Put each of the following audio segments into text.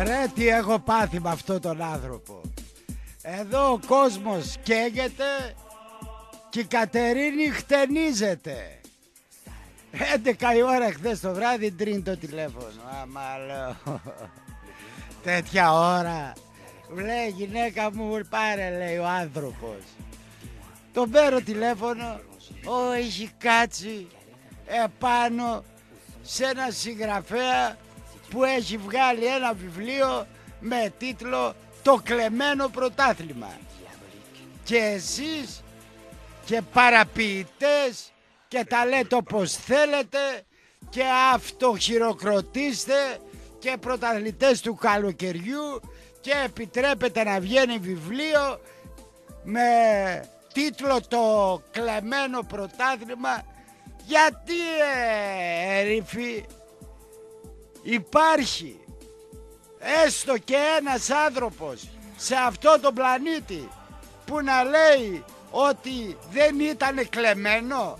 Ρε τι έχω πάθει με αυτόν τον άνθρωπο. Εδώ ο κόσμος καίγεται και η Κατερίνη χτενίζεται. 11 η ώρα χθες το βράδυ τρίνει το τηλέφωνο. Άμα λέω. Τέτοια ώρα. Λέει γυναίκα μου πάρε λέει ο άνθρωπος. Τον παίρνω τηλέφωνο. Ω έχει κάτσει επάνω σε ένα συγγραφέα που έχει βγάλει ένα βιβλίο με τίτλο «Το κλεμμένο πρωτάθλημα». Και εσείς και παραποιητές και τα λέτε όπως θέλετε και αυτοχειροκροτήστε και πρωταθλητές του καλοκαιριού και επιτρέπετε να βγαίνει βιβλίο με τίτλο το κλεμμένο πρωτάθλημα γιατί ε, ρήφη υπάρχει έστω και ένας άνθρωπος σε αυτό το πλανήτη που να λέει ότι δεν ήταν κλεμμένο.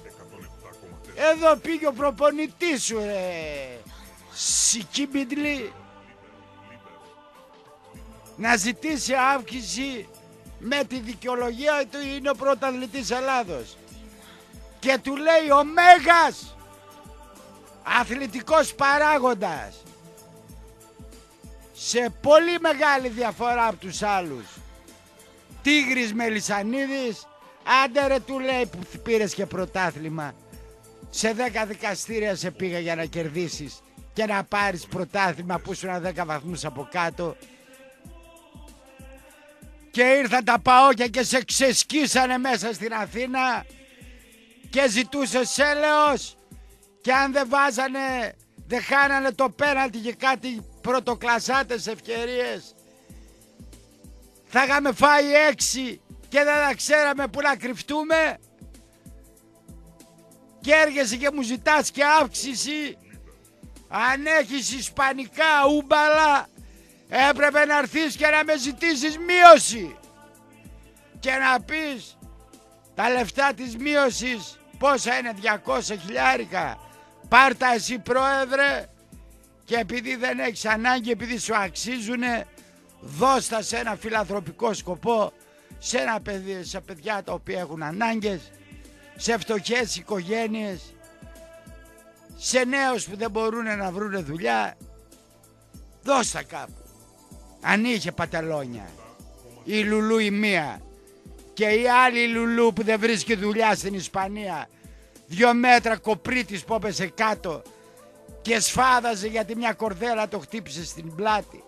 Εδώ πήγε ο προπονητής σου ρε Σικίμπιντλι να ζητήσει αύξηση με τη δικαιολογία του είναι ο πρωταθλητής Ελλάδος. Και του λέει ο Μέγας αθλητικός παράγοντας. Σε πολύ μεγάλη διαφορά από τους άλλους. Τίγρης Μελισανίδης άντε ρε του λέει που πήρες και πρωτάθλημα. Σε 10 δικαστήρια σε πήγα για να κερδίσεις και να πάρεις πρωτάθλημα που ήσουν 10 βαθμούς από κάτω. Και ήρθαν τα παόκια και σε ξεσκίσανε μέσα στην Αθήνα και ζητούσε έλεος και αν δεν βάζανε δεν χάνανε το πέναλτι και κάτι πρωτοκλασσάτες ευκαιρίες. Θα είχαμε φάει έξι και δεν θα ξέραμε που να κρυφτούμε. Και έρχεσαι και μου ζητάς και αύξηση. Αν έχεις ισπανικά ούμπαλα. Έπρεπε να έρθεις και να με ζητήσεις μείωση. Και να πεις τα λεφτά της μείωσης πόσα είναι 200 χιλιάρικα πάρτα εσύ πρόεδρε και επειδή δεν έχεις ανάγκη επειδή σου αξίζουνε δώστα σε ένα φιλανθρωπικό σκοπό σε, ένα παιδί, σε παιδιά τα οποία έχουν ανάγκες σε φτωχές οικογένειες σε νέους που δεν μπορούν να βρουν δουλειά. Δώστα κάπου. Αν είχε πατελόνια η Λουλού η μία και η άλλη Λουλού που δεν βρίσκει δουλειά στην Ισπανία δυο μέτρα κοπρίτης που έπεσε κάτω και σφάδαζε γιατί μια κορδέλα το χτύπησε στην πλάτη.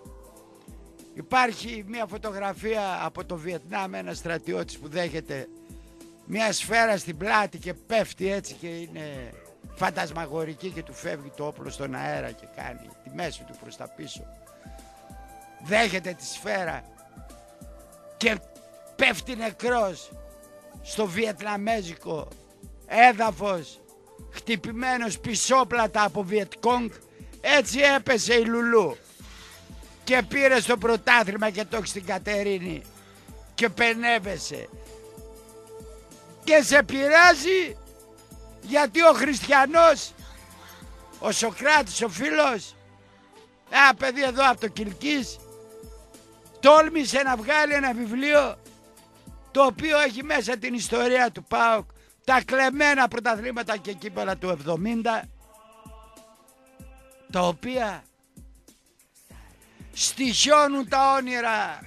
Υπάρχει μια φωτογραφία από το Βιετνάμ ένα στρατιώτης που δέχεται μια σφαίρα στην πλάτη και πέφτει έτσι και είναι φαντασμαγορική και του φεύγει το όπλο στον αέρα και κάνει τη μέση του προς τα πίσω. Δέχεται τη σφαίρα και πέφτει νεκρός στο βιετναμέζικο έδαφος χτυπημένος πισόπλατα από Βιετκόγκ έτσι έπεσε η Λουλού και πήρε στο πρωτάθλημα και το στην Κατερίνη και πενέβεσαι και σε πειράζει γιατί ο χριστιανός ο Σοκράτης ο φίλος ένα παιδί εδώ από το Κιλκής τόλμησε να βγάλει ένα βιβλίο το οποίο έχει μέσα την ιστορία του ΠΑΟΚ τα κλεμμένα πρωταθλήματα και κύπελα του 70 τα οποία στοιχιώνουν τα όνειρα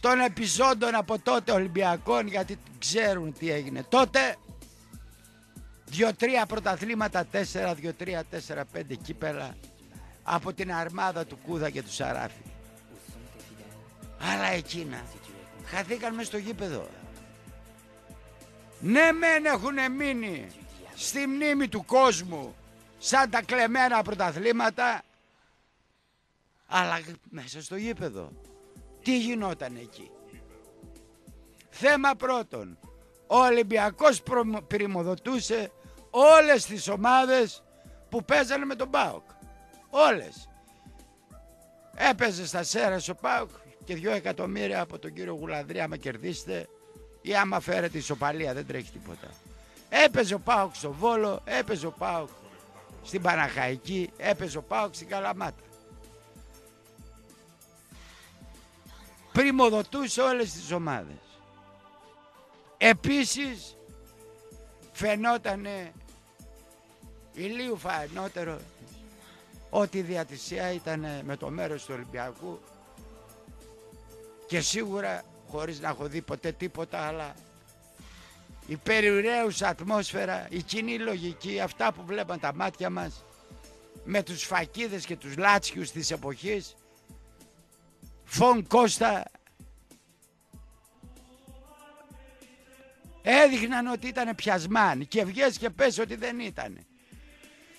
των επιζώντων από τότε Ολυμπιακών γιατί ξέρουν τι έγινε τότε δύο-τρία πρωταθλήματα, τέσσερα, δύο-τρία, τέσσερα, πέντε κύπελα από την αρμάδα του Κούδα και του Σαράφη. Αλλά εκείνα χαθήκαν μέσα στο γήπεδο. Ναι μεν έχουν μείνει στη μνήμη του κόσμου σαν τα κλεμμένα πρωταθλήματα αλλά μέσα στο γήπεδο τι γινόταν εκεί; Θέμα πρώτον, ο Ολυμπιακός πρημοδοτούσε όλες τις ομάδες που παίζανε με τον ΠΑΟΚ. Όλες. Έπαιζε στα Σέρας ο ΠΑΟΚ και δυο εκατομμύρια από τον κύριο Γουλανδρία άμα κερδίσετε ή άμα φέρετε ισοπαλία δεν τρέχει τίποτα. Έπαιζε ο Πάοκ στο Βόλο, έπαιζε ο Πάοκ στην Παναχαϊκή, έπαιζε ο Πάοκ στην Καλαμάτα. πριμοδοτούσε όλες τις ομάδες. Επίσης φαινότανε ηλίου φανότερο ότι η διατησία ήταν με το μέρος του Ολυμπιακού και σίγουρα χωρίς να έχω δει ποτέ τίποτα αλλά η περιουραίουσα ατμόσφαιρα, η κοινή λογική, αυτά που βλέπαν τα μάτια μας με τους φακίδες και τους λάτσιους της εποχής Φων Κώστα έδειχναν ότι ήταν πιασμάνοι και βγες και πες ότι δεν ήταν.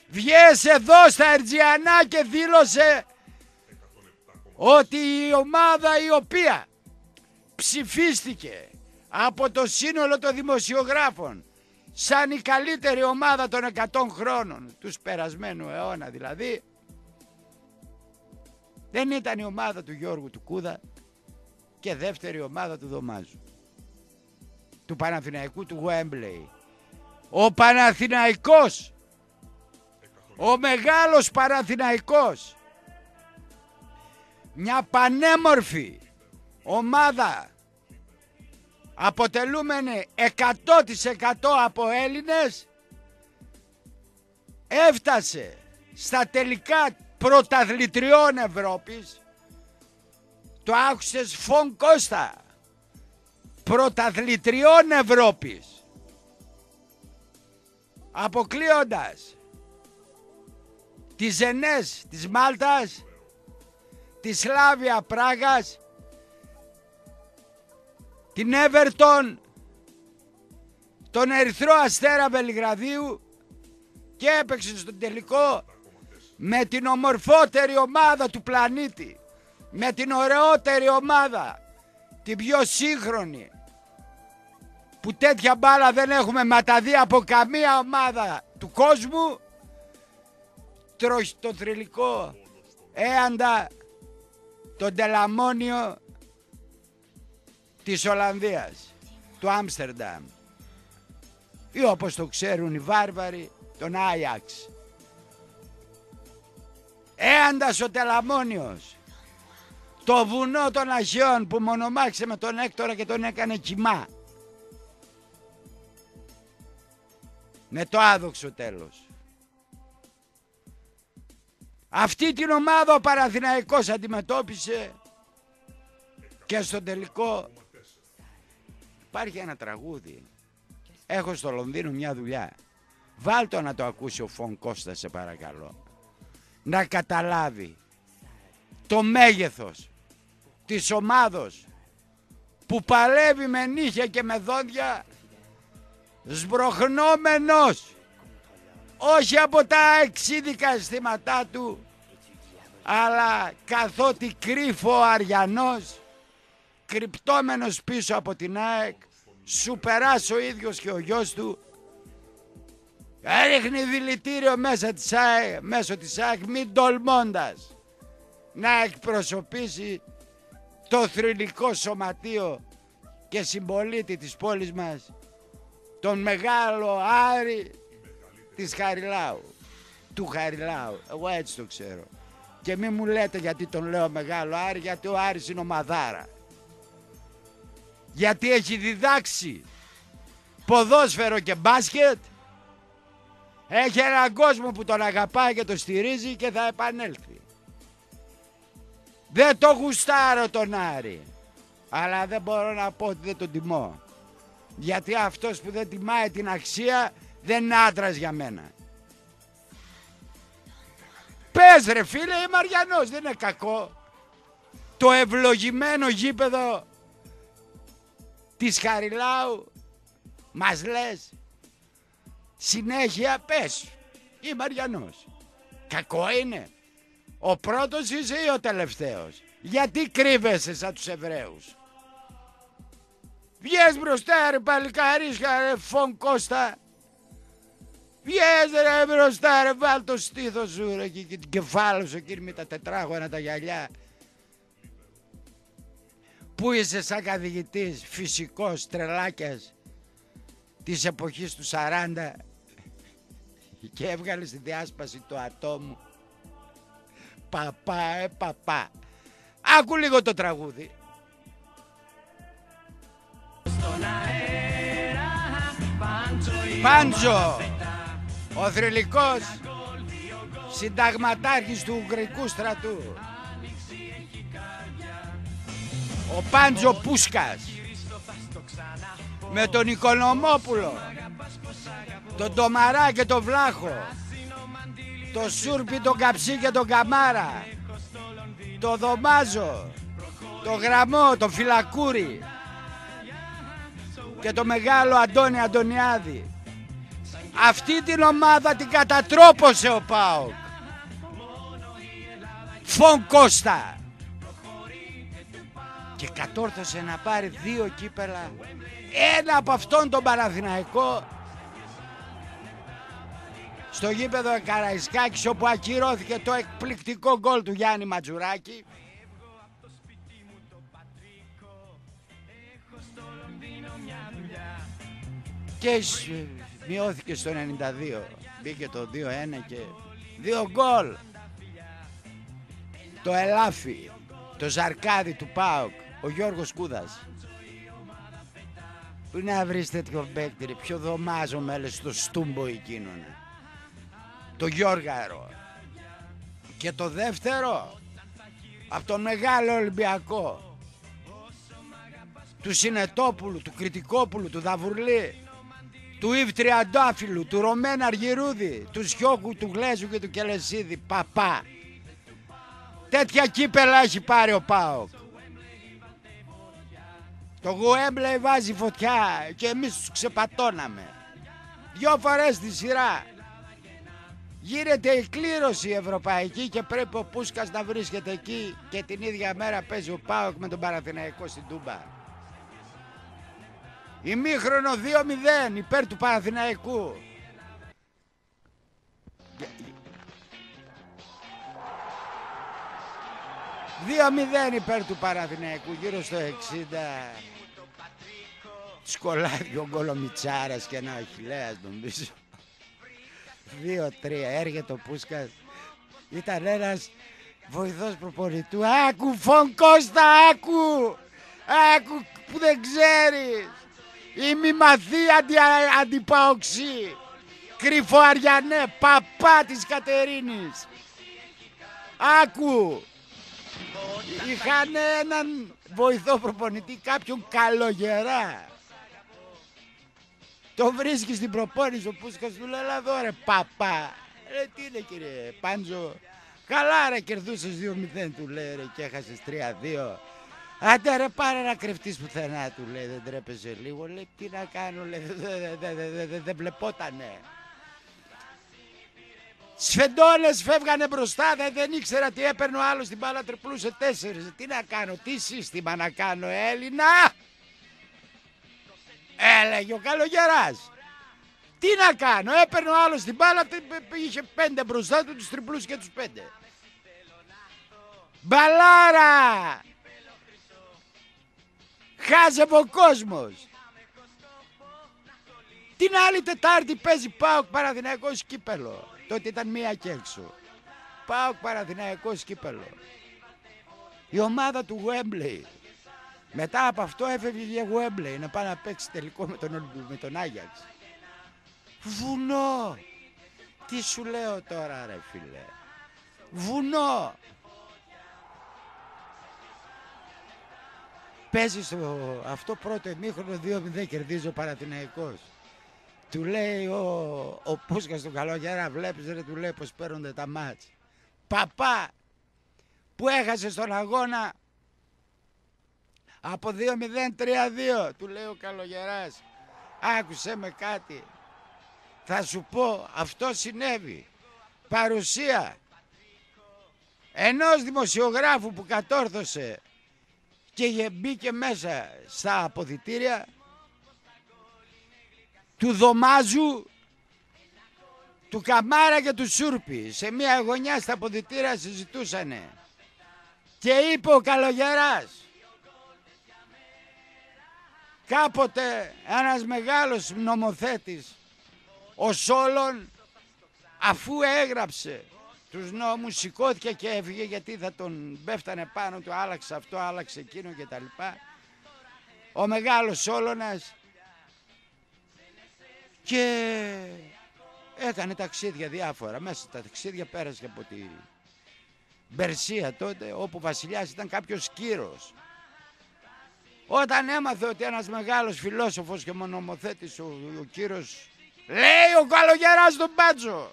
Βγες εδώ στα Ερτζιανά και δήλωσε ότι η ομάδα η οποία ψηφίστηκε από το σύνολο των δημοσιογράφων σαν η καλύτερη ομάδα των 100 χρόνων τους περασμένου αιώνα δηλαδή. Δεν ήταν η ομάδα του Γιώργου του Κούδα και δεύτερη ομάδα του Δωμάζου του Παναθηναϊκού του Γουέμπλεϊ. Ο Παναθηναϊκός ο μεγάλος Παναθηναϊκός μια πανέμορφη ομάδα αποτελούμενη 100% από Έλληνες έφτασε στα τελικά πρωταθλητριών Ευρώπης. Το άκουσες Φων Κώστα; Πρωταθλητριών Ευρώπης. Αποκλείοντας τις Ζενές της Μάλτας τη Σλάβια Πράγας την Εύερτον, τον Ερυθρό Αστέρα Βελιγραδίου και έπαιξε στο τελικό με την ομορφότερη ομάδα του πλανήτη, με την ωραιότερη ομάδα, την πιο σύγχρονη, που τέτοια μπάλα δεν έχουμε ματαδεί από καμία ομάδα του κόσμου, τρώσει το θρηλυκό έαντα, τον τελαμόνιο της Ολλανδίας, του Άμστερνταμ ή όπως το ξέρουν οι βάρβαροι τον Άγιαξ. Έαντας ο Τελαμόνιος, το βουνό των Αγιών που μονομάξε με τον Έκτορα και τον έκανε κοιμά. Με το άδοξο τέλος. Αυτή την ομάδα ο Παραθυναϊκός αντιμετώπισε και στο τελικό Υπάρχει ένα τραγούδι. Έχω στο Λονδίνο μια δουλειά. Βάλτο να το ακούσει ο Φων Κώστα σε παρακαλώ. Να καταλάβει το μέγεθος της ομάδος που παλεύει με νύχια και με δόντια σμπροχνόμενος όχι από τα εξίδικα αισθήματά του αλλά καθότι κρύφο ο Αριανός κρυπτόμενος πίσω από την ΑΕΚ σου περάσει ο ίδιος και ο γιος του. Έριχνει δηλητήριο μέσα της ΑΕΚ, μέσω της ΑΕΚ μην τολμώντας να εκπροσωπήσει το θρηλυκό σωματείο και συμπολίτη της πόλης μας τον μεγάλο Άρη της Χαριλάου του Χαριλάου. Εγώ έτσι το ξέρω. Και μην μου λέτε γιατί τον λέω μεγάλο Άρη γιατί ο Άρης είναι ο Μαδάρα γιατί έχει διδάξει ποδόσφαιρο και μπάσκετ έχει έναν κόσμο που τον αγαπάει και τον στηρίζει και θα επανέλθει. Δεν το γουστάρω τον Άρη. Αλλά δεν μπορώ να πω ότι δεν τον τιμώ. Γιατί αυτός που δεν τιμάει την αξία δεν είναι άντρας για μένα. Πες ρε φίλε, είμαι Μαριανός, δεν είναι κακό. Το ευλογημένο γήπεδο της Χαριλάου μας λες. Συνέχεια πες είμαι Αριανός κακό είναι. Ο πρώτος είσαι ή ο τελευταίος; Γιατί κρύβεσαι σαν τους Εβραίους; Βγες μπροστά ρε παλικαρίσκα ρε Φων Κώστα. Βγες ρε μπροστά ρε βάλ το στήθος σου ρε και την κεφάλου σου εκεί με τα τετράγωνα τα γυαλιά Πού είσαι σαν καθηγητής, φυσικός, τρελάκιας της εποχής του 40 και έβγαλες στη διάσπαση του ατόμου. Παπά, ε, παπά. Άκου λίγο το τραγούδι. Πάντζο, ο θρηλυκός συνταγματάρχης του Ουγγρικού στρατού. Ο Πάντζο Πούσκας με τον Οικονομόπουλο, τον Τομαρά και τον Βλάχο, το Σούρπι, τον Καψί και τον Καμάρα, το Δωμάζο, το Γραμμό, το Φυλακούρι και το μεγάλο Αντώνη Αντωνιάδη. Αυτή την ομάδα την κατατρόπωσε ο Πάοκ. Φων Κώστα. Και κατόρθωσε να πάρει δύο κύπελα. Ένα από αυτόν τον Παναθηναϊκό. Στο γήπεδο Καραϊσκάκης όπου ακυρώθηκε το εκπληκτικό γκολ του Γιάννη Ματζουράκη. Και μειώθηκε στο 92 μπήκε το 2-1 και δύο γκολ. Το Ελάφι το Ζαρκάδι του ΠΑΟΚ ο Γιώργος Κούδας Πού να βρεις τέτοιο μπέκτηρι, πιο δωμάζω μέλες στο στούμπο εκείνον το Γιώργαρο. Και το δεύτερο, από τον μεγάλο Ολυμπιακό, του Συνετόπουλου, του Κριτικόπουλου, του Δαβουρλή, του Ιβ Τριαντάφυλλου, του Ρωμένα Αργυρούδη, του Σιώκου, του Γλέζου και του Κελεσίδη, παπά. Τέτοια κύπελα έχει πάρει ο Πάοκ. Το Γουέμπλε βάζει φωτιά και εμείς τους ξεπατώναμε. Δυο φορές τη σειρά. Γίνεται η κλήρωση ευρωπαϊκή και πρέπει ο Πούσκας να βρίσκεται εκεί και την ίδια μέρα παίζει ο Πάοκ με τον Παναθηναϊκό στην Τούμπα. Ημίχρονο 2-0 υπέρ του Παναθηναϊκού. Δύο μηδέν υπέρ του Παναθηναϊκού γύρω στο 60 σκολάδι ο Γκολομιτσάρας και ένα αχιλέας νομίζω Δύο-τρία. Έρχεται ο Πούσκας. Ήταν ένας βοηθός προπονητού. Άκου Φων Κώστα, άκου. Άκου που δεν ξέρεις. Η μη μαθή αντι, αντιπαοξή. Κρυφό Αριανέ, παπά της Κατερίνης. Άκου. Είχαν έναν βοηθό προπονητή, κάποιον καλογερά. Το βρίσκεις στην προπόνηση ο Πούσκας του λέει εδώ ρε παπά. Ρε τι είναι κύριε Πάντζο; Καλά ρε κερδούσες 2-0 του λέει ρε και έχασες 3-2. Άντε ρε πάρε να κρυφτείς πουθενά του λέει δεν τρέπεζε λίγο. Λέει τι να κάνω λέει δεν βλεπότανε. Σφεντώνες φεύγανε μπροστά, δεν, δεν ήξερα τι έπαιρνε ο άλλος την μπάλα τριπλούσε τέσσερις. Τι να κάνω, τι σύστημα να κάνω Έλληνα; Έλεγε ο καλογεράς. Τι να κάνω, έπαιρνε ο άλλος την μπάλα, είχε πέντε μπροστά του, τους τριπλούς και τους πέντε. Μπαλάρα! Χάζευε ο κόσμος. Την άλλη Τετάρτη παίζει Πάοκ Παραδυναϊκός κύπελο. Τότε ήταν μία και έξω. Πάοκ Παραδυναϊκός κύπελο. Η ομάδα του Γουέμπλεϊ μετά από αυτό έφευγε για Γουέμπλεϊ να πάει να παίξει τελικό με τον, με τον Άγιαξ. Βουνό! Τι σου λέω τώρα ρε φίλε; Βουνό! Παίζεις στο αυτό πρώτο εμίχρονο 2-0 κερδίζει ο Παραθυναϊκός. Του λέει ο, ο Πούσκας του Καλόγερα, βλέπεις ρε, του λέει πως παίρνονται τα μάτς. Παπά που έχασες στον αγώνα από 2-0-3-2 του λέει ο Καλογεράς. Άκουσε με κάτι. Θα σου πω αυτό συνέβη. Παρουσία ενός δημοσιογράφου που κατόρθωσε και μπήκε μέσα στα αποδητήρια του Δωμάζου του Καμάρα και του Σούρπη σε μια γωνιά στα αποδητήρια συζητούσανε και είπε ο Καλογεράς Κάποτε ένας μεγάλος νομοθέτης, ο Σόλων, αφού έγραψε τους νόμους σηκώθηκε και έφυγε γιατί θα τον πέφτανε πάνω του, άλλαξε αυτό, άλλαξε εκείνο και τα λοιπά. Ο μεγάλος Σόλωνας και έκανε ταξίδια διάφορα. Μέσα στα ταξίδια πέρασε από τη Μπερσία τότε όπου ο βασιλιάς ήταν κάποιος κύρος. Όταν έμαθε ότι ένας μεγάλος φιλόσοφος και μονομοθέτης ο, ο κύρος λέει ο καλογεράς τον Μπάτζο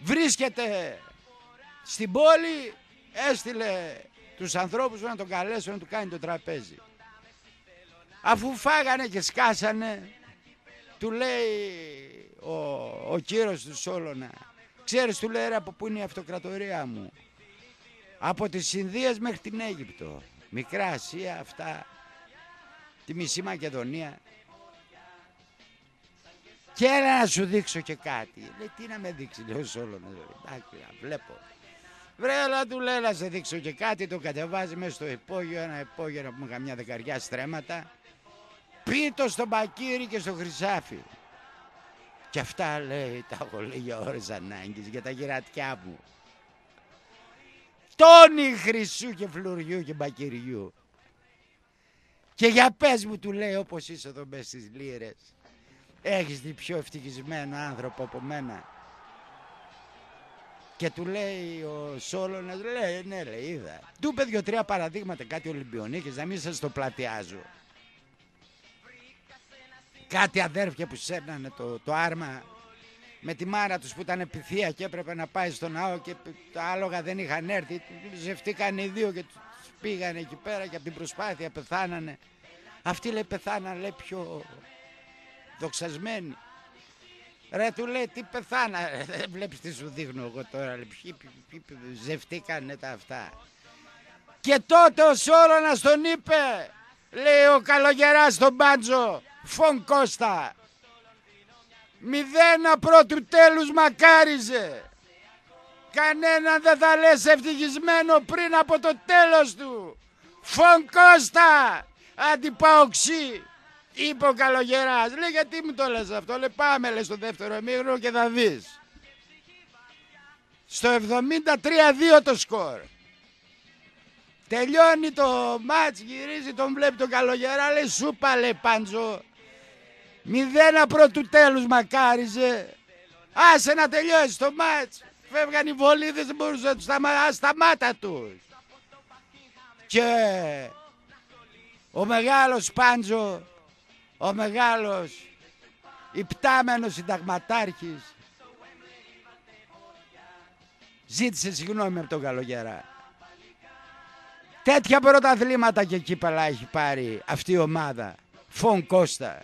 βρίσκεται στην πόλη έστειλε τους ανθρώπους να τον καλέσουν να του κάνει το τραπέζι. Αφού φάγανε και σκάσανε, του λέει ο, ο κύρος του Σόλωνα, ξέρεις του λέει από πού είναι η αυτοκρατορία μου. Από τις Ινδίες μέχρι την Αίγυπτο. Μικρά Ασία αυτά, τη μισή Μακεδονία. Και έλα να σου δείξω και κάτι. Λέει τι να με δείξει, λέει ο Σόλωνας. Εντάξει, βλέπω. Βρε, αλλά του λέει να σε δείξω και κάτι, το κατεβάζει μέσα στο υπόγειο, ένα υπόγειο να πούμε καμιά δεκαριά στρέμματα. Πίτο στον Πακύρι και στο Χρυσάφι. Και αυτά λέει, τα έχω λέει για ώρες ανάγκης, για τα γυρατιά μου. Τόνι χρυσού και φλουριού και μπακυριού. Και για πες μου του λέει όπως είσαι εδώ μέσα στις λύρες. Έχεις δει πιο ευτυχισμένο άνθρωπο από μένα. Και του λέει ο Σόλωνας, λέει, ναι λέει, είδα. Του είπε δυο-τρία παραδείγματα, κάτι Ολυμπιονίκες, να μην σας το πλατιάζω. Κάτι αδέρφια που σέρνανε το, το άρμα με τη μάρα τους που ήταν επιθεία και έπρεπε να πάει στο ναό και τα άλογα δεν είχαν έρθει. Ζευτήκαν οι δύο και τους πήγανε εκεί πέρα και από την προσπάθεια πεθάνανε. Αυτοί λέει πεθάνανε λέει πιο δοξασμένοι. Ρε του λέει τι πεθάνα, δεν βλέπεις τι σου δείχνω εγώ τώρα, ποιοι, ποιοι, ποιοι ζευτήκανε τα αυτά. Και τότε ο Σόρονας τον είπε, λέει ο καλογεράς στον Μπάντζο, Φων Κώστα, μηδένα πρώτου τέλους μακάριζε. Κανέναν δεν θα λες ευτυχισμένο πριν από το τέλος του. Φων Κώστα, αντιπαοξή. Είπε ο καλογεράς, λέει γιατί μου το λες αυτό, λέει πάμε λέει στο δεύτερο εμίγρο και θα δεις. Στο 73-2 το σκορ. Τελειώνει το μάτς, γυρίζει, τον βλέπει τον καλογερά, λέει σούπα λέει Πάντζο. Μηδένα πρώτου τέλους μακάριζε. Άσε να τελειώσει το μάτς. Φεύγαν οι βολίδες, δεν μπορούσαν να τους σταματά, σταμάτα τους. Και ο μεγάλος Πάντζο ο μεγάλος υπτάμενος συνταγματάρχης ζήτησε συγγνώμη από τον Καλογερά. Τέτοια πρωταθλήματα και κύπελα έχει πάρει αυτή η ομάδα. Φων Κώστα.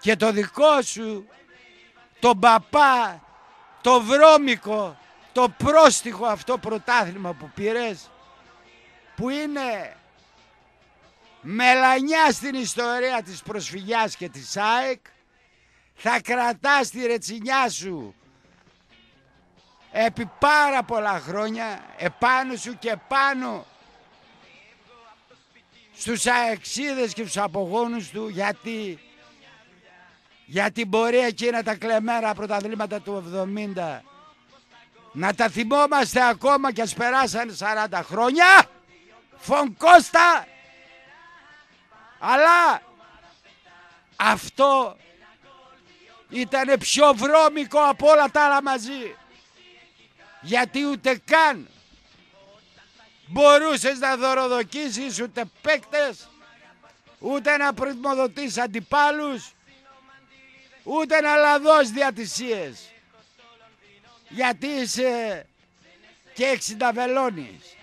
Και το δικό σου, το παπά, το βρώμικο, το πρόστιχο αυτό πρωτάθλημα που πήρες, που είναι μελανιά στην ιστορία της προσφυγιάς και της ΑΕΚ θα κρατάς τη ρετσινιά σου επί πάρα πολλά χρόνια επάνω σου και πάνω στους αεξίδες και στους απογόνους του γιατί γιατί μπορεί εκείνα τα κλεμμένα πρωταθλήματα του 70 να τα θυμόμαστε ακόμα και ας περάσαν 40 χρόνια; Φων Κώστα αλλά αυτό ήταν πιο βρώμικο από όλα τα άλλα μαζί. Γιατί ούτε καν μπορούσες να δωροδοκίσεις ούτε παίκτες, ούτε να πρημοδοτείς αντιπάλους, ούτε να λαδώσεις διατησίες. Γιατί είσαι και έξιντα βελόνις.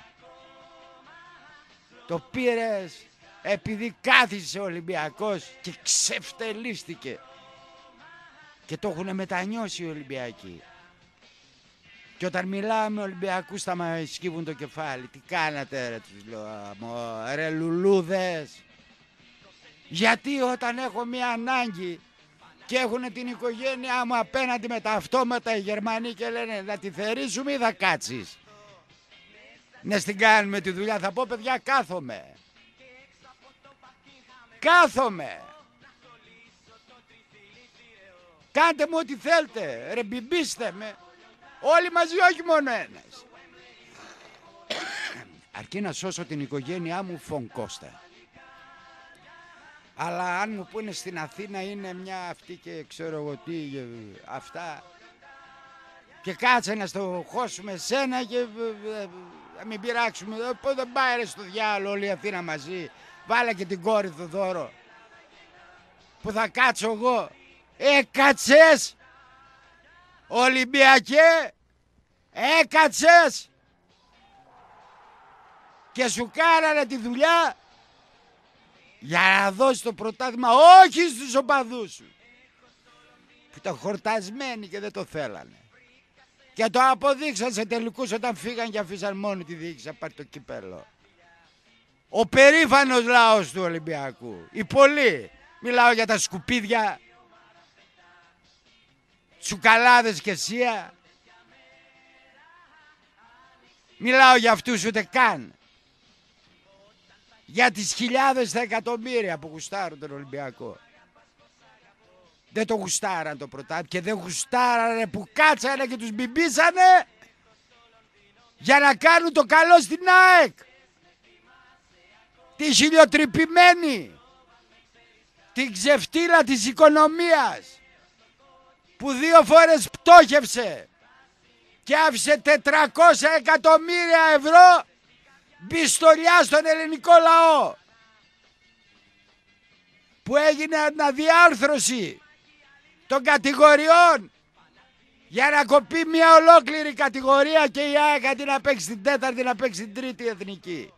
Το πήρες επειδή κάθισε ο Ολυμπιακός και ξεφτελίστηκε. Και το έχουν μετανιώσει οι Ολυμπιακοί. Και όταν μιλάμε με Ολυμπιακούς θα μας σκύβουν το κεφάλι. Τι κάνατε ρε τους λέω, ρε λουλούδες. Γιατί όταν έχω μια ανάγκη και έχουν την οικογένειά μου απέναντι με τα αυτόματα οι Γερμανοί και λένε να τη θερήσουμε ή θα κάτσεις; Να στην κάνουμε τη δουλειά θα πω παιδιά κάθομαι. Κάθομαι. Κάντε μου ό,τι θέλετε. Ρε μπιμπίστε με. Όλοι μαζί όχι μόνο ένας. Αρκεί να σώσω την οικογένειά μου Φων Κώστα. Αλλά αν μου πούνε στην Αθήνα είναι μια αυτή και ξέρω εγώ τι, ε, αυτά. Και κάτσε να στο χώσουμε σένα και ε, ε, να μην πειράξουμε. Πού δεν πάει ρε στο διάλογο όλη η Αθήνα μαζί. Βάλε και την κόρη του δώρο. Που θα κάτσω εγώ. Έκατσες. Ολυμπιακέ. Έκατσες. Και σου κάνανε τη δουλειά για να δώσει το πρωτάθλημα όχι στους οπαδούς σου. Που ήταν χορτασμένοι και δεν το θέλανε. Και το αποδείξαν σε τελικούς όταν φύγαν και αφήσαν μόνο τη διοίκηση να πάρει το κυπέλο ο περήφανος λαός του Ολυμπιακού. Οι πολλοί. Μιλάω για τα σκουπίδια τσουκαλάδες και σία. Μιλάω για αυτούς ούτε καν για τις χιλιάδες τα εκατομμύρια που γουστάρουν τον Ολυμπιακό. Δεν το γουστάραν το πρωτάθλημα και δεν γουστάρανε που κάτσανε και τους μπιμπίσανε για να κάνουν το καλό στην ΑΕΚ. Τη χιλιοτρυπημένη, την ξεφτύλα της οικονομίας που δύο φορές πτώχευσε και άφησε 400 εκατομμύρια ευρώ μπιστολιά στον ελληνικό λαό που έγινε αναδιάρθρωση των κατηγοριών για να κοπεί μια ολόκληρη κατηγορία και η ΑΕΚ αντί να παίξει την τέταρτη να παίξει την τρίτη εθνική.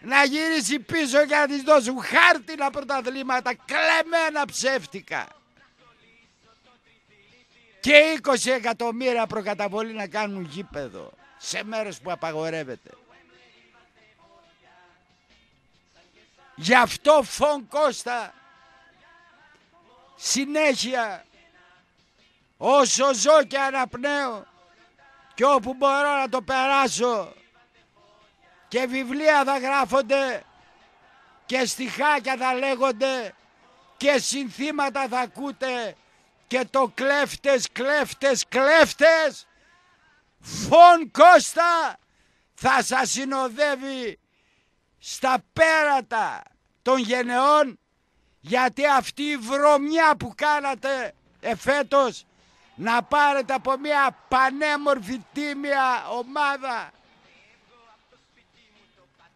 Να γυρίσει πίσω και να της δώσουν χάρτινα πρωταθλήματα κλεμμένα ψεύτικα. Και 20 εκατομμύρια προκαταβολή να κάνουν γήπεδο σε μέρος που απαγορεύεται. Γι' αυτό Φων Κώστα συνέχεια όσο ζω και αναπνέω και όπου μπορώ να το περάσω και βιβλία θα γράφονται και στιχάκια θα λέγονται και συνθήματα θα ακούτε και το κλέφτες, κλέφτες, κλέφτες Φων Κώστα θα σας συνοδεύει στα πέρατα των γενεών γιατί αυτή η βρωμιά που κάνατε εφέτος να πάρετε από μια πανέμορφη τίμια ομάδα.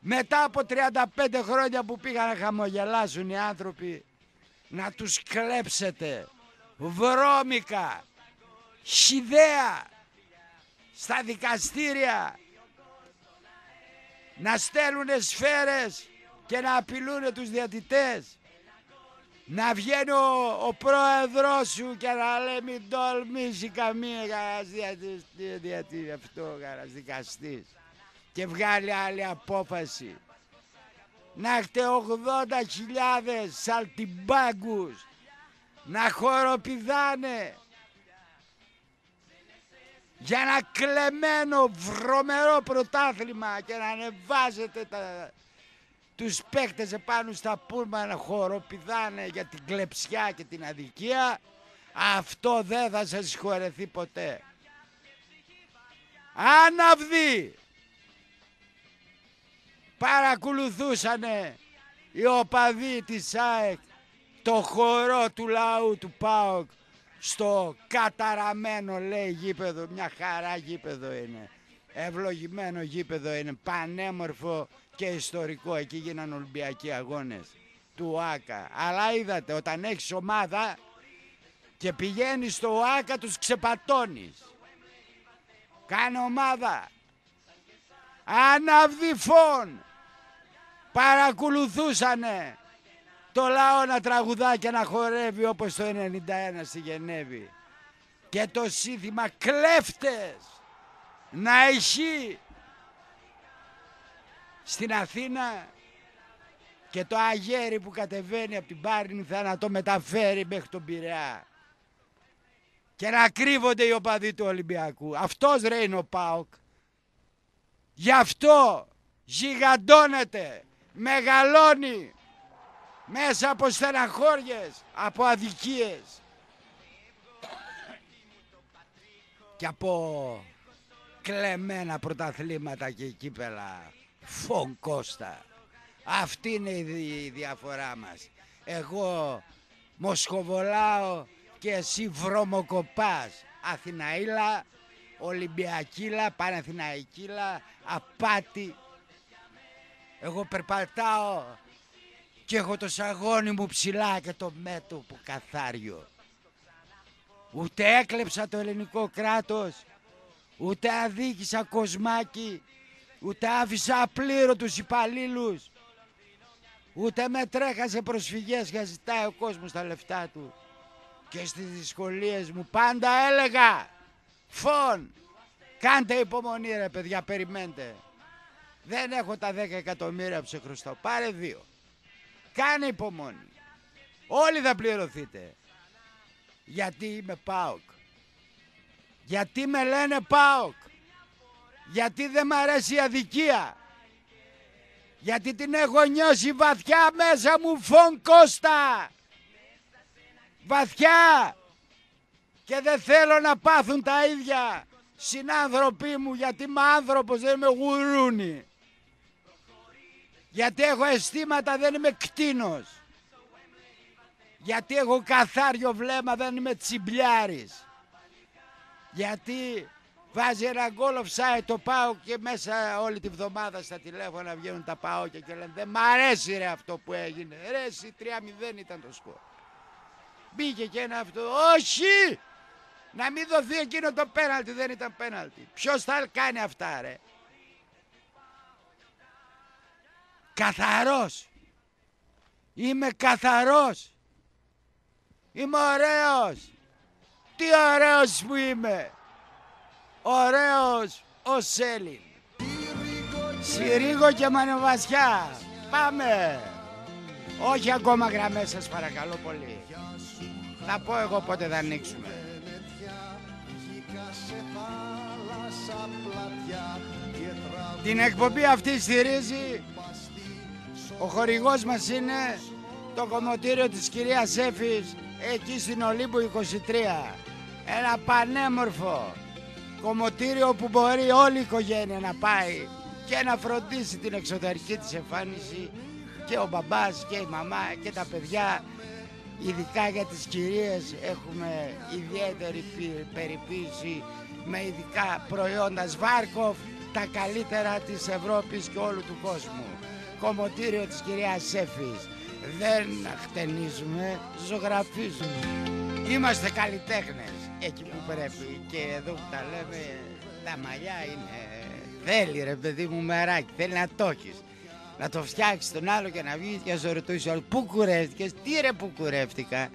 Μετά από 35 χρόνια που πήγαν να χαμογελάσουν οι άνθρωποι να τους κλέψετε βρώμικα, χιδέα στα δικαστήρια να στέλνουν σφαίρες και να απειλούν τους διατητές. Να βγαίνει ο, ο πρόεδρος σου και να λέει μην τολμήσει καμία κανένας διατητής, αυτό κανένας δικαστής και βγάλει άλλη απόφαση. Να έχετε 80.000 σαλτιμπάγκους να χοροπηδάνε για ένα κλεμμένο βρωμερό πρωτάθλημα και να ανεβάζετε τα, τους παίκτες επάνω στα πούλμα να χοροπηδάνε για την κλεψιά και την αδικία αυτό δεν θα σας συγχωρεθεί ποτέ. Άναυδοι παρακολουθούσανε οι οπαδοί της ΑΕΚ το χορό του λαού του ΠΑΟΚ στο καταραμένο λέει γήπεδο, μια χαρά γήπεδο είναι. Ευλογημένο γήπεδο είναι, πανέμορφο και ιστορικό. Εκεί γίναν Ολυμπιακοί αγώνες του ΆΚΑ. Αλλά είδατε, όταν έχεις ομάδα και πηγαίνεις στο ΆΚΑ τους ξεπατώνεις. Κάνε ομάδα. Αναβδιφών. Παρακολουθούσανε το λαό να τραγουδά και να χορεύει όπως το 91 στη Γενέβη. Και το σύνθημα κλέφτες να έχει στην Αθήνα και το αγέρι που κατεβαίνει από την Πάρνη θα να το μεταφέρει μέχρι τον Πειραιά. Και να κρύβονται οι οπαδοί του Ολυμπιακού. Αυτός ρε είναι ο ΠΑΟΚ. Γι' αυτό γιγαντώνεται, μεγαλώνει μέσα από στεναχώριες, από αδικίες και από κλεμμένα πρωταθλήματα και κύπελα. Φων Κώστα. Αυτή είναι η διαφορά μας. Εγώ μοσχοβολάω και εσύ βρωμοκοπάς. Αθηναήλα, Ολυμπιακήλα, Παναθηναϊκήλα, απάτη. Εγώ περπατάω και έχω το σαγόνι μου ψηλά και το μέτωπο καθάριο. Ούτε έκλεψα το ελληνικό κράτος, ούτε αδίκησα κοσμάκι, ούτε άφησα απλήρωτους υπαλλήλους. Ούτε με τρέχασε προσφυγές για ζητάει ο κόσμος τα λεφτά του. Και στις δυσκολίες μου πάντα έλεγα Φων, κάντε υπομονή ρε παιδιά, περιμένετε. Δεν έχω τα 10 εκατομμύρια που σε χρωστάω, πάρε δύο. Κάνε υπομονή. Όλοι θα πληρωθείτε. Γιατί είμαι ΠΑΟΚ. Γιατί με λένε ΠΑΟΚ. Γιατί δεν μ' αρέσει η αδικία. Γιατί την έχω νιώσει βαθιά μέσα μου φων Κώστα. Βαθιά. Και δεν θέλω να πάθουν τα ίδια συνάνθρωποι μου γιατί είμαι άνθρωπος δεν είμαι γουρούνι. Γιατί έχω αισθήματα δεν είμαι κτίνος. Γιατί έχω καθάριο βλέμμα δεν είμαι τσιμπλιάρης. Γιατί βάζει ένα γκολ offside το πάω και μέσα όλη τη βδομάδα στα τηλέφωνα βγαίνουν τα πάω και λένε δεν μ' αρέσει ρε αυτό που έγινε. Ρε εσύ 3-0 ήταν το σκορ. Μπήκε και ένα αυτό. Όχι! Να μην δοθεί εκείνο το πέναλτι, δεν ήταν πέναλτι. Ποιος θα κάνει αυτά ρε. Καθαρός. Είμαι καθαρός. Είμαι ωραίος. Τι ωραίος που είμαι. Ωραίος ο Σέλιν. Συρίγο και Μανεβασιά. Πάμε. Όχι ακόμα γραμμές σας παρακαλώ πολύ. Θα πω εγώ πότε θα ανοίξουμε. Την εκπομπή αυτή στηρίζει ο χορηγός μας είναι το κομμωτήριο της κυρίας Έφης εκεί στην Ολύμπου 23. Ένα πανέμορφο κομμωτήριο που μπορεί όλη η οικογένεια να πάει και να φροντίσει την εξωτερική της εμφάνιση και ο μπαμπάς και η μαμά και τα παιδιά ειδικά για τις κυρίες έχουμε ιδιαίτερη περιποίηση με ειδικά προϊόντα Σβάρκοφ τα καλύτερα της Ευρώπης και όλου του κόσμου κομμωτήριο της κυρίας Σέφης. Δεν χτενίζουμε, ζωγραφίζουμε. Είμαστε καλλιτέχνες. Εκεί που πρέπει και εδώ που τα λέμε τα μαλλιά είναι. Θέλει ρε παιδί μου μεράκι. Θέλει να το έχεις. Να το φτιάξεις τον άλλο και να βγεις και να σου ρωτήσει όλο. Πού κουρεύτηκες, τι ρε που κουρεύτηκα.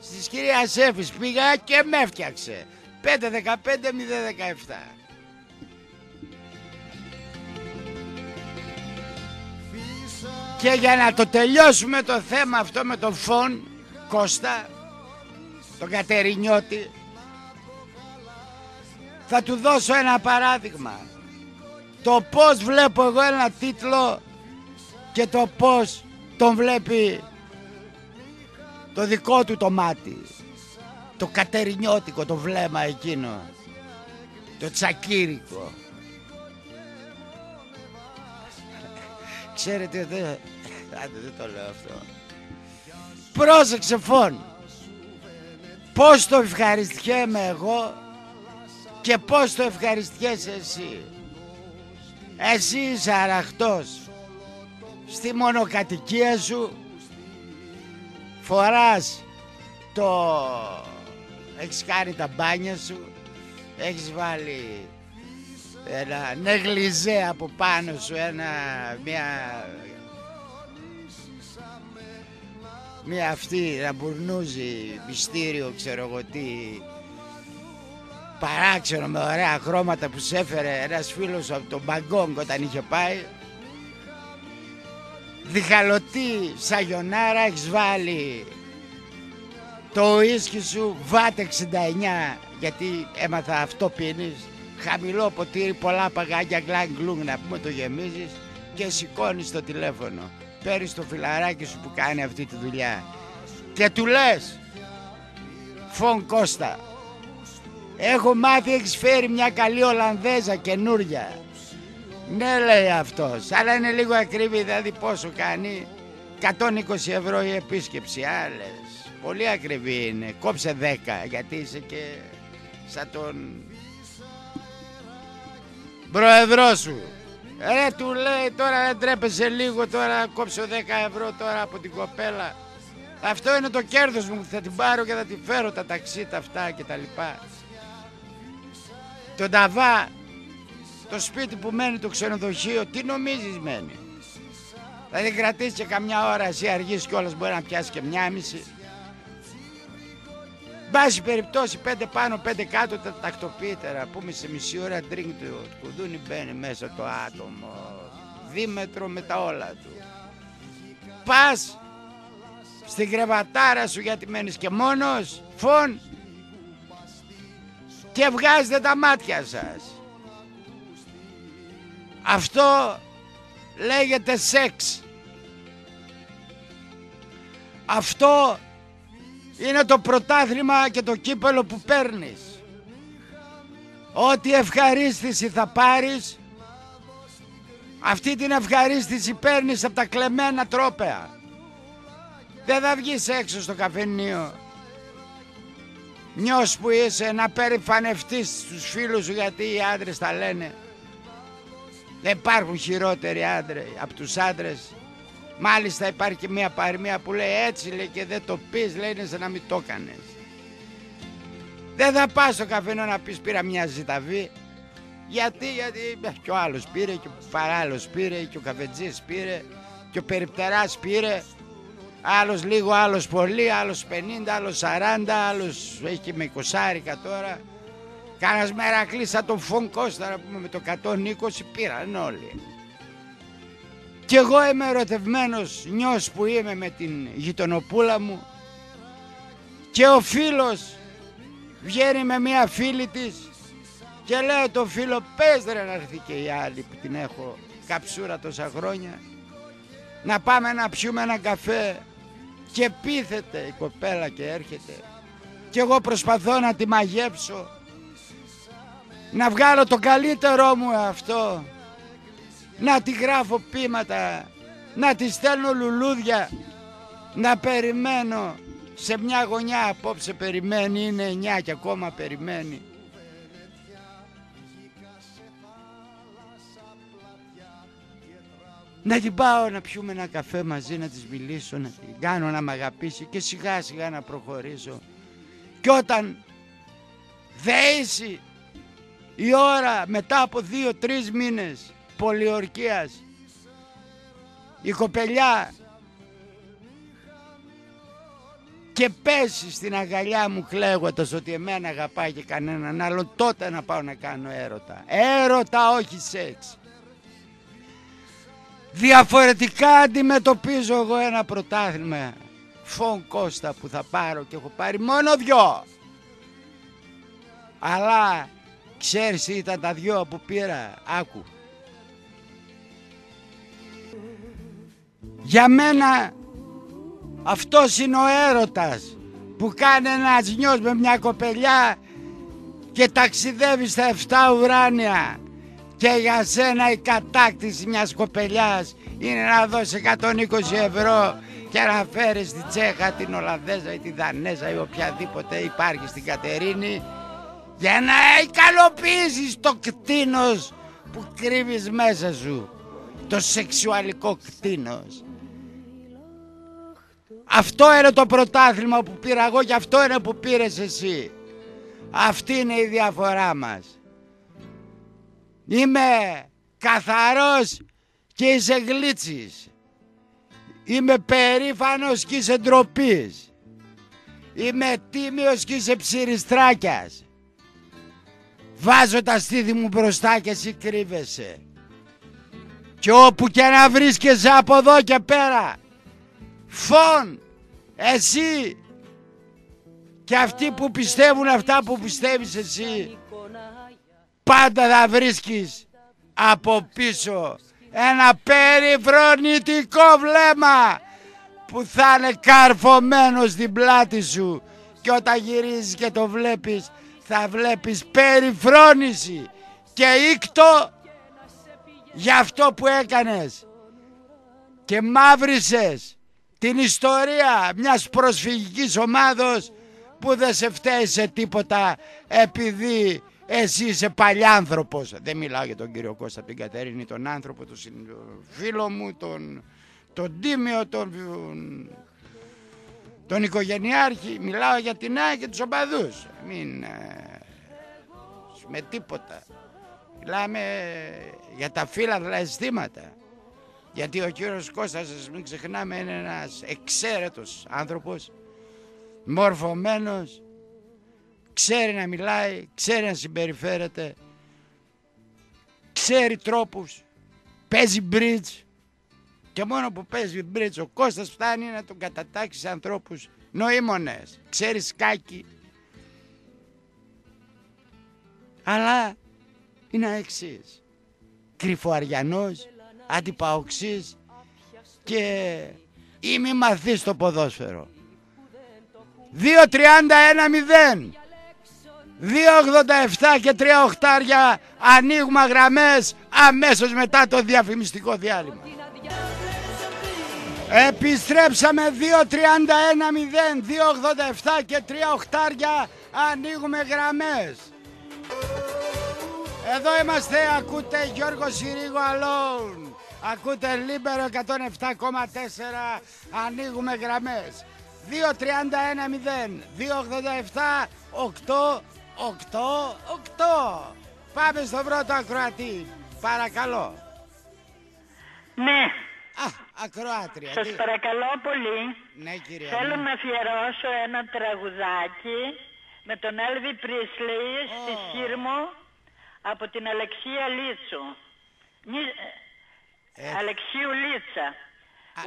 Στις κυρία Σέφης πήγα και με έφτιαξε. 5-15-0-17 Και για να το τελειώσουμε το θέμα αυτό με τον Φων Κώστα, τον Κατερινιώτη, θα του δώσω ένα παράδειγμα. Το πώς βλέπω εγώ ένα τίτλο και το πώς τον βλέπει το δικό του το μάτι. Το κατερινιώτικο το βλέμμα εκείνο. Το τσακύρικο. Ξέρετε δεν... Άντε δεν το λέω αυτό. Πρόσεξε φων. Πώς το ευχαριστιέμαι εγώ και πώς το ευχαριστιέσαι εσύ. Εσύ είσαι αραχτός. Στη μονοκατοικία σου φοράς το... Έχεις κάνει τα μπάνια σου, έχεις βάλει ένα νεγλιζέ από πάνω σου, ένα, μια, μια αυτή να μπουρνούζει μυστήριο, ξέρω εγώ τι, παράξενο με ωραία χρώματα που σε έφερε ένας φίλος από τον Μπαγκόγκ όταν είχε πάει. Διχαλωτή σαγιονάρα έχεις βάλει το ίσκι σου βάτε 69 γιατί έμαθα αυτό πίνεις χαμηλό ποτήρι, πολλά παγάκια, γκλάν γκλούγκ να πούμε το γεμίζεις και σηκώνεις το τηλέφωνο. Παίρνεις το φιλαράκι σου που κάνει αυτή τη δουλειά και του λες Φων Κώστα έχω μάθει έχεις φέρει μια καλή Ολλανδέζα καινούρια Ναι λέει αυτός, αλλά είναι λίγο ακριβή, δηλαδή πόσο κάνει. 120 ευρώ η επίσκεψη, άλλες. Πολύ ακριβή είναι, κόψε 10 γιατί είσαι και σαν τον πρόεδρό σου. Ρε του λέει τώρα δεν τρέπεσαι λίγο τώρα κόψω 10 ευρώ τώρα από την κοπέλα. Αυτό είναι το κέρδος μου θα την πάρω και θα την φέρω τα ταξί τα αυτά και τα λοιπά. Τον Ταβά, το σπίτι που μένει το ξενοδοχείο, τι νομίζεις μένει; Θα την κρατήσεις και καμιά ώρα εσύ αργείς κιόλας μπορεί να πιάσεις και μια μισή. Μπάση περιπτώσει πέντε πάνω πέντε κάτω τα τακτοποιήτερα πούμε σε μισή ώρα drink του κουδούνι μπαίνει μέσα το άτομο δίμετρο με τα όλα του. Πας στην κρεβατάρα σου γιατί μένεις και μόνος, φων και βγάζετε τα μάτια σας. Αυτό λέγεται σεξ. Αυτό είναι το πρωτάθλημα και το κύπελο που παίρνεις. Ό,τι ευχαρίστηση θα πάρεις, αυτή την ευχαρίστηση παίρνεις από τα κλεμμένα τρόπεα. Δεν θα βγεις έξω στο καφενείο. Νιώσ που είσαι να περηφανευτείς στους φίλους σου γιατί οι άντρες τα λένε. Δεν υπάρχουν χειρότεροι άντρες από τους άντρες. Μάλιστα υπάρχει και μια παροιμία που λέει έτσι λέει και δεν το πεις λέει είναι σαν να μην το έκανες. Δεν θα πας στο καφενείο να πεις πήρα μια ζηταβή. Γιατί, γιατί και ο άλλος πήρε και ο παράλληλος πήρε και ο καφετζής πήρε και ο περιπτεράς πήρε Άλλος λίγο, άλλος πολύ, άλλος 50, άλλος 40, άλλος έχει και με 20 τώρα. Κάνας μέρα κλείσα τον Φων Κώστα να πούμε με το 120 πήραν όλοι. Κι εγώ είμαι ερωτευμένος νιός που είμαι με την γειτονοπούλα μου και ο φίλος βγαίνει με μια φίλη της και λέει το φίλο πες ρε να έρθει και η άλλη που την έχω καψούρα τόσα χρόνια να πάμε να πιούμε ένα καφέ και πείθεται η κοπέλα και έρχεται και εγώ προσπαθώ να τη μαγέψω να βγάλω το καλύτερό μου αυτό να τη γράφω πείματα να της στέλνω λουλούδια να περιμένω σε μια γωνιά απόψε περιμένει είναι εννιά και ακόμα περιμένει να την πάω να πιούμε ένα καφέ μαζί, να της μιλήσω, να την κάνω να μ' αγαπήσει και σιγά σιγά να προχωρήσω. Και όταν δέσει η ώρα μετά από δύο-τρεις μήνες πολιορκίας η κοπελιά και πέσει στην αγκαλιά μου κλαίγοντας ότι εμένα αγαπάει και κανέναν άλλο τότε να πάω να κάνω έρωτα. Έρωτα όχι σεξ. Διαφορετικά αντιμετωπίζω εγώ ένα πρωτάθλημα Φων Κώστα που θα πάρω και έχω πάρει μόνο δυο Αλλά ξέρεις ήταν τα δυο που πήρα Άκου Για μένα αυτός είναι ο έρωτας που κάνει ένα νιός με μια κοπελιά και ταξιδεύει στα 7 ουράνια. Και για σένα η κατάκτηση μιας κοπελιάς είναι να δώσεις 120 ευρώ και να φέρεις τη Τσέχα, την Ολλανδέζα ή τη Δανέζα ή οποιαδήποτε υπάρχει στην Κατερίνη για να ικανοποιήσεις το κτίνος που κρύβεις μέσα σου. Το σεξουαλικό κτίνος αυτό είναι το πρωτάθλημα που πήρα εγώ και αυτό είναι που πήρες εσύ αυτή είναι η διαφορά μας Είμαι καθαρός και είσαι γλίτσης. Είμαι περήφανος και είσαι ντροπής. Είμαι τίμιος και είσαι ψυριστράκιας. Βάζω τα στήθη μου μπροστά και εσύ κρύβεσαι. Και όπου και να βρίσκεσαι από εδώ και πέρα. Φων, εσύ! Και αυτοί που πιστεύουν αυτά που πιστεύεις εσύ πάντα θα βρίσκεις από πίσω ένα περιφρονητικό βλέμμα που θα είναι καρφωμένος στην πλάτη σου και όταν γυρίζεις και το βλέπεις θα βλέπεις περιφρόνηση και ήκτο για αυτό που έκανες και μαύρισες την ιστορία μιας προσφυγικής ομάδος που δεν σε φταίει σε τίποτα επειδή εσύ είσαι παλιάνθρωπος. Δεν μιλάω για τον κύριο Κώστα την Κατερίνη, τον άνθρωπο, τον φίλο μου, τον, τον Τίμιο, τον, τον οικογενειάρχη. Μιλάω για την ΑΕΚ και τους οπαδούς. Μην... Ε, με τίποτα. Μιλάμε για τα φύλλα αισθήματα. Γιατί ο κύριος Κώστας, μην ξεχνάμε, είναι ένας εξαίρετος άνθρωπος, μορφωμένος, ξέρει να μιλάει, ξέρει να συμπεριφέρεται, ξέρει τρόπους, παίζει bridge και μόνο που παίζει bridge ο Κώστας φτάνει να τον κατατάξει σε ανθρώπους νοήμονες, ξέρει σκάκι. Αλλά είναι εξής. Κρυφοαριανός, αντιπαοξής και ή μη μαθείς το ποδόσφαιρο. 2-31-0 2,87 και 3 οχτάρια ανοίγουμε γραμμές αμέσως μετά το διαφημιστικό διάλειμμα. Επιστρέψαμε 2,31,0, 2,87 και 3 οχτάρια ανοίγουμε γραμμές. Εδώ είμαστε, ακούτε Γιώργο Συρίγο Αλόν. Ακούτε Λίμπερο 107,4, ανοίγουμε γραμμές. 2,31,0, 2,87, 8, 8, 8. Πάμε στο πρώτο ακροατή. Παρακαλώ. Ναι. Α, ακροάτρια. Σας παρακαλώ πολύ. Ναι, κυρία. Θέλω να αφιερώσω ένα τραγουδάκι με τον Έλβις Πρίσλεϊ στη Σχήρμο από την Αλεξία Λίτσου. Ε, Αλεξίου Λίτσα.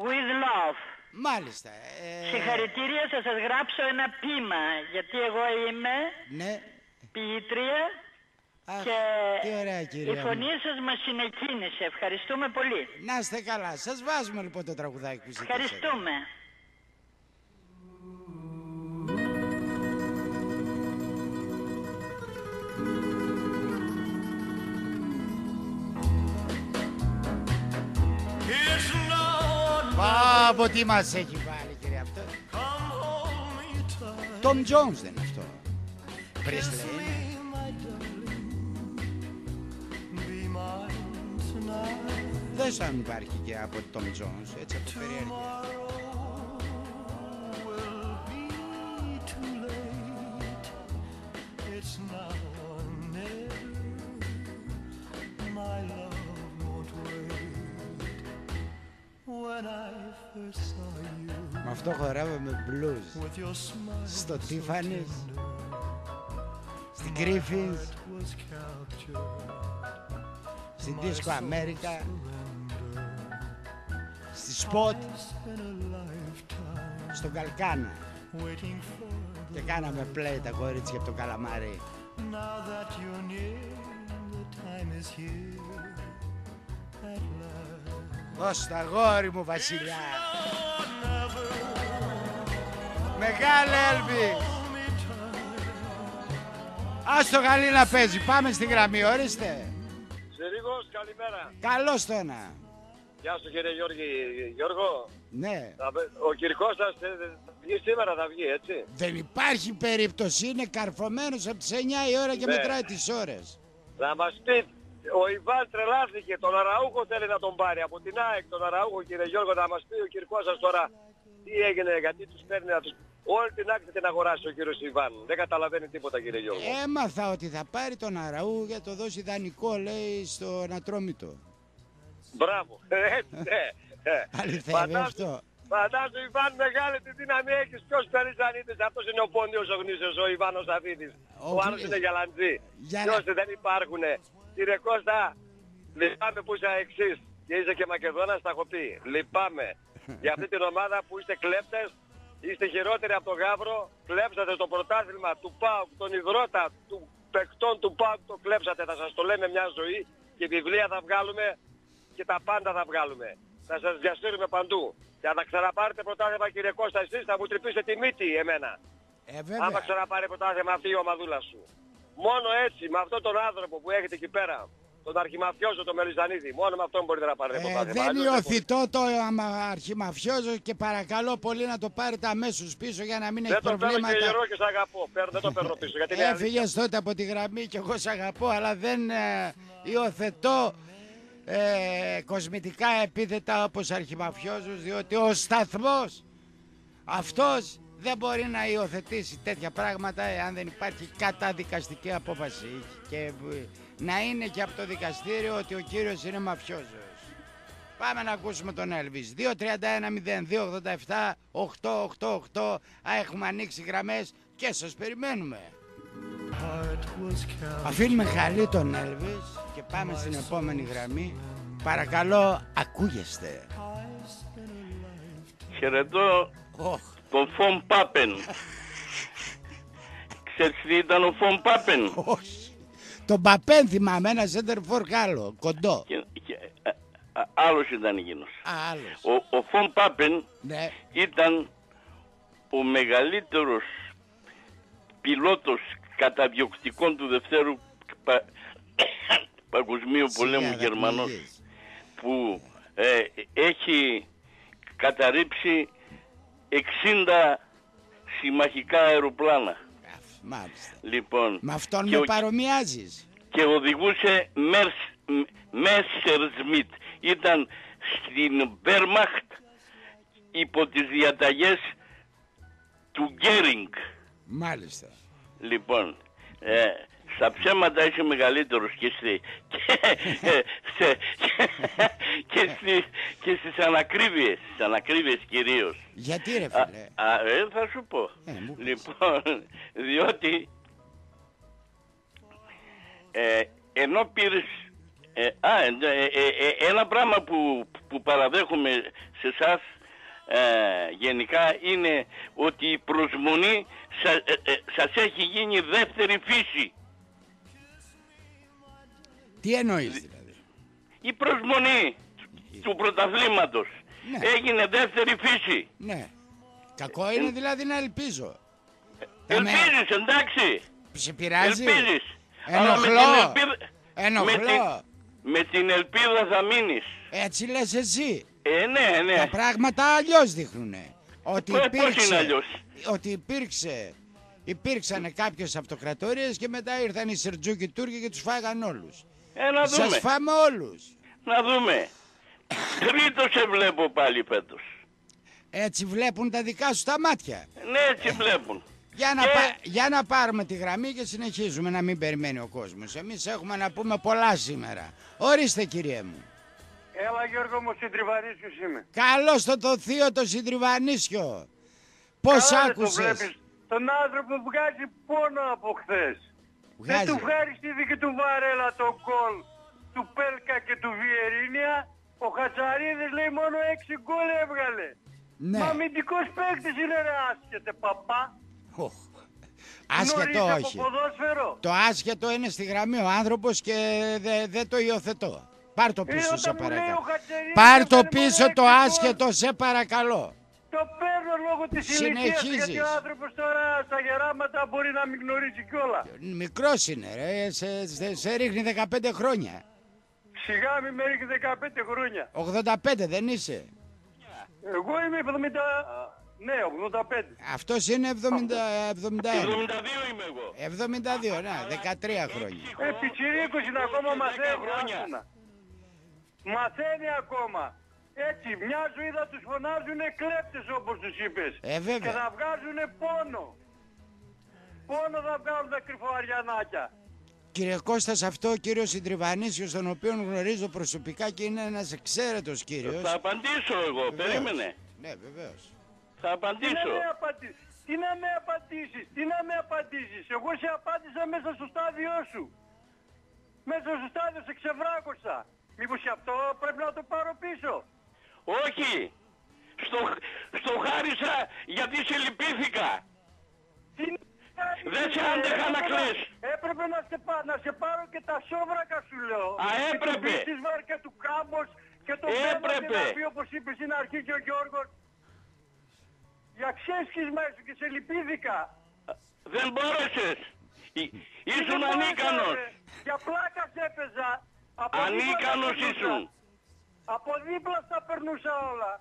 With love. Μάλιστα. Ε... Συγχαρητήρια, θα σας γράψω ένα πείμα, γιατί εγώ είμαι ναι. ποιήτρια και τι ωραία, κυρία η φωνή σας μας συνεκίνησε. Ευχαριστούμε πολύ. Να είστε καλά. Σας βάζουμε λοιπόν το τραγουδάκι που ζητήσατε. Ευχαριστούμε. Από τι μας έχει βάλει κύριε αυτό. Tom Jones δεν είναι αυτό. Presley. Δεν σαν υπάρχει και από Tom Jones, έτσι από περιέργεια. Με αυτό χορεύαμε blues. Στο Tiffany's. Στην Griffins. Στην Disco America. Στη Spot. Στον Καλκάνα. Και κάναμε play τα κορίτσια από το καλαμάρι Δώσ' τα γόρι μου βασιλιά. Μεγάλε Έλβη. Ας το γαλί να παίζει. Πάμε στη γραμμή ορίστε. Συρίγος καλημέρα. Καλώς το ένα. Γεια σου κύριε Γιώργη. Γιώργο Ναι. Ο Κυρκός σας θα βγει σήμερα θα βγει έτσι. Δεν υπάρχει περίπτωση. Είναι καρφωμένος από τις 9 η ώρα και Ναι. μετράει τις ώρες. Να μας πει ο Ιβάν τρελάθηκε, τον Αραούχο θέλει να τον πάρει. Από την ΑΕΚ τον Αραούχο κύριε Γιώργο να μας πει ο Κυρκός σας τώρα τι έγινε, γιατί τους παίρνει να τους... Όλη την άκρη την αγοράσει ο κύριος Ιβάν. Δεν καταλαβαίνει τίποτα κύριε Γιώργο. Έμαθα ότι θα πάρει τον Αραού για το δώσει δανεικό λέει στον Ατρόμητο Μπράβο. Έτσι, ναι. Ε, Αληθεύει φαντάσου- αυτό Φαντάζομαι Ιβάν μεγάλη τη δύναμη έχεις. Ποιος παίρνει ανήτης. Αυτός είναι ο πόνιος ο γνήσιος, ο Ιβάνος Αφίδης. Ο Ο άλλος Γλυ- είναι γιαλαντζή. Για να- Ποιος δεν υπάρχουνε; Κύριε Κώστα, λυπάμαι που είσαι εξής και είσαι και Μακεδόνας, τα έχω πει. Λυπάμαι για αυτή την ομάδα που είστε κλέπτες, είστε χειρότεροι από τον Γαύρο, κλέψατε το πρωτάθλημα του ΠΑΟΚ, τον υδρότα του παικτών του ΠΑΟΚ, το κλέψατε, θα σας το λέμε μια ζωή και βιβλία θα βγάλουμε και τα πάντα θα βγάλουμε. Θα σας διαστήρουμε παντού. Και αν θα ξαναπάρετε πρωτάθλημα κύριε Κώστα εσείς θα μου τρυπήσετε τη μύτη εμένα. Ε βέβαια Άμα ξαναπάρει πρωτάθλημα αυτή η ομαδούλα σου. Μόνο έτσι, με αυτόν τον άνθρωπο που έχετε εκεί πέρα, τον αρχιμαφιόζο, τον Μελισανίδη. Μόνο με αυτόν μπορείτε να πάρετε το Ε, πρωτάθλημα. δεν Αλλιώς υιοθητώ το αμα- αρχιμαφιόζο και παρακαλώ πολύ να το πάρετε αμέσως πίσω για να μην έχει Δεν το παίρνω και προβλήματα. γερό και σ' αγαπώ. Παίρνω, δεν το παίρνω πίσω. Γιατί είναι αλήθεια. Έφυγε τότε από τη γραμμή και εγώ σε αγαπώ, αλλά δεν ε, υιοθετώ ε, κοσμητικά επίθετα όπως αρχιμαφιόζους, διότι ο σταθμός αυτός δεν μπορεί να υιοθετήσει τέτοια πράγματα εάν δεν υπάρχει καταδικαστική απόφαση και ε, να είναι και από το δικαστήριο ότι ο κύριος είναι μαφιόζος. Πάμε να ακούσουμε τον Έλβης. 2-31-02-87-888. Α, έχουμε ανοίξει γραμμές και σας περιμένουμε. Αφήνουμε χαλή τον Έλβης και πάμε στην επόμενη γραμμή. Παρακαλώ, ακούγεστε. Χαιρετώ Οχ, τον Φον Πάπεν. Ξέρεις τι ήταν ο Φον Πάπεν; όχι. Τον Παπέν θυμάμαι, ένα center for καλό, κοντό. Και, και, α, α, άλλος ήταν εκείνος. Α, άλλος. Ο, ο Φον Πάπεν Ναι, ήταν ο μεγαλύτερος πιλότος καταδιοκτικών του Δευτέρου πα- Παγκοσμίου Πολέμου σιγά, Γερμανός δακμυγείς. που ε, έχει καταρρύψει 60 συμμαχικά αεροπλάνα. Αφ, Μάλιστα. Λοιπόν, Με αυτόν και, με ο- παρομοιάζεις. και οδηγούσε Messerschmitt. Ήταν στην Wehrmacht υπό τις διαταγές του Γκέρινγκ. Μάλιστα. Λοιπόν, ε, στα ψέματα είσαι μεγαλύτερος και, στη, και, ε, σε- και, στη, και στις ανακρίβειες, στις ανακρίβειες κυρίως. Γιατί ρε Α, φίλε; α, ε, θα σου πω. Ε, μου πες. λοιπόν, διότι ε, ενώ πήρες ε, α, ε, ε, ε, ε, ένα πράγμα που, που παραδέχομαι σε εσάς γενικά είναι ότι η προσμονή σα, ε, ε, σας έχει γίνει δεύτερη φύση. Τι εννοείς δηλαδή; Η προσμονή του πρωταθλήματος Ναι. έγινε δεύτερη φύση. Ναι. Κακό είναι δηλαδή να ελπίζω. Τα με- Ελπίζεις εντάξει. Σε πειράζει. Ελπίζεις. Αλλά με την Ενοχλώ. ελπίδα- Ενοχλώ. Με την, με την ελπίδα θα μείνεις. Έτσι λες εσύ; Ε, ναι, ναι. Τα πράγματα αλλιώς δείχνουνε. Ότι Πώς- πώς υπήρξε, είναι αλλιώς; ότι υπήρξε, υπήρξαν κάποιες αυτοκρατορίες και μετά ήρθαν οι Σερτζούκοι Τούρκοι και τους φάγαν όλους. Ε, να δούμε. Σας φάμε όλους. Να δούμε. Τρίτο σε βλέπω πάλι φέτος. Έτσι βλέπουν τα δικά σου τα μάτια. Ναι, έτσι βλέπουν. Για να, Και- πα- για να πάρουμε τη γραμμή και συνεχίζουμε να μην περιμένει ο κόσμος. Εμείς έχουμε να πούμε πολλά σήμερα. Ορίστε κύριε μου. Έλα Γιώργο μου, συντριβανίσιος είμαι. Καλώς το το θείο το συντριβανίσιο. Πώς Καλά, δεν άκουσες; Το βλέπεις. Τον άνθρωπο βγάζει πόνο από χθες. Δεν Βγάζει. του ευχαριστήθηκε και του Βαρέλα το γκολ του Πέλκα και του Βιερίνια. Ο Χατσαρίδης λέει μόνο 6 γκολ έβγαλε. Ναι. Μα αμυντικός παίκτης είναι ρε άσχετε παπά. Οχ. Άσχετο Γνωρίζει όχι. από ποδόσφαιρο. Το άσχετο είναι στη γραμμή ο άνθρωπος και δεν δεν το υιοθετώ. Πάρ το Ε, πίσω όταν σε μου λέει παρακαλώ. ο Χατζερίδης Πάρ το έβγαλε πίσω μόνο το έξι γκολ. άσχετο σε παρακαλώ. Το παίρνω λόγω της ηλικίας Συνεχίζεις. γιατί ο άνθρωπος τώρα στα γεράματα μπορεί να μην γνωρίζει κιόλα. Μικρός είναι ρε, σε, σε, σε ρίχνει 15 χρόνια. Σιγά μη με ρίχνει 15 χρόνια. 85 δεν είσαι; Εγώ είμαι 70... Ναι, 85. Αυτός είναι 70, 71. 72 είμαι εγώ. 72, να, 13 χρόνια. Ε, πιτσιρίκος είναι ακόμα και μαθαίνει. 10 χρόνια. άστονα. Μαθαίνει ακόμα. Έτσι, μια ζωή θα τους φωνάζουν κλέπτες όπως τους είπες. Ε, βέβαια. Και θα βγάζουν πόνο. Πόνο θα βγάλουν τα κρυφοαριανάκια. Κύριε Κώστας, αυτό ο κύριος Συντριβανίσιος, τον οποίο γνωρίζω προσωπικά και είναι ένας εξαίρετος κύριος. Θα απαντήσω εγώ, Βεβαίως. περίμενε. Ναι, βεβαίως. Θα Τι να απαντήσω. με απαντήσεις, τι να με απαντήσεις, τι να με απαντήσεις. Εγώ σε απάντησα μέσα στο στάδιο σου. Μέσα στο στάδιο σε ξεβράκωσα. Μήπως και αυτό πρέπει να το πάρω πίσω. Όχι. Στο, στο χάρισα γιατί σε λυπήθηκα. Τι Δεν σε άντεχα να Έπρεπε κλαις. Έπρεπε να σε, πά- να σε πάρω και τα σόβρακα σου λέω. Α, έπρεπε. Και του Μπίσμαρ και του Κάμπος και το Έπρεπε. Πέλα όπως είπες στην αρχή και ο Γιώργος. Για ξέσχισμα σου και σε λυπήθηκα. Δεν μπόρεσες. Ή- Τι Ήσουν δεν μπόρεσα, ανίκανος. ρε. Για πλάκα σε έπαιζα. Από δίπλα Ανίκανος τα περνούσα. ήσουν. Από δίπλα τα περνούσα όλα.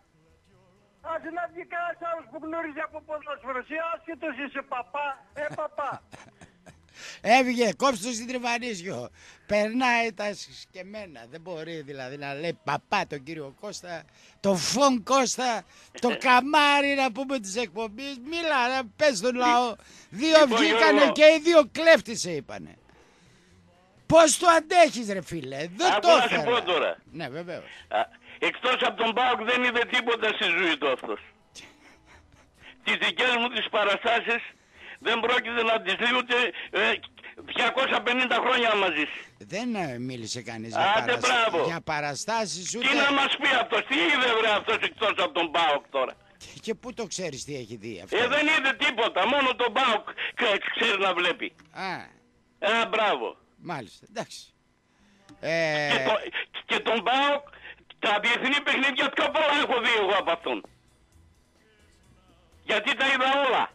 Άσε να βγει κανένας άλλος που γνωρίζει από ποδόσφαιρος. Εσύ άσχετος είσαι παπά. Ε, παπά. Έβγε, κόψτε το στην Τριβανίσιο. Περνάει τα σκεμμένα. Δεν μπορεί δηλαδή να λέει παπά τον κύριο Κώστα, τον Φων Κώστα, το καμάρι να πούμε της εκπομπής. Μίλα, να πες στον λαό. Δύο Λοιπόν, βγήκανε Γιώργο. και οι δύο κλέφτησε είπανε. Πώς το αντέχεις ρε φίλε, δεν Άκου το να σου ήθελα. πω τώρα. Ναι βεβαίως. Α, Εκτός από τον Πάοκ δεν είδε τίποτα στη ζωή του αυτός. Τις δικές μου τις παραστάσεις δεν πρόκειται να τις δει ούτε ε, 250 χρόνια να ζήσει. Δεν ε, μίλησε κανείς για, Άντε, παρασ... μπράβο. για παραστάσεις ούτε... Τι να μας πει αυτός, τι είδε βρε αυτός εκτός από τον Πάοκ τώρα; Και- Και πού το ξέρεις τι έχει δει αυτό; Ε, δεν είδε τίποτα, μόνο τον Πάοκ ξε- ξέρει να βλέπει. Α, Ε, μπράβο. Μάλιστα, εντάξει. Ε, Και, το, και τον Πάοκ, τα διεθνή παιχνίδια πιο πολλά έχω δει εγώ από αυτόν. Γιατί τα είδα όλα.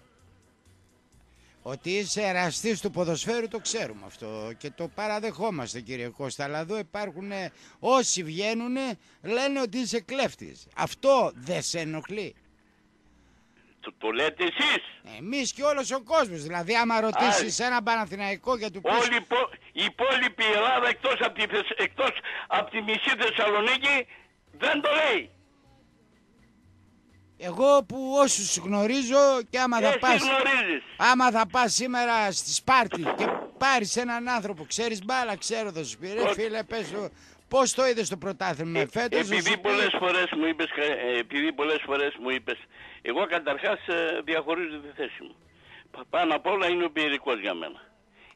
Ότι είσαι εραστής του ποδοσφαίρου το ξέρουμε αυτό και το παραδεχόμαστε κύριε Κώστα αλλά εδώ υπάρχουν ε, όσοι βγαίνουν λένε ότι είσαι κλέφτης. Αυτό δεν σε ενοχλεί; Το, το λέτε εσείς. Εμείς και όλος ο κόσμος. Δηλαδή άμα ρωτήσεις έναν Παναθηναϊκό και του πεις Όλη η υπο- η υπόλοιπη Ελλάδα εκτός από τη, Θεσ- εκτός από τη μισή Θεσσαλονίκη δεν το λέει. εγώ που όσους γνωρίζω και άμα θα Εσύ πας... γνωρίζεις. Άμα θα πας σήμερα στη Σπάρτη και πάρεις έναν άνθρωπο, ξέρεις μπάλα, ξέρω θα σου πει, ρε Όχι. φίλε πες του, πώς το είδες το πρωτάθλημα Ε, φέτος, θα επειδή σου πει, πολλές φορές μου είπες, ε, επειδή πολλές φορές μου είπες, εγώ καταρχάς ε, διαχωρίζω τη θέση μου. Πα- Πάνω απ' όλα είναι ο ποιερικός για μένα.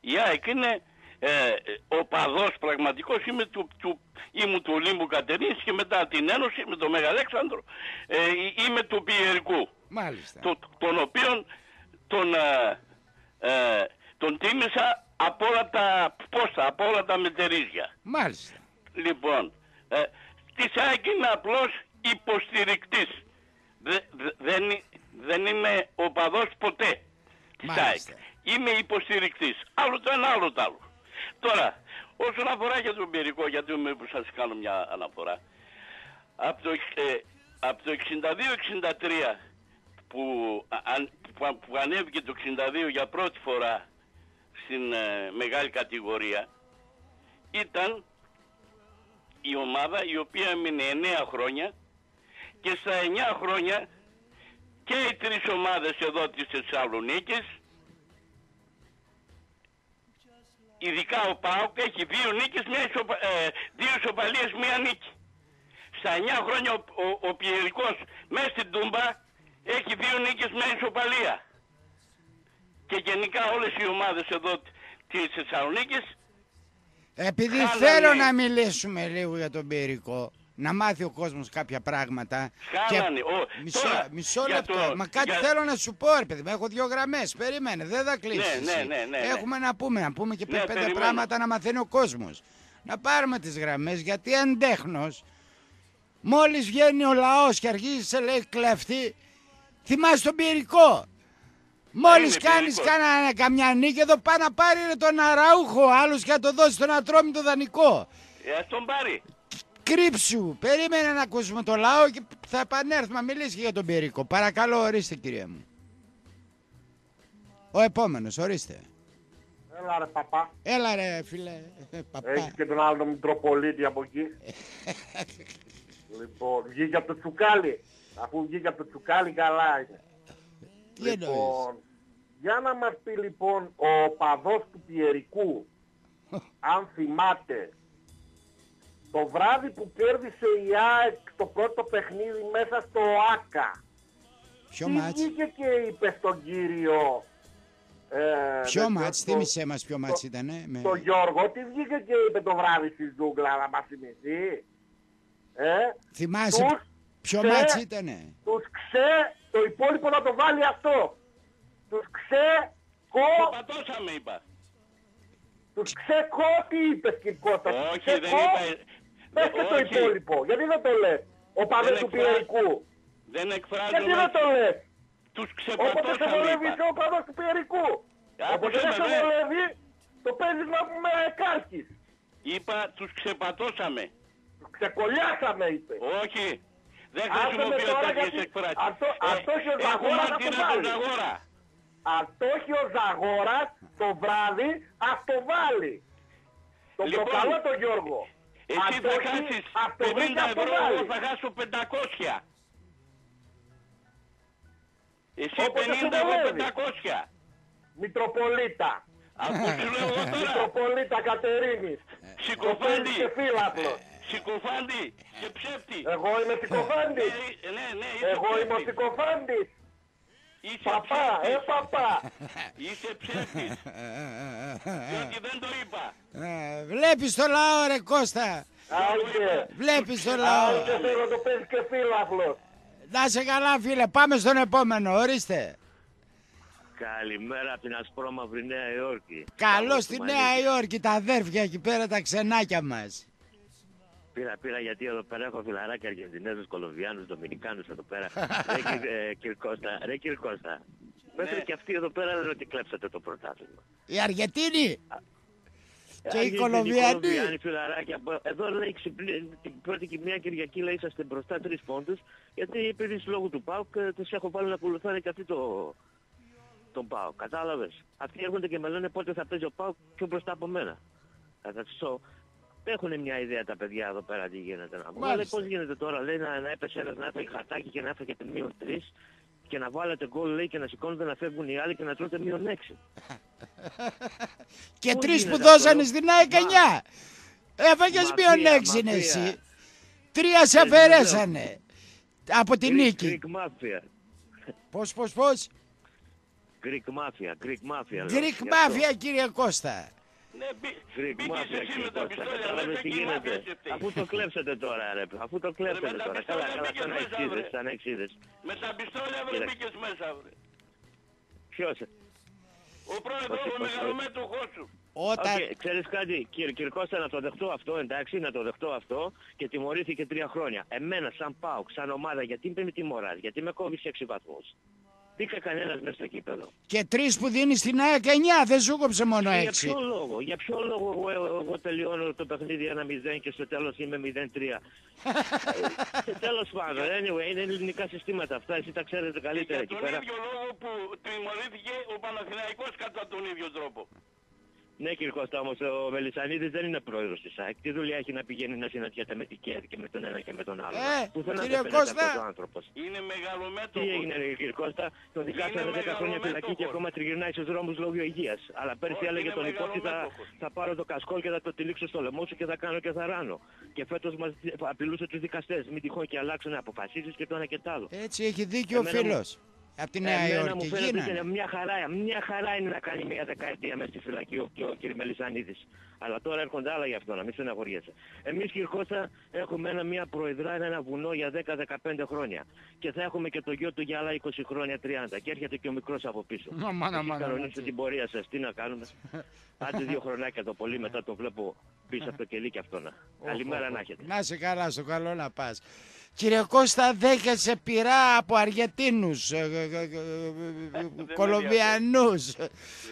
Η ΑΕΚ είναι ε, ε, ο παδός πραγματικός, είμαι του, του, ήμουν του Ολύμπου Κατερίνης και μετά την Ένωση με τον Μεγαλέξανδρο, ε, ε, είμαι του ποιερικού. Μάλιστα. το, τον οποίον τον, ε, ε, τον τίμησα από όλα τα πόστα, από όλα τα μετερίζια. Μάλιστα. Λοιπόν, ε, της ΑΕΚ είμαι απλώς υποστηρικτής. Δε- δε- δεν, εί- δεν είμαι οπαδός ποτέ της ΑΕΚ. Μάλιστα. Είμαι υποστηρικτής. Άλλο το ένα, άλλο το άλλο. Τώρα, όσον αφορά για τον Πυρικό, γιατί με που σας κάνω μια αναφορά, από το, ε, από το 62-63 που, α- αν- που, που ανέβηκε το 62 για πρώτη φορά στην ε, μεγάλη κατηγορία ήταν η ομάδα η οποία έμεινε 9 χρόνια και στα 9 χρόνια και οι τρεις ομάδες εδώ της Θεσσαλονίκης ειδικά ο ΠΑΟΚ έχει δύο νίκες, μια ισοπα, ε, δύο ισοπαλίες, μια νίκη. Στα 9 χρόνια ο, ο, ο Πιερικός μέσα στην Τούμπα έχει δύο νίκες, μια ισοπαλία. Και γενικά όλες οι ομάδες εδώ της Θεσσαλονίκης Επειδή Χάλανε. θέλω να μιλήσουμε λίγο για τον Πυρικό, να μάθει ο κόσμος κάποια πράγματα. Χάλανε. Ο- Μισό, τώρα, μισό για λεπτό. το- Μα κάτι για- θέλω να σου πω, ρε παιδί μου. Έχω δύο γραμμές. Περίμενε, δεν θα κλείσεις. Ναι, εσύ. ναι, ναι, ναι, ναι. Έχουμε να πούμε, να πούμε και Ναι, πέντε περιμένω. πράγματα να μαθαίνει ο κόσμος. Να πάρουμε τις γραμμές, γιατί εντέχνος, μόλις βγαίνει ο λαός και αρχίζει σε λέει κλέφτη, θυμάσαι τον Πυρικό. Μόλις είναι κάνεις Πυρικός. κανένα, καμιά νίκη εδώ πάει να πάρει ρε, τον Αραούχο, άλλος και να το δώσει τον Ατρόμητο δανεικό. ε, ας τον πάρει. Κρύψου, περίμενε να ακούσουμε το λαό και θα επανέλθουμε να μιλήσεις και για τον Πυρικό. Παρακαλώ, ορίστε κυρία μου. Ο επόμενος, ορίστε. Έλα ρε παπά. Έλα ρε φίλε, ε, παπά. Έχεις και τον άλλο τον Μητροπολίτη από εκεί. λοιπόν, βγήκε από το τσουκάλι. Αφού βγήκε από το τσουκάλι καλά είναι. Τι εννοείς; Λοιπόν, για να μας πει λοιπόν ο παδός του Πιερικού, αν θυμάται, το βράδυ που κέρδισε η ΑΕΚ το πρώτο παιχνίδι μέσα στο ΆΚΑ, Ποιο τι μάτς, βγήκε και είπε στον κύριο... Ε, ποιο δεν μάτς, ξέρω, θύμισέ μας ποιο μάτς ήτανε. Με... το Γιώργο, τι βγήκε και είπε το βράδυ στη Ζούγκλα να μας θυμηθεί. Ε, Θυμάσαι τους ποιο ξε- μάτς ήτανε; τους ξε, το υπόλοιπο να το βάλει αυτό. Τους ξε, Το κο, πατώσαμε είπα. τους ξεκό, τι είπες κύριε Κώστα. τους Όχι, ξεκό, δεν είπα... Πες και το όχι, υπόλοιπο. Γιατί δεν το λες; Ο παδές Δεν του εκφράζω- Πιερικού. Δεν Γιατί εκφράζομαι... δεν το λες; Τους Όποτε σε ξεπατώσαμε βολεύει είπα. είσαι ο παδός του Πιερικού. Άκουσε Όποτε δεν με, σε δε. βολεύει, το παίζεις να πούμε κάρκης. Είπα τους ξεπατώσαμε. Ξεκολλιάσαμε είπε. Όχι. Δεν Άσε με χρησιμοποιώ τώρα τέτοιες γιατί εκφράσεις. αυτό- Ε, αυτός έχει ο έχω Ζαγόρας να μαρτυρία το τον βάλει. Ζαγόρα. Αυτός έχει ο Ζαγόρας το βράδυ, ας το βάλει. Τον Λοιπόν, προκαλώ τον Γιώργο. Εσύ Αν το θα έχει, χάσεις ας το βρεις 50 και ας το ευρώ, εγώ βάλει. θα χάσω 500. Εσύ Όπως 50 το εγώ βολεύει. 500. Μητροπολίτα. Αφού σου λέω εγώ τώρα. Μητροπολίτα Κατερίνης. Συκοφάντη. Και φίλαθλος. Συκοφάντη και ψεύτη. Εγώ είμαι συκοφάντης. Ε, Ναι, ναι, είσαι Εγώ είμαι ο ψεύτης. συκοφάντης. Είσαι Παπά, ε ψεύτης. παπά. Είσαι ψεύτης. Διότι δεν το είπα. Ε, Βλέπεις το λαό ρε Κώστα. Άιτε. Βλέπεις το λαό. Άιτε θέλω να το παίζει και φίλαθλος. Να σε καλά φίλε. Πάμε στον επόμενο. Ορίστε. Καλημέρα από την ασπρόμαυρη Νέα Υόρκη. Καλό Παύλος στη του Νέα Μανίκη. Υόρκη. Τα αδέρφια εκεί πέρα τα ξενάκια μας. Πήρα, πήρα γιατί εδώ πέρα έχω φιλαράκια Αργεντινέζους, Κολομβιάνους, Δομινικάνους εδώ πέρα. ρε, κύριε, ε, κύριε Κώστα, ρε κύριε Κώστα. Μέχρι και αυτοί εδώ πέρα λένε ότι κλέψατε το πρωτάθλημα. Η Αργεντίνη. Και οι Αργεντινοί, Κολομβιανοί. Κολομβιάνοι, φιλαράκια. Εδώ λέει ξυπνή- την πρώτη και μια Κυριακή λέει είσαστε μπροστά τρεις πόντους γιατί επειδή λόγω του ΠΑΟΚ ε, τους έχω βάλει να ακολουθάνε και αυτοί το, τον ΠΑΟΚ. Κατάλαβες. Αυτοί έρχονται και με λένε πότε θα παίζει ο ΠΑΟΚ πιο μπροστά από μένα. Κατατσό. Έχουν μια ιδέα τα παιδιά εδώ πέρα τι γίνεται να πούμε. Λέει Μάλιστα. πώς γίνεται τώρα λέει να, να έπεσε ένας να έφεγε χαρτάκι και να έφεγε μείον τρεις και να βάλετε γκολ λέει και να σηκώνονται να φεύγουν οι άλλοι και να τρώτε μείον έξι. Και Πώς τρεις που γίνεται δώσανε αυτό, στην ΑΕΚ Μα- 9. Έφαγες Μαφία, μείον έξι είναι μαφία. εσύ. Τρία σε Έτσι, αφαιρέσανε. Από τη Greek- νίκη. Greek Mafia. Πώς, πώς, πώς; Greek Mafia, Greek Mafia. λέω, Greek γι' αυτό. Mafia κύριε Κώστα. Ναι, μπή- Greek μπήκες Mafia, εσύ κύριε με τα Κώστα. πιστόλια Κατάλαβες μέσα τι και η μάφια γίνεται. σε φταίει. Αφού το κλέψατε τώρα, ρε. Αφού το κλέψατε με τα τώρα. πιστόλια Καλά, καλά, μπήκες σαν μέσα, εξίδες, βρε. σαν εξίδες. Με τα πιστόλια βρε Κοίτα. μπήκες μέσα βρε. Ποιος; Ο πρόεδρος, Όχι, ο όχι. μεγαλομέτωχός σου. Όταν... Οκ, ξέρεις κάτι, κύριε, κύριε Κώστα, να το δεχτώ αυτό, εντάξει, να το δεχτώ αυτό και τιμωρήθηκε τρία χρόνια. Εμένα, σαν ΠΑΟΚ, σαν ομάδα, γιατί με τιμωράς, γιατί με κόβεις έξι βαθμούς; Μπήκα κανένας μέσα στο κήπεδο. Και τρεις που δίνεις στην ΑΕΚ 9. Δεν σου κόψε μόνο Για έξι. ποιο λόγο, για ποιο λόγο εγώ, εγώ, εγώ τελειώνω το παιχνίδι 1-0 και στο τέλος είμαι 0-3. Ε, τέλος πάντων, anyway, είναι ελληνικά συστήματα αυτά, εσύ τα ξέρετε καλύτερα Για εκεί τον πέρα. ίδιο λόγο που τιμωρήθηκε ο Παναθηναϊκός κατά τον ίδιο τρόπο. Ναι κύριε Κώστα, όμως ο Μελισανίδης δεν είναι πρόεδρος της ΑΕΚ. Τι δουλειά έχει να πηγαίνει να συναντιέται με την ΚΕΔ και με τον ένα και με τον άλλο; Ε, Πουθενά κύριε δεν φαίνεται Κώστα. αυτός ο άνθρωπος; Είναι Τι μεγαλομέτωχος. έγινε ρε, κύριε Κώστα, τον δικάσανε Είναι 10 χρόνια φυλακή και μεγαλομέτωχος. ακόμα τριγυρνάει στους δρόμους λόγω υγείας. Αλλά πέρσι Όχι, έλεγε είναι τον υπότη θα, μεγαλομέτωχος. θα πάρω το κασκόλ και θα το τυλίξω στο λαιμό σου και θα κάνω και θα ράνω. Και φέτος μας απειλούσε τους δικαστές. Μην τυχόν και αλλάξουν αποφασίσεις και το ένα και το άλλο. Έτσι έχει δίκιο ο Εμένα μου- φίλος. Από τη Νέα Εμένα μου Υόρκη. φαίνεται ότι είναι Γίνανε. μια χαρά, μια χαρά είναι να κάνει μια δεκαετία μέσα στη φυλακή ο, ο κ. Μελισανίδης. Αλλά τώρα έρχονται άλλα γι' αυτό, να μην στεναχωριέσαι. Εμείς κύριε Κώστα έχουμε ένα, μια προεδρά, ένα βουνό για 10-15 χρόνια. Και θα έχουμε και το γιο του για άλλα 20 χρόνια, 30. Και έρχεται και ο μικρός από πίσω. Αμάν, αμάν, αμάν. Κανονίστε την πορεία σας, τι να κάνουμε; Άντε δύο χρονάκια το πολύ, μετά το βλέπω πίσω από το κελί και αυτό να. Καλημέρα να έχετε. Να σε καλά, στο καλό να πας. Κύριε Κώστα, δέχεσαι πειρά από Αργεντίνους, ε, ε, ε, ε, ε, Κολομβιανούς.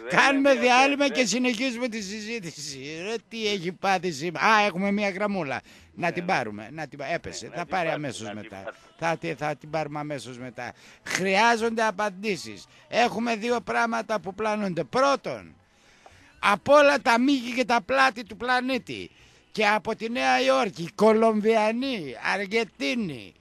Κάνουμε με διάλειμμα ενδιαφέρει. και συνεχίζουμε τη συζήτηση. Ρε, τι έχει πάθει σήμερα. Α, έχουμε μια γραμμούλα. Να την πάρουμε. Να την... πά- Έπεσε. Ναι, να θα την πάρει πάρουμε, αμέσως να την μετά. πάρουμε. Θα, τη- θα την πάρουμε αμέσως μετά. Χρειάζονται απαντήσεις. Έχουμε δύο πράγματα που πλανούνται. Πρώτον, από όλα τα μήκη και τα πλάτη του πλανήτη και από τη Νέα Υόρκη, Κολομβιανοί, Αργεντίνοι,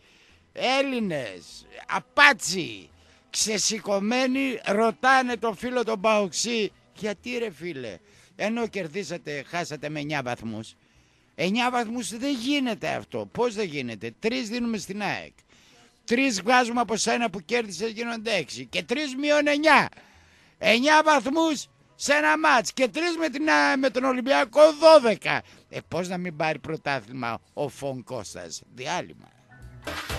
Έλληνες, Απάτσι, ξεσηκωμένοι ρωτάνε τον φίλο τον Παοξή γιατί ρε φίλε, ενώ κερδίσατε, χάσατε με 9 βαθμούς. 9 βαθμούς δεν γίνεται αυτό. Πώς δεν γίνεται. Τρεις δίνουμε στην ΑΕΚ. Τρεις βγάζουμε από σένα που κέρδισες γίνονται 6. Και τρεις μείον 9. 9 βαθμούς σε ένα μάτς. Και τρεις με, την, α, με τον Ολυμπιακό 12. Ε, πώς να μην πάρει πρωτάθλημα ο Φων Κώστας; Διάλειμμα.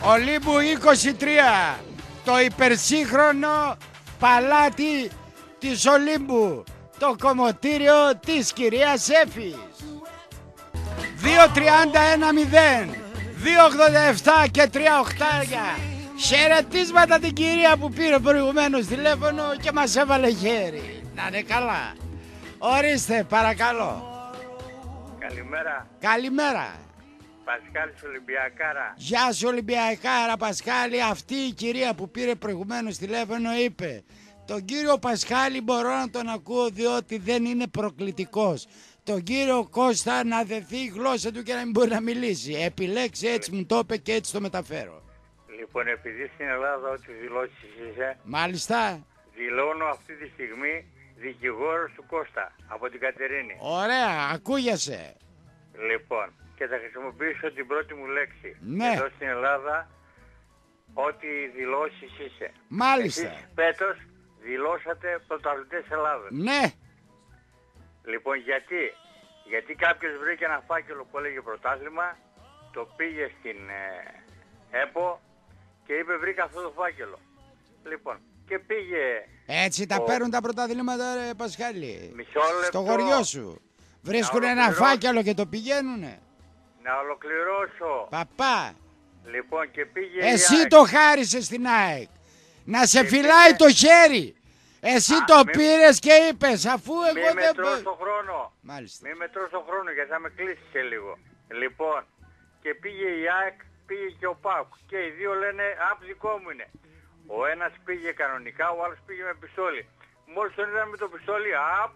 Ολύμπου 23. Το υπερσύγχρονο παλάτι της Ολύμπου. Το κομμωτήριο της κυρίας Έφης. 2.31.0 2.87 και 3 οχτάρια Χαιρετίσματα την κυρία που πήρε προηγουμένως τηλέφωνο και μας έβαλε χέρι Να είναι καλά Ορίστε παρακαλώ Καλημέρα. Καλημέρα. Πασχάλης Ολυμπιακάρα. Γεια σου Ολυμπιακάρα Πασχάλη. Αυτή η κυρία που πήρε προηγουμένως τηλέφωνο είπε τον κύριο Πασχάλη μπορώ να τον ακούω διότι δεν είναι προκλητικός. Τον κύριο Κώστα να δεθεί η γλώσσα του και να μην μπορεί να μιλήσει. Επιλέξει έτσι μου το είπε και έτσι το μεταφέρω. Λοιπόν, επειδή στην Ελλάδα ό,τι δηλώσεις είσαι, Μάλιστα. δηλώνω αυτή τη στιγμή δικηγόρος του Κώστα από την Κατερίνη. Ωραία, ακούγεσαι. Λοιπόν, και θα χρησιμοποιήσω την πρώτη μου λέξη. Ναι. Εδώ στην Ελλάδα, ό,τι δηλώσεις είσαι. Μάλιστα. Εσείς πέτος δηλώσατε πρωταθλητές Ελλάδας. Ναι. Λοιπόν, γιατί. Γιατί κάποιος βρήκε ένα φάκελο που έλεγε πρωτάθλημα, το πήγε στην ε, ΕΠΟ και είπε βρήκα αυτό το φάκελο. Λοιπόν, και πήγε Έτσι τα Ο- παίρνουν τα πρωταθλήματα ρε Πασχάλη. Μισό λεπτό. Στο χωριό σου. Βρίσκουν Να ένα ολοκληρώσω. φάκελο και το πηγαίνουνε. να ολοκληρώσω. Παπά. Λοιπόν, και πήγε η Εσύ ΑΕΚ. το χάρισες στην ΑΕΚ. Να σε Και φυλάει πήγε- το χέρι. Εσύ Α, το μη- πήρες και είπες αφού Μη εγώ με δεν... τρως μπο- το χρόνο. Μάλιστα. Μη με τρως το χρόνο γιατί θα με κλείσεις σε λίγο. Λοιπόν, και πήγε η ΑΕΚ, πήγε και ο ΠΑΟΚ. Και οι δύο λένε απ δικό μου είναι. Ο ένας πήγε κανονικά, ο άλλος πήγε με πιστόλι. Μόλις τον είδαμε με το πιστόλι, απ,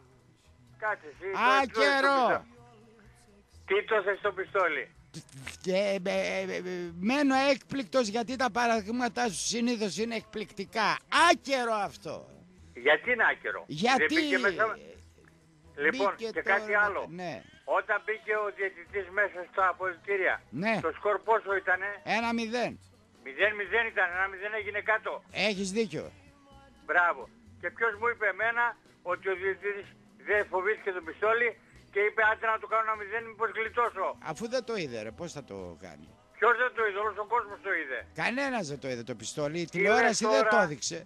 κάτσε εσύ. Α, το- το- καιρό. το πιστόλι. Τι το θες στο πιστόλι; Και ε, ε, ε, ε, μένω έκπληκτος γιατί τα παραδείγματά σου συνήθως είναι εκπληκτικά. Άκερο αυτό. Γιατί είναι άκερο. Γιατί... Δεν μπήκε μέσα... Λοιπόν, μπήκε και τώρα κάτι με- άλλο. Ναι. Όταν μπήκε ο διαιτητής μέσα στα αποδητήρια, Ναι. το σκορ πόσο ήτανε, Ένα μηδέν. 0-0 ήταν, ένα 0 έγινε κάτω. Έχεις δίκιο. Μπράβο. Και ποιος μου είπε εμένα ότι ο διαιτητής δεν φοβήθηκε το πιστόλι και είπε άντε να του κάνω ένα 0 μήπως γλιτώσω. Αφού δεν το είδε ρε, πώς θα το κάνει; Ποιος δεν το είδε, όλος ο κόσμος το είδε. Κανένας δεν το είδε το πιστόλι, η Τι τηλεόραση λες δεν τώρα; το έδειξε.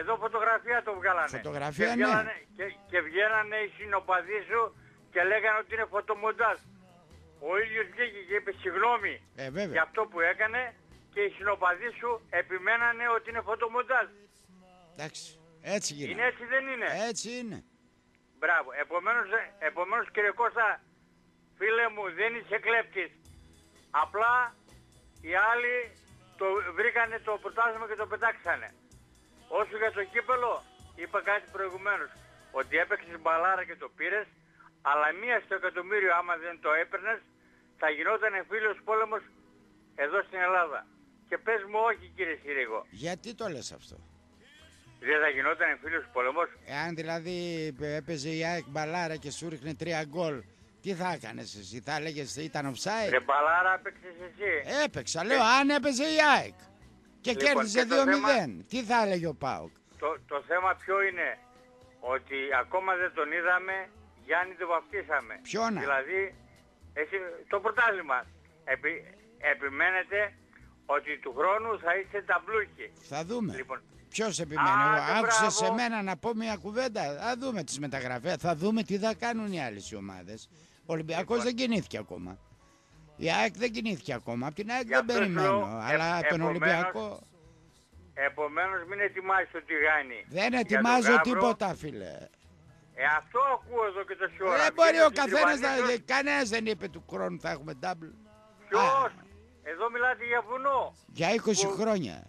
Εδώ φωτογραφία το βγάλανε. Φωτογραφία, και ναι. βγαίνανε, και, και βγαίνανε οι συνοπαδοί σου και λέγανε ότι είναι φωτομοντάζ. Ο ίδιος βγήκε και είπε συγγνώμη Ε, βέβαια. για αυτό που έκανε και οι συνοπαδοί σου επιμένανε ότι είναι φωτομοντάζ. Εντάξει, έτσι Είναι γίνεται. έτσι δεν είναι; Έτσι είναι. Μπράβο. Επομένως, ε, επομένως κύριε Κώστα, φίλε μου δεν είσαι κλέπτης. Απλά οι άλλοι το βρήκανε το πρωτάθλημα και το πετάξανε. Όσο για το κύπελο, είπα κάτι προηγουμένως. Ότι έπαιξες μπαλάρα και το πήρες, αλλά μία στο εκατομμύριο άμα δεν το έπαιρνες, θα γινόταν φίλος πόλεμος εδώ στην Ελλάδα. Και πες μου όχι κύριε Συρίγο. Γιατί το λες αυτό; Δεν θα γινόταν φίλος πόλεμος. Εάν δηλαδή έπαιζε η ΑΕΚ μπαλάρα και σου ρίχνε τρία γκολ, τι θα έκανες εσύ, θα έλεγες ήταν offside; Ρε μπαλάρα έπαιξες εσύ. Έπαιξα, λέω, αν έπαιζε η ΑΕΚ και Λοιπόν, κέρδιζε και το 2-0, θέμα- τι θα έλεγε ο ΠΑΟΚ; Το, το θέμα ποιο είναι, ότι ακόμα δεν τον είδαμε, Γιάννη τον βαφτίσαμε. Ποιον; Δηλαδή, εσύ, το πρωτάθλημα. Επι, επιμένετε ότι του χρόνου θα είστε ταμπλούχοι. Θα δούμε. Λοιπόν, Ποιος επιμένει, Άντε, εγώ άκουσες μπράβο. σε μένα να πω μια κουβέντα; Θα δούμε τις μεταγραφές, θα δούμε τι θα κάνουν οι άλλες ομάδες. Ο Ολυμπιακός Λοιπόν. δεν κινήθηκε ακόμα. Η ΑΕΚ δεν κινήθηκε ακόμα. Από την ΑΕΚ Γι' δεν αυτό σου περιμένω. λέω, αλλά ε- τον επομένως, Ολυμπιακό επομένως μην ετοιμάζεις το τηγάνι. δεν Για τον ετοιμάζω Γαύρο. τίποτα, φίλε. Ε, αυτό ακούω εδώ και τόση ώρα. Δεν μπορεί Βγαίνεις ο στην καθένας να. Τριβανίδος. Κανένας δεν είπε του χρόνου θα έχουμε double. Ποιος; Εδώ μιλάτε για βουνό. Για 20 Που- χρόνια.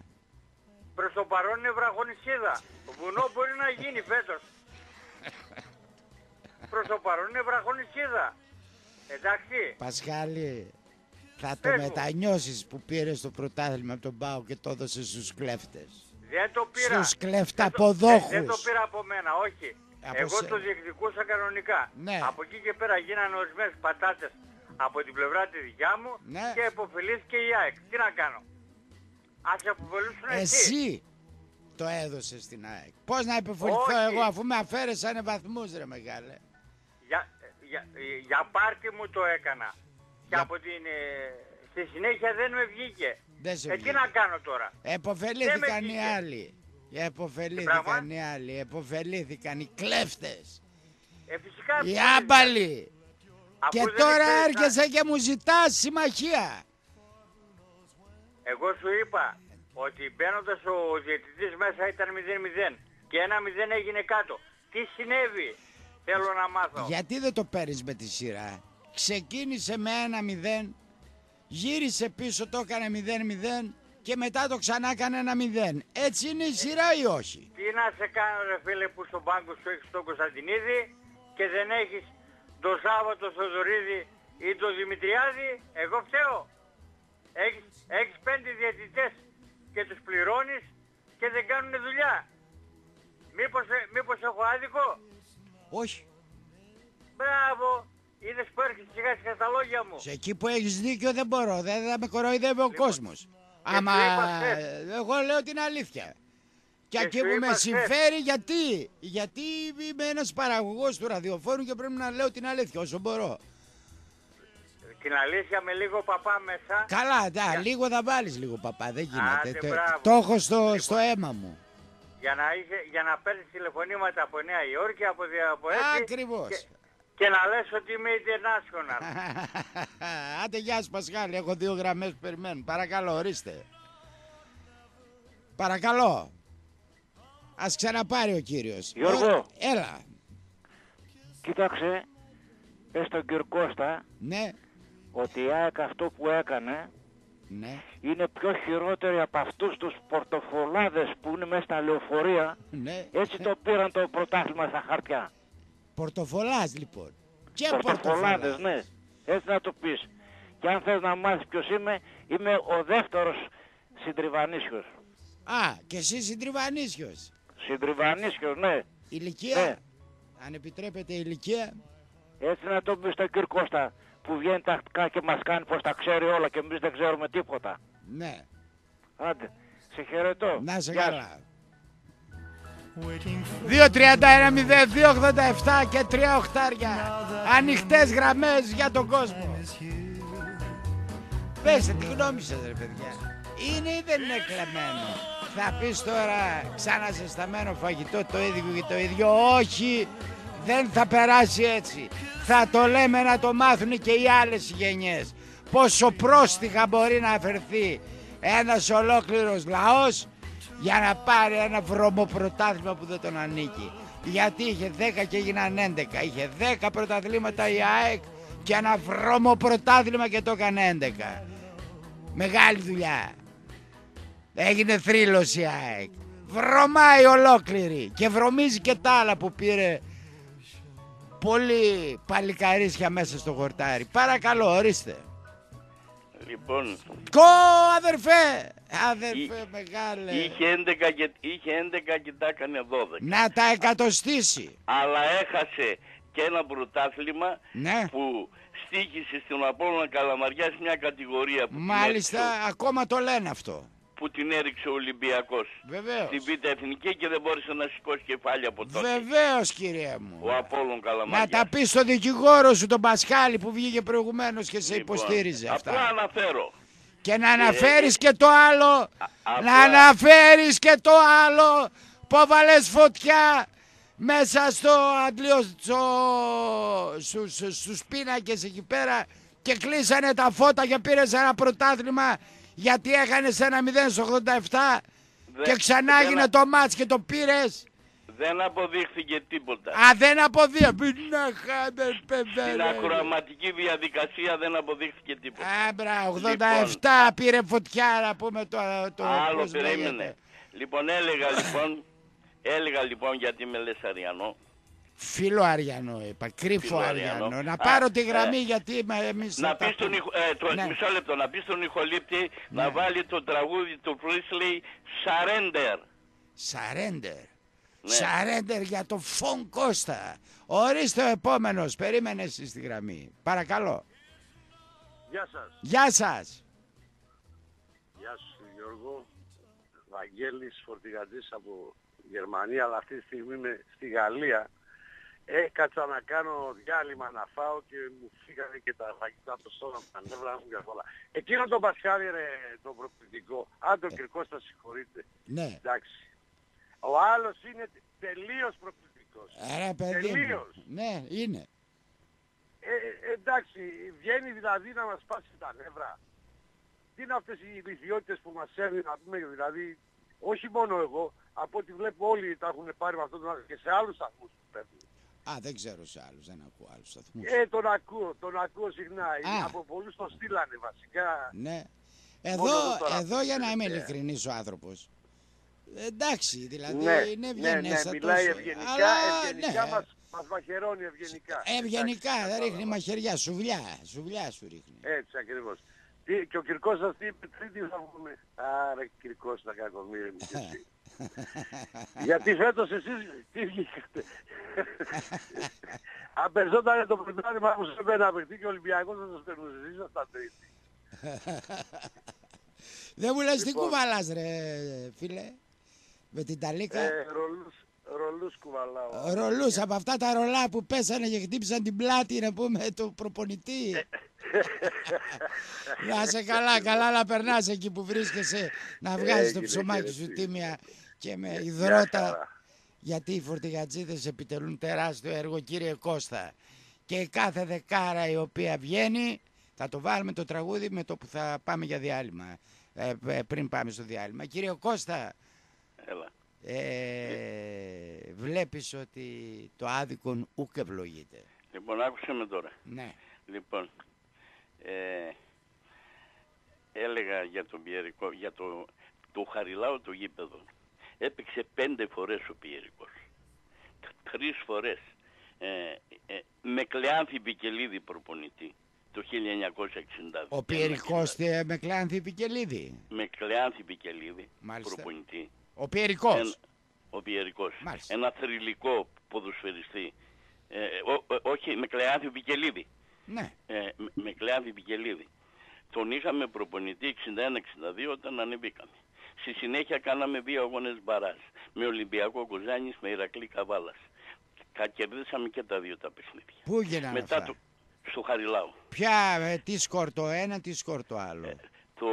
Προς το παρόν είναι βραχονισίδα. Βουνό μπορεί να γίνει φέτος. Προς το παρόν είναι βραχονισίδα. Εντάξει. Πασχάλη, θα το Πες μου. μετανιώσεις που πήρες το πρωτάθλημα από τον Πάο και το έδωσες στους κλέφτες. Δεν το πήρα. Στους Δεν το- κλεφταποδόχους. Δεν, δεν το πήρα από μένα, όχι. Από Εγώ σε- το διεκδικούσα κανονικά. Ναι. Από εκεί και πέρα γίνανε ορισμένες πατάτες από την πλευρά τη δικιά μου Ναι. και υποφελήθηκε η ΑΕΚ. Τι να κάνω. Ας σε αποφελούσουν εσύ. Εσύ το έδωσες στην ΑΕΚ. Πώς να υποφοληθώ Όχι. εγώ αφού με αφαίρεσανε βαθμούς ρε μεγάλε. Για, για, για πάρτι μου το έκανα. Και Για- από την... ε, στη συνέχεια δεν με βγήκε. Δεν σε ε, τι βγήκε. να κάνω τώρα; Εποφελήθηκαν Δεν με οι βγήκε. άλλοι. Εποφελήθηκαν πράγμα; οι άλλοι. Εποφελήθηκαν οι κλέφτες. Ε, φυσικά... Οι εποφελήθηκα. άμπαλοι. Αφού Και δεν τώρα ήξερες να- έρχεσαι και μου ζητάς συμμαχία. Εγώ σου είπα ότι μπαίνοντας ο διαιτητής μέσα ήταν 0-0 και ένα 0 έγινε κάτω. Τι συνέβη, θέλω να μάθω. Γιατί δεν το παίρνεις με τη σειρά. ξεκίνησε με ένα 0, γύρισε πίσω, το έκανε 0-0 και μετά το ξανά έκανε ένα 0. Έτσι είναι η σειρά ή όχι; Τι να σε κάνω ρε φίλε που στον πάγκο σου έχεις τον Κωνσταντινίδη και δεν έχεις τον Σάββατο Θοδωρίδη ή τον Δημητριάδη, εγώ φταίω. Έχεις, έχεις πέντε διαιτητές και τους πληρώνεις και δεν κάνουν δουλειά. Μήπως, ε, μήπως έχω άδικο; Όχι. Μπράβο. Είδες που έρχεσαι σιγά σιγά στα λόγια μου. Σε εκεί που έχεις δίκιο δεν μπορώ. Δεν θα με κοροϊδεύει ο κόσμος. και Άμα σου είπα χθες. εγώ λέω την αλήθεια. Και Και εκεί σου που με είπα χθες. συμφέρει γιατί. Γιατί είμαι ένας παραγωγός του ραδιοφόρου και πρέπει να λέω την αλήθεια όσο μπορώ. Την αλήθεια με λίγο παπά μέσα. Καλά, τα, λίγο θα βάλεις λίγο παπά, δεν γίνεται. Άντε, Το- μπράβο. το έχω στο, Λοιπόν. στο αίμα μου. Για να, είσαι, για να παίρνεις τηλεφωνήματα από Νέα Υόρκη, από, δι- από έτσι. Ακριβώς. Και, και να λες ότι είμαι international. Άντε γεια σου Πασχάλη, έχω δύο γραμμές που περιμένουν. Παρακαλώ, ορίστε. Παρακαλώ. Ας ξαναπάρει ο κύριος. Γιώργο. Ω, Έλα. Κοίταξε, πες στον κύριο Κώστα Ναι, ότι η ΑΕΚ αυτό που έκανε ναι, είναι πιο χειρότερη από αυτούς τους πορτοφολάδες που είναι μέσα στα λεωφορεία. ναι. Έτσι το πήραν το πρωτάθλημα στα χαρτιά. Πορτοφολάς λοιπόν. Και Πορτοφολάδες, πορτοφολάς. ναι. Έτσι να το πεις. Και αν θες να μάθεις ποιος είμαι, είμαι ο δεύτερος συντριβανίσιος. Α, και εσύ συντριβανίσιος. Συντριβανίσιος, ναι. Ηλικία. Ναι. Αν επιτρέπετε ηλικία. Έτσι να το πεις στον κύριο Κώστα που βγαίνει τακτικά και μας κάνει πως τα ξέρει όλα και εμείς δεν ξέρουμε τίποτα. Ναι. Άντε, σε χαιρετώ. Να σε Γεια σου. καλά. 2-31-02-87 και 3 οχτάρια. Ανοιχτές γραμμές για τον κόσμο. Πέστε τη γνώμη σας ρε παιδιά. Είναι ή δεν είναι κλεμμένο; Θα πεις τώρα ξαναζεσταμένο φαγητό το ίδιο και το ίδιο. Όχι, δεν θα περάσει έτσι. Θα το λέμε να το μάθουν και οι άλλες γενιές. Πόσο πρόστιχα μπορεί να αφαιρθεί ένας ολόκληρος λαός για να πάρει ένα βρωμοπρωτάθλημα που δεν τον ανήκει. Γιατί είχε 10 και έγιναν 11. Είχε 10 πρωταθλήματα η ΑΕΚ και ένα βρωμοπρωτάθλημα και το έκανε 11. Μεγάλη δουλειά. Έγινε θρύλος η ΑΕΚ. Βρωμάει ολόκληρη και βρωμίζει και τα άλλα που πήρε πολύ παλικαρίσια μέσα στο χορτάρι. Παρακαλώ, ορίστε. Λοιπόν, Κο, αδερφέ! Αδερφέ, Εί- μεγάλε. είχε 11, και, είχε 11 και τα έκανε 12. Να τα εκατοστήσει. Αλλά έχασε και ένα πρωτάθλημα Ναι. που στήχησε στην Απόλλωνα Καλαμαριάς μια κατηγορία που, Μάλιστα, την έριξε, ακόμα το λένε αυτό. Που την έριξε ο Ολυμπιακός Βεβαίως. στην Β' Εθνική και δεν μπόρεσε να σηκώσει κεφάλι από τότε. Βεβαίως, κύριε μου. Ο Απόλλων Να Καλαμαριάς. τα πεις στο δικηγόρο σου τον Πασχάλη που βγήκε προηγουμένως και σε Λοιπόν, υποστήριζε αυτά. Απλά αναφέρω. Και να αναφέρεις και το άλλο. απλά- Να αναφέρεις και το άλλο. Που βάλες φωτιά μέσα στο αντλείο, στο, στους, στους, στους πίνακες εκεί πέρα και κλείσανε τα φώτα και πήρες ένα πρωτάθλημα γιατί έκανες ένα 0 στο 87 Δεν- και ξανά δεν έγινε α- το μάτς και το πήρες; Δεν αποδείχθηκε τίποτα. Α, δεν αποδία. Μην να χάμε, παιδε. Στην ακροαματική διαδικασία δεν αποδείχθηκε τίποτα. Α, μπράβο, 87 πήρε φωτιά να πούμε το, το Άλλο πώς περίμενε. λέγεται. Λοιπόν, έλεγα λοιπόν, έλεγα λοιπόν γιατί με λες Αριανό. Φίλο Αριανό είπα, κρύφο Φίλο Αριανό. Αριανό. Να Α, πάρω τη γραμμή ε, γιατί με- εμείς Να θα τα πεις τον, πούμε. ηχο- ε, το, Ναι. μισό λεπτό, να πεις στον ηχολήπτη Ναι. να βάλει το τραγούδι του Πρίσλι Surrender. Σαρέντερ. Ναι. Σαρέντερ για το Φων Κώστα. Ορίστε ο επόμενος. Περίμενε εσύ στη γραμμή. Παρακαλώ. Γεια σας. Γεια σας. Γεια σου Γιώργο. Βαγγέλης Φορτηγατής από Γερμανία, αλλά αυτή τη στιγμή είμαι στη Γαλλία. Έκατσα να κάνω διάλειμμα να φάω και μου φύγανε και τα φαγητά από το στόμα μου, τα νεύρα μου και όλα. Εκείνο τον Πασχάλη ρε, τον προπληκτικό, αν τον Κυρκός θα συγχωρείτε, Ναι. εντάξει. Ο άλλος είναι τελείως προπληκτικός. Ρε παιδί μου. Τελείως. Ναι, είναι. Ε, ε, εντάξει, βγαίνει δηλαδή να μας πάσει τα νεύρα. Τι είναι αυτές οι ηλικιότητες που μας έρνει να πούμε, δηλαδή, όχι μόνο εγώ, από ό,τι βλέπω όλοι τα έχουν πάρει με αυτόν τον άνθρωπο και σε άλλους σταθμούς που παίρνουν. Α, δεν ξέρω σε άλλους, δεν ακούω άλλους σταθμούς. Ε, τον ακούω, τον ακούω συχνά. Α. Από πολλούς το στείλανε βασικά. Ναι. Μόνο Εδώ, εδώ τώρα εδώ για να είμαι ακούγεται. ειλικρινής ο άνθρωπος. Εντάξει, δηλαδή ναι, είναι ναι, ναι, ευγενέστατος. μιλάει ευγενικά, αλλά, ευγενικά ναι. μας, μας μαχαιρώνει ευγενικά. Ευγενικά, Εντάξει, δεν ρίχνει κατάλαβα. μαχαιριά, σουβλιά, σουβλιά σου ρίχνει. Έτσι ακριβώς. Τι, και ο Κυρκός σας τι είπε, τρίτη θα βγούμε. Άρα Κυρκός τα κακομύρια μου και εσύ. Γιατί φέτος εσείς τι βγήκατε; Αν περισσότερο το πρωτάθλημα που σε να παιχτεί και ο Ολυμπιακός θα σας περνούσε. Εσείς ήσασταν τρίτη. Δεν μου λες τι Λοιπόν. κουβαλάς ρε φίλε, με την ταλίκα; Ε, ρολούς, ρολούς κουβαλάω. Ρολούς από αυτά τα ρολά που πέσανε και χτύπησαν την πλάτη να πούμε του προπονητή. να σε καλά, καλά να περνάς εκεί που βρίσκεσαι να βγάζεις το Έγινε, ψωμάκι σου χαιρετίσματα. τίμια και με Μια υδρότα. χαρά. Γιατί οι φορτηγατζίδες επιτελούν τεράστιο έργο κύριε Κώστα. Και κάθε δεκάρα η οποία βγαίνει θα το βάλουμε το τραγούδι με το που θα πάμε για διάλειμμα. Ε, ε, πριν πάμε στο διάλειμμα. Κύριε Κώστα, Έλα. ε, βλέπεις ότι το άδικον ούκ ευλογείται. Λοιπόν, άκουσε με τώρα. Ναι. Λοιπόν, ε, έλεγα για τον Πιερικό, για το, το Χαριλάου το γήπεδο. Έπαιξε πέντε φορές ο Πιερικός. Τ- Τρεις φορές. Ε, ε, με Κλεάνθη Βικελίδη προπονητή το 1962. Ο Πιερικός τε- με κλάνθη Πικελίδη. Με Κλεάνθη Βικελίδη Μάλιστα. προπονητή. Ο Πιερικός. Ένα- ο Πιερικός. Μάλιστα. Ένα θρηλυκό ποδοσφαιριστή. Ε, ο- ο- όχι, με Κλεάνθη Βικελίδη. Ναι. ε, με- με Κλεάνθη Βικελίδη. Τον είχαμε προπονητή 61-62 όταν ανεβήκαμε. Στη συνέχεια κάναμε δύο αγώνες μπαράζ. Με Ολυμπιακό Κοζάνης, με Ηρακλή Καβάλας. Κα- Κερδίσαμε και τα δύο τα παιχνίδια. Πού γίνανε Μετά αυτά; το, στο Χαριλάου. Ποια, ε, τι σκορ το ένα, τι σκορ το άλλο; Το,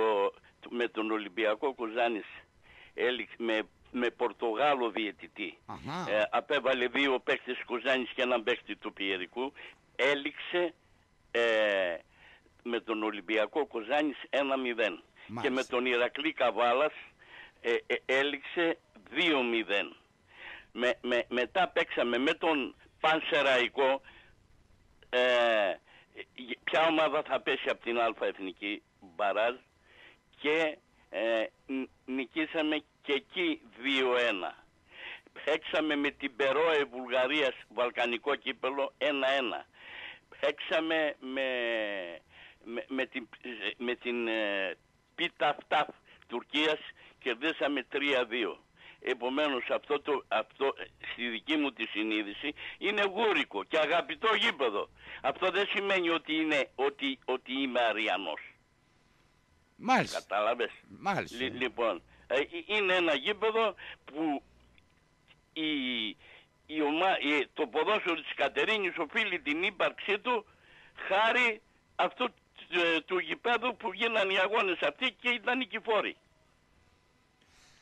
το- με τον Ολυμπιακό Κοζάνης έληξε με, με Πορτογάλο διαιτητή. Αχα. Ε, απέβαλε δύο παίκτες Κοζάνης και έναν παίκτη του Πιερικού. Έληξε ε, με τον Ολυμπιακό Κοζάνης 1-0. Και Μάλιστα. με τον Ηρακλή Καβάλας ε, ε, έληξε 2-0. Με, με, μετά παίξαμε με τον Πανσεραϊκό ε, ποια ομάδα θα πέσει από την Α Εθνική Μπαράζ και ε, ν- νικήσαμε και εκεί 2-1. Παίξαμε με την Περόε Βουλγαρίας Βαλκανικό κύπελο 1-1. Παίξαμε με, με, με την, με την ε, Πιταφταφ Τουρκίας κερδίσαμε 3-2. Επομένως αυτό, το, αυτό ε, στη δική μου τη συνείδηση είναι γούρικο και αγαπητό γήπεδο. Αυτό δεν σημαίνει ότι, είναι, ότι, ότι είμαι αριανός. Μάλιστα. Κατάλαβες; Μάλιστα. Λι- λοιπόν, ε, ε, είναι ένα γήπεδο που η, η ομα, η- το ποδόσφαιρο της Κατερίνης οφείλει την ύπαρξή του χάρη αυτού ε, του γηπέδου που γίνανε οι αγώνες αυτοί και ήταν νικηφόροι.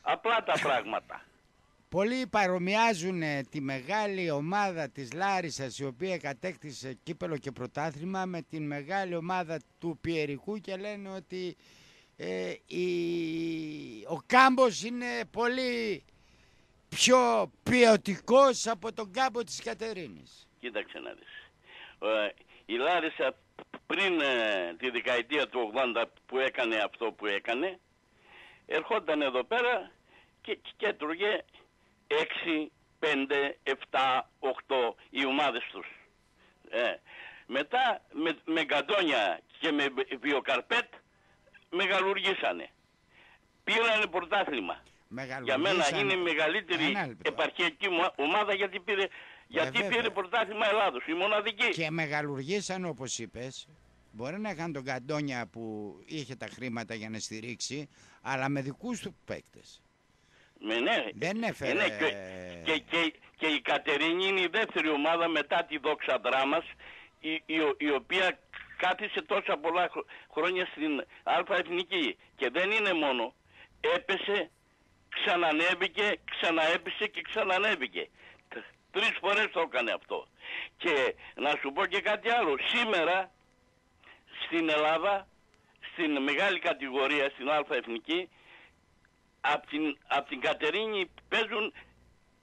Απλά τα πράγματα. Πολλοί παρομοιάζουν ε, τη μεγάλη ομάδα της Λάρισας η οποία κατέκτησε κύπελο και πρωτάθλημα με την μεγάλη ομάδα του Πιερικού και λένε ότι ε, η- ο κάμπος είναι πολύ πιο ποιοτικός από τον κάμπο της Κατερίνης. Κοίταξε να δεις. Ε, η Λάρισα πριν ε, τη δεκαετία του 80 που έκανε αυτό που έκανε, ερχόταν εδώ πέρα και, και έτρωγε 6, 5, 7, 8 οι ομάδες τους. Ε, μετά με, με γκαντόνια και με βιοκαρπέτ μεγαλουργήσανε. Πήρανε πρωτάθλημα. Για μένα Μεγαλουργήσαν- είναι η μεγαλύτερη Ένα λεπτό. επαρχιακή ομα- ομάδα γιατί πήρε, γιατί βέβαια. πήρε πρωτάθλημα Ελλάδος, η μοναδική. Και μεγαλουργήσαν όπως είπες. Μπορεί να είχαν τον Καντόνια που είχε τα χρήματα για να στηρίξει, αλλά με δικούς του παίκτες. Με, ναι, Δεν έφερε... Ε, ναι, και, και, και, και η Κατερίνη είναι η δεύτερη ομάδα μετά τη Δόξα Δράμας η, η, η οποία κάθισε τόσα πολλά χρο- χρόνια στην Α Εθνική. Και δεν είναι μόνο. Έπεσε, ξανανέβηκε, ξαναέπεσε και ξανανέβηκε. Τ- τρεις φορές το έκανε αυτό. Και να σου πω και κάτι άλλο. Σήμερα στην Ελλάδα στην μεγάλη κατηγορία στην Α Εθνική από την, απ' την Κατερίνη παίζουν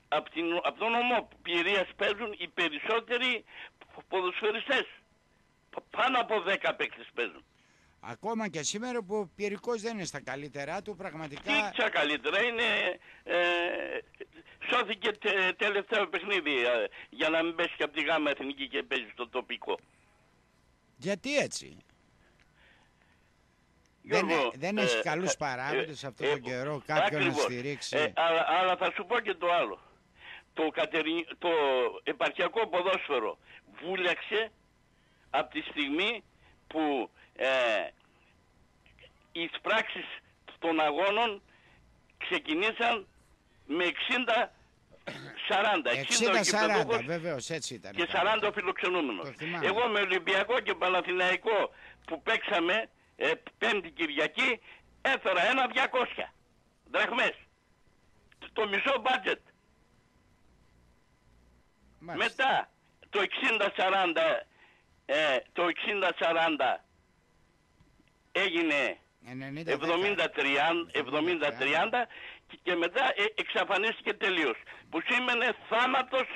από, την, από τον νομό Πυρίας παίζουν οι περισσότεροι ποδοσφαιριστές. Π- Πάνω από 10 παίκτες παίζουν. Ακόμα και σήμερα που ο Πιερικός δεν είναι στα καλύτερά του, Τι πραγματικά τσα καλύτερα είναι, ε, σώθηκε τε- τελευταίο παιχνίδι ε, για να μην πέσει και από τη γάμα εθνική και παίζει στο τοπικό. γιατί έτσι; Δεν, Γιώργο, δεν ε, έχει καλούς ε, παράγοντες ε, αυτόν τον ε, καιρό κάποιον να ακριβώς. στηρίξει. Ε, αλλά, αλλά θα σου πω και το άλλο. Το, κατερι... το επαρχιακό ποδόσφαιρο βούλεξε από τη στιγμή που ε, οι πράξεις των αγώνων ξεκινήσαν με 60-40. 60 ο 60-40 κυπεδούχος βεβαίως έτσι ήταν. και 40 ο φιλοξενούμενος. Το θυμάμαι. Εγώ με Ολυμπιακό και Παναθηναϊκό που παίξαμε ε, πέμπτη Κυριακή έφερα ένα 200 δραχμές. Το- Το μισό μπάτζετ. Μάλιστα. Μετά το 60-40 ε, το 60-40 έγινε 90-10. 70-30 και- και μετά ε, εξαφανίστηκε τελείως. Που σήμαινε θάνατος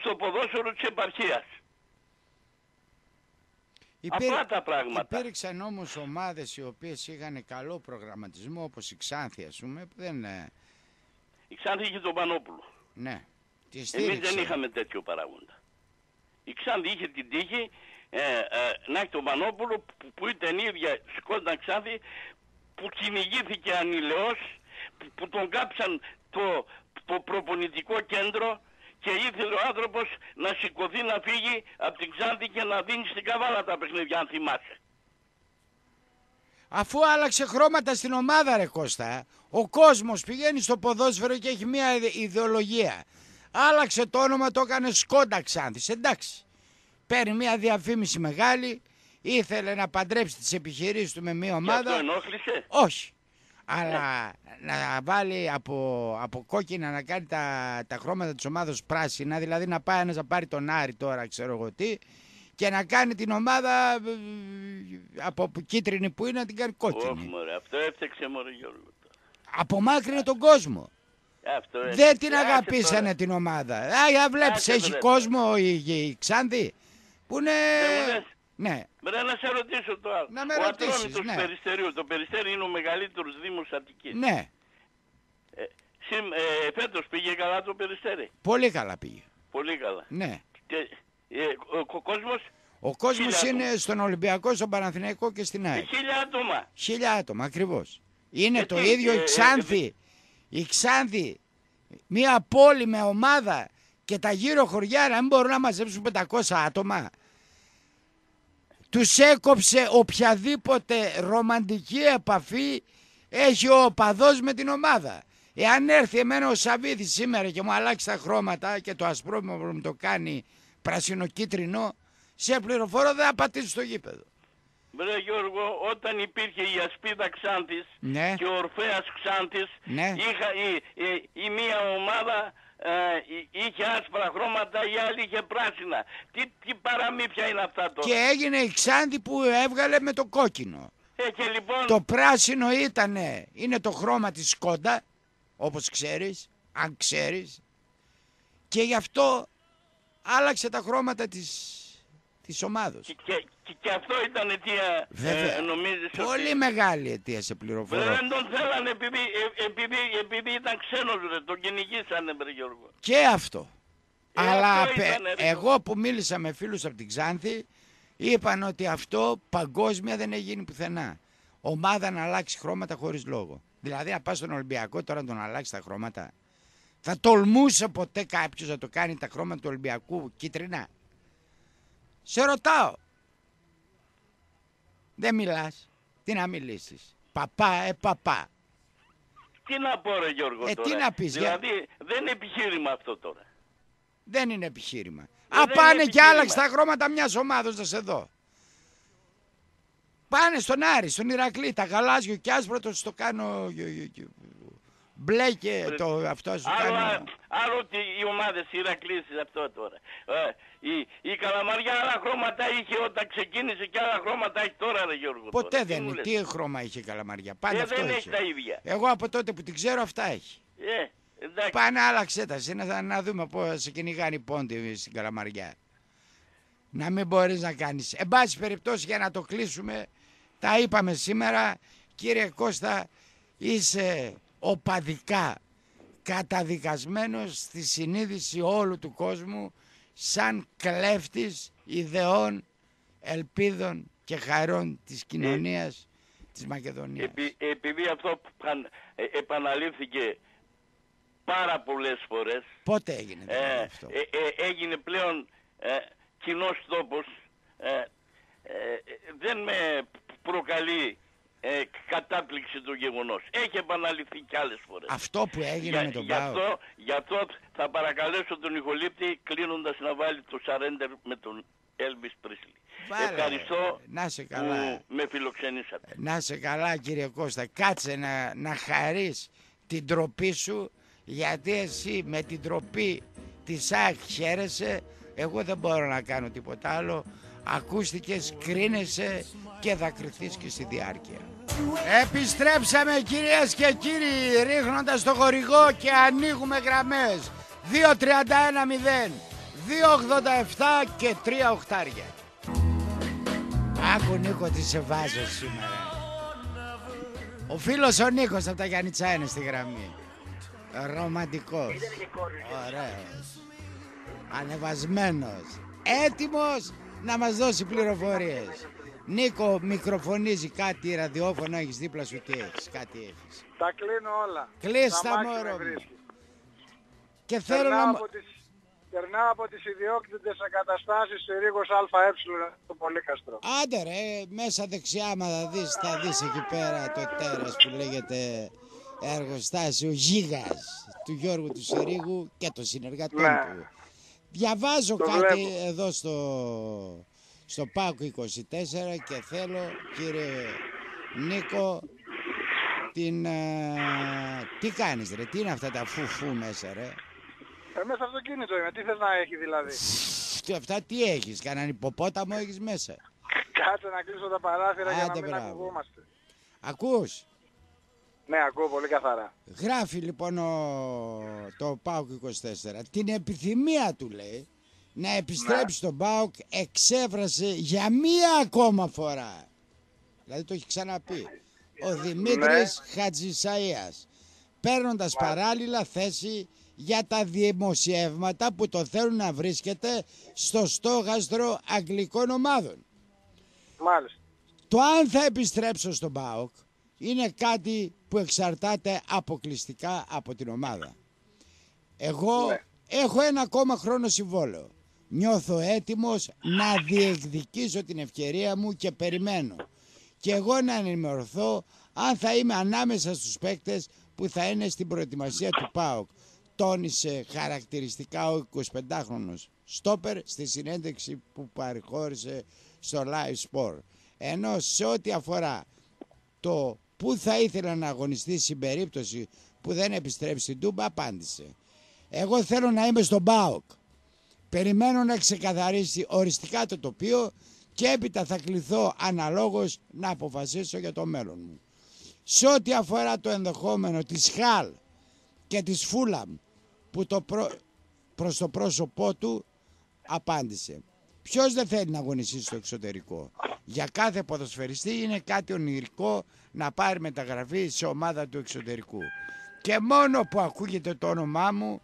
στο ποδόσφαιρο της επαρχίας. Υπήρ- Απλά τα πράγματα. Υπήρξαν όμως ομάδες οι οποίες είχαν καλό προγραμματισμό όπως η Ξάνθη ας πούμε που δεν... ε, Η Ξάνθη είχε τον Πανόπουλο. Ναι, τη Εμείς στήριξε. δεν είχαμε τέτοιο παράγοντα. Η Ξάνθη είχε την τύχη ε, ε, να έχει τον Πανόπουλο που, που ήταν η ίδια σκόντα Ξάνθη που κυνηγήθηκε ανηλαιώς, που, που τον κάψαν το, το προπονητικό κέντρο και ήθελε ο άνθρωπος να σηκωθεί να φύγει από την Ξάνθη και να δίνει στην καβάλα τα παιχνίδια αν θυμάσαι. Αφού άλλαξε χρώματα στην ομάδα ρε Κώστα, ο κόσμος πηγαίνει στο ποδόσφαιρο και έχει μια ιδε- ιδεολογία. Άλλαξε το όνομα, το έκανε Σκόντα Ξάνθης, εντάξει. Παίρνει μια διαφήμιση μεγάλη, ήθελε να παντρέψει τις επιχειρήσεις του με μια Και ομάδα. αυτό ενόχλησε; Όχι. Αλλά να βάλει από, από κόκκινα να κάνει τα, τα χρώματα της ομάδας πράσινα, δηλαδή να πάει ένας να πάρει τον Άρη τώρα, ξέρω εγώ τι, και να κάνει την ομάδα ε, από που- κίτρινη που είναι να την κάνει Όχι κόκκινη. μωρέ, αυτό έφτιαξε μωρέ Γιώργο. Απομάκρυνε τον κόσμο. Αυτό έφτιαξε. Δεν την Άσε αγαπήσανε τώρα. την ομάδα. Α, για βλέπεις, Άσε, έχει βρε. κόσμο η, η Ξάνθη που είναι... Δεν μου λες. Ναι, Μπρε να σε ρωτήσω το άλλο. Να με ο ρωτήσεις, Ατρόμητος ναι. Περιστερίου. Το Περιστέρι είναι ο μεγαλύτερος δήμος Αττικής. ναι, Ε, συμ, ε, φέτος πήγε καλά το Περιστέρι; πολύ καλά πήγε. Πολύ καλά. Ναι. Και, ε, ο, ο κόσμος; Ο κόσμος Χίλια είναι άτομα. στον Ολυμπιακό, στον Παναθηναϊκό και στην ε, ΑΕΚ. χίλια άτομα. Χίλια άτομα, ακριβώς. Είναι Ε, το τι, ίδιο ε, η ε, Ξάνθη. Η Ξάνθη, μια πόλη με ομάδα και τα γύρω χωριά να μην μπορούν να μαζέψουν 500 άτομα. Τους έκοψε οποιαδήποτε ρομαντική επαφή έχει ο οπαδός με την ομάδα. Εάν έρθει εμένα ο Σαββίδης σήμερα και μου αλλάξει τα χρώματα και το ασπρόμαυρο μου το κάνει πρασινοκίτρινο, σε πληροφορώ δεν θα πατήσω στο γήπεδο. Μπρε Γιώργο, όταν υπήρχε η ασπίδα Ξάνθης Ναι. και ο Ορφέας Ξάνθης, Ναι. είχα, η, η- η μία ομάδα ε, εί- είχε άσπρα χρώματα, η άλλη είχε πράσινα. Τι, τι παραμύθια είναι αυτά τώρα; Και έγινε η Ξάνθη που έβγαλε με το κόκκινο. Ε, και λοιπόν, Το πράσινο ήτανε, είναι το χρώμα της Σκόντα, όπως ξέρεις, αν ξέρεις. Και γι' αυτό άλλαξε τα χρώματα της, της ομάδος. και, και, και, και αυτό ήταν αιτία, Βέβαια. ε, νομίζεις Πολύ ότι... μεγάλη αιτία σε Βρε, πληροφορώ. δεν τον θέλανε επειδή, ε, επειδή, επειδή ήταν ξένος ρε, τον κυνηγήσανε βρε Γιώργο. Και αυτό. Ε, Αλλά αυτό πε- ήτανε, ρε. εγώ που μίλησα με φίλους από την Ξάνθη, είπαν ότι αυτό παγκόσμια δεν έχει γίνει πουθενά. Ομάδα να αλλάξει χρώματα χωρίς λόγο. Δηλαδή να πας στον Ολυμπιακό τώρα να τον αλλάξεις τα χρώματα. Θα τολμούσε ποτέ κάποιος να το κάνει τα χρώματα του Ολυμπιακού κίτρινα; Σε ρωτάω. Δεν μιλάς. Τι να μιλήσεις. Παπά, ε παπά. Τι να πω ρε Γιώργο Ε, τώρα; τι να πεις, για- Δηλαδή δεν είναι επιχείρημα αυτό τώρα. Δεν είναι επιχείρημα. Ε, Α, δεν πάνε είναι και επιχείρημα. άλλαξε τα χρώματα μιας ομάδας να σε δω. Πάνε στον Άρη, στον Ηρακλή, τα γαλάζιο και άσπρο το στο κάνω γ- γ- γ- μπλε και το αυτός σου Άλλο, κάνω. άλλο ότι οι ομάδες Ηρακλής αυτό τώρα. Ε, η, η Καλαμαριά άλλα χρώματα είχε όταν ξεκίνησε και άλλα χρώματα έχει τώρα ρε Γιώργο. Ποτέ τώρα. δεν Τι μου είναι. λες; Τι χρώμα είχε η Καλαμαριά; Πάντα Ε, αυτό δεν είχε. έχει τα ίδια. Εγώ από τότε που την ξέρω αυτά έχει. Ε, Εντάξει. Πάνε άλλα εξέταση, να, να δούμε πώς σε κυνηγάνε οι πόντοι στην Καλαμαριά. Να μην μπορείς να κάνεις. Εν πάση περιπτώσει για να το κλείσουμε, τα είπαμε σήμερα, κύριε Κώστα, είσαι οπαδικά καταδικασμένος στη συνείδηση όλου του κόσμου σαν κλέφτης ιδεών, ελπίδων και χαρών της κοινωνίας της Μακεδονίας. Επει- επειδή αυτό παν- ε, επαναλήφθηκε πάρα πολλές φορές, Πότε έγινε δηλαδή ε, αυτό; ε, ε, έγινε πλέον ε, κοινός τόπος, ε, ε, δεν με προκαλεί ε, κατάπληξη το γεγονός. Έχει επαναληφθεί κι άλλες φορές. Αυτό που έγινε Για- με τον γι' Πάο. αυτό, γι' αυτό θα παρακαλέσω τον ηχολήπτη κλείνοντας να βάλει το surrender με τον Elvis Presley. Βάλε, Ευχαριστώ να σε καλά. που με φιλοξενήσατε. Να σε καλά κύριε Κώστα. Κάτσε να, να χαρείς την τροπή σου γιατί εσύ με την τροπή της ΑΚ χαίρεσαι. Εγώ δεν μπορώ να κάνω τίποτα άλλο. Ακούστηκες, κρίνεσαι και θα κρυθείς και στη διάρκεια. Επιστρέψαμε κυρίες και κύριοι ρίχνοντας το χορηγό και ανοίγουμε γραμμές 2.31.0 2.87 και 3 οχτάρια. Άκου Νίκο τι σε βάζω σήμερα. Ο φίλος ο Νίκος από τα Γιάννητσά είναι στη γραμμή. Ρομαντικός. Ωραίος. Ανεβασμένος. Έτοιμος να μας δώσει πληροφορίες. Νίκο, μικροφωνίζει κάτι ραδιόφωνο, έχεις δίπλα σου τι έχεις, κάτι έχεις. Τα κλείνω όλα. Κλείς τα μάξι μωρό με μου. βρίσκει. Και θέλω Περνάω να... από τις, περνάω από τις ιδιόκτητες εγκαταστάσεις σε Ρήγος ΑΕ στο Πολύκαστρο. Άντε ρε, μέσα δεξιά άμα θα δεις, θα δεις εκεί πέρα το τέρας που λέγεται εργοστάσιο Γίγας του Γιώργου του Σερίγου και των συνεργατών Ναι. του. Διαβάζω Το κάτι βλέπω. εδώ στο, στο ΠΑΚΟ 24 και θέλω κύριε Νίκο την... ε, τι κάνεις ρε, τι είναι αυτά τα φουφού μέσα ρε; Ε, μέσα στο αυτοκίνητο είμαι. Τι θες να έχει δηλαδή; Και αυτά τι έχεις, κανέναν υποπόταμο έχεις μέσα; Κάτσε να κλείσω τα παράθυρα για να Άντε, μην μπράβο. ακουγόμαστε. Ακούς; Ναι, ακούω πολύ καθαρά. Γράφει λοιπόν ο, το ΠΑΟΚ 24 την επιθυμία του λέει να επιστρέψει Ναι. στον ΠΑΟΚ εξέφρασε για μία ακόμα φορά. Δηλαδή το έχει ξαναπεί. Ο Δημήτρης Ναι. Χατζησαΐας παίρνοντας παράλληλα θέση για τα δημοσιεύματα που το θέλουν να βρίσκεται στο στόχαστρο αγγλικών ομάδων. Μάλιστα. Το αν θα επιστρέψω στον ΠΑΟΚ είναι κάτι που εξαρτάται αποκλειστικά από την ομάδα. Εγώ Ναι. έχω ένα ακόμα χρόνο συμβόλαιο. Νιώθω έτοιμος να διεκδικήσω την ευκαιρία μου και περιμένω. Και εγώ να ενημερωθώ αν θα είμαι ανάμεσα στους παίκτες που θα είναι στην προετοιμασία του ΠΑΟΚ. Τόνισε χαρακτηριστικά ο 25χρονος Στόπερ στη συνέντευξη που παρηχώρησε στο Live Sport. Ενώ σε ό,τι αφορά το πού θα ήθελα να αγωνιστεί στην περίπτωση που δεν επιστρέψει στην Τούμπα, απάντησε. Εγώ θέλω να είμαι στον ΠΑΟΚ. Περιμένω να ξεκαθαρίσει οριστικά το τοπίο και έπειτα θα κληθώ αναλόγως να αποφασίσω για το μέλλον μου. Σε ό,τι αφορά το ενδεχόμενο της Χαλ και της Φούλαμ που το προ... προς το πρόσωπό του απάντησε. Ποιος δεν θέλει να αγωνιστεί στο εξωτερικό. Για κάθε ποδοσφαιριστή είναι κάτι ονειρικό να πάρει μεταγραφή σε ομάδα του εξωτερικού. Και μόνο που ακούγεται το όνομά μου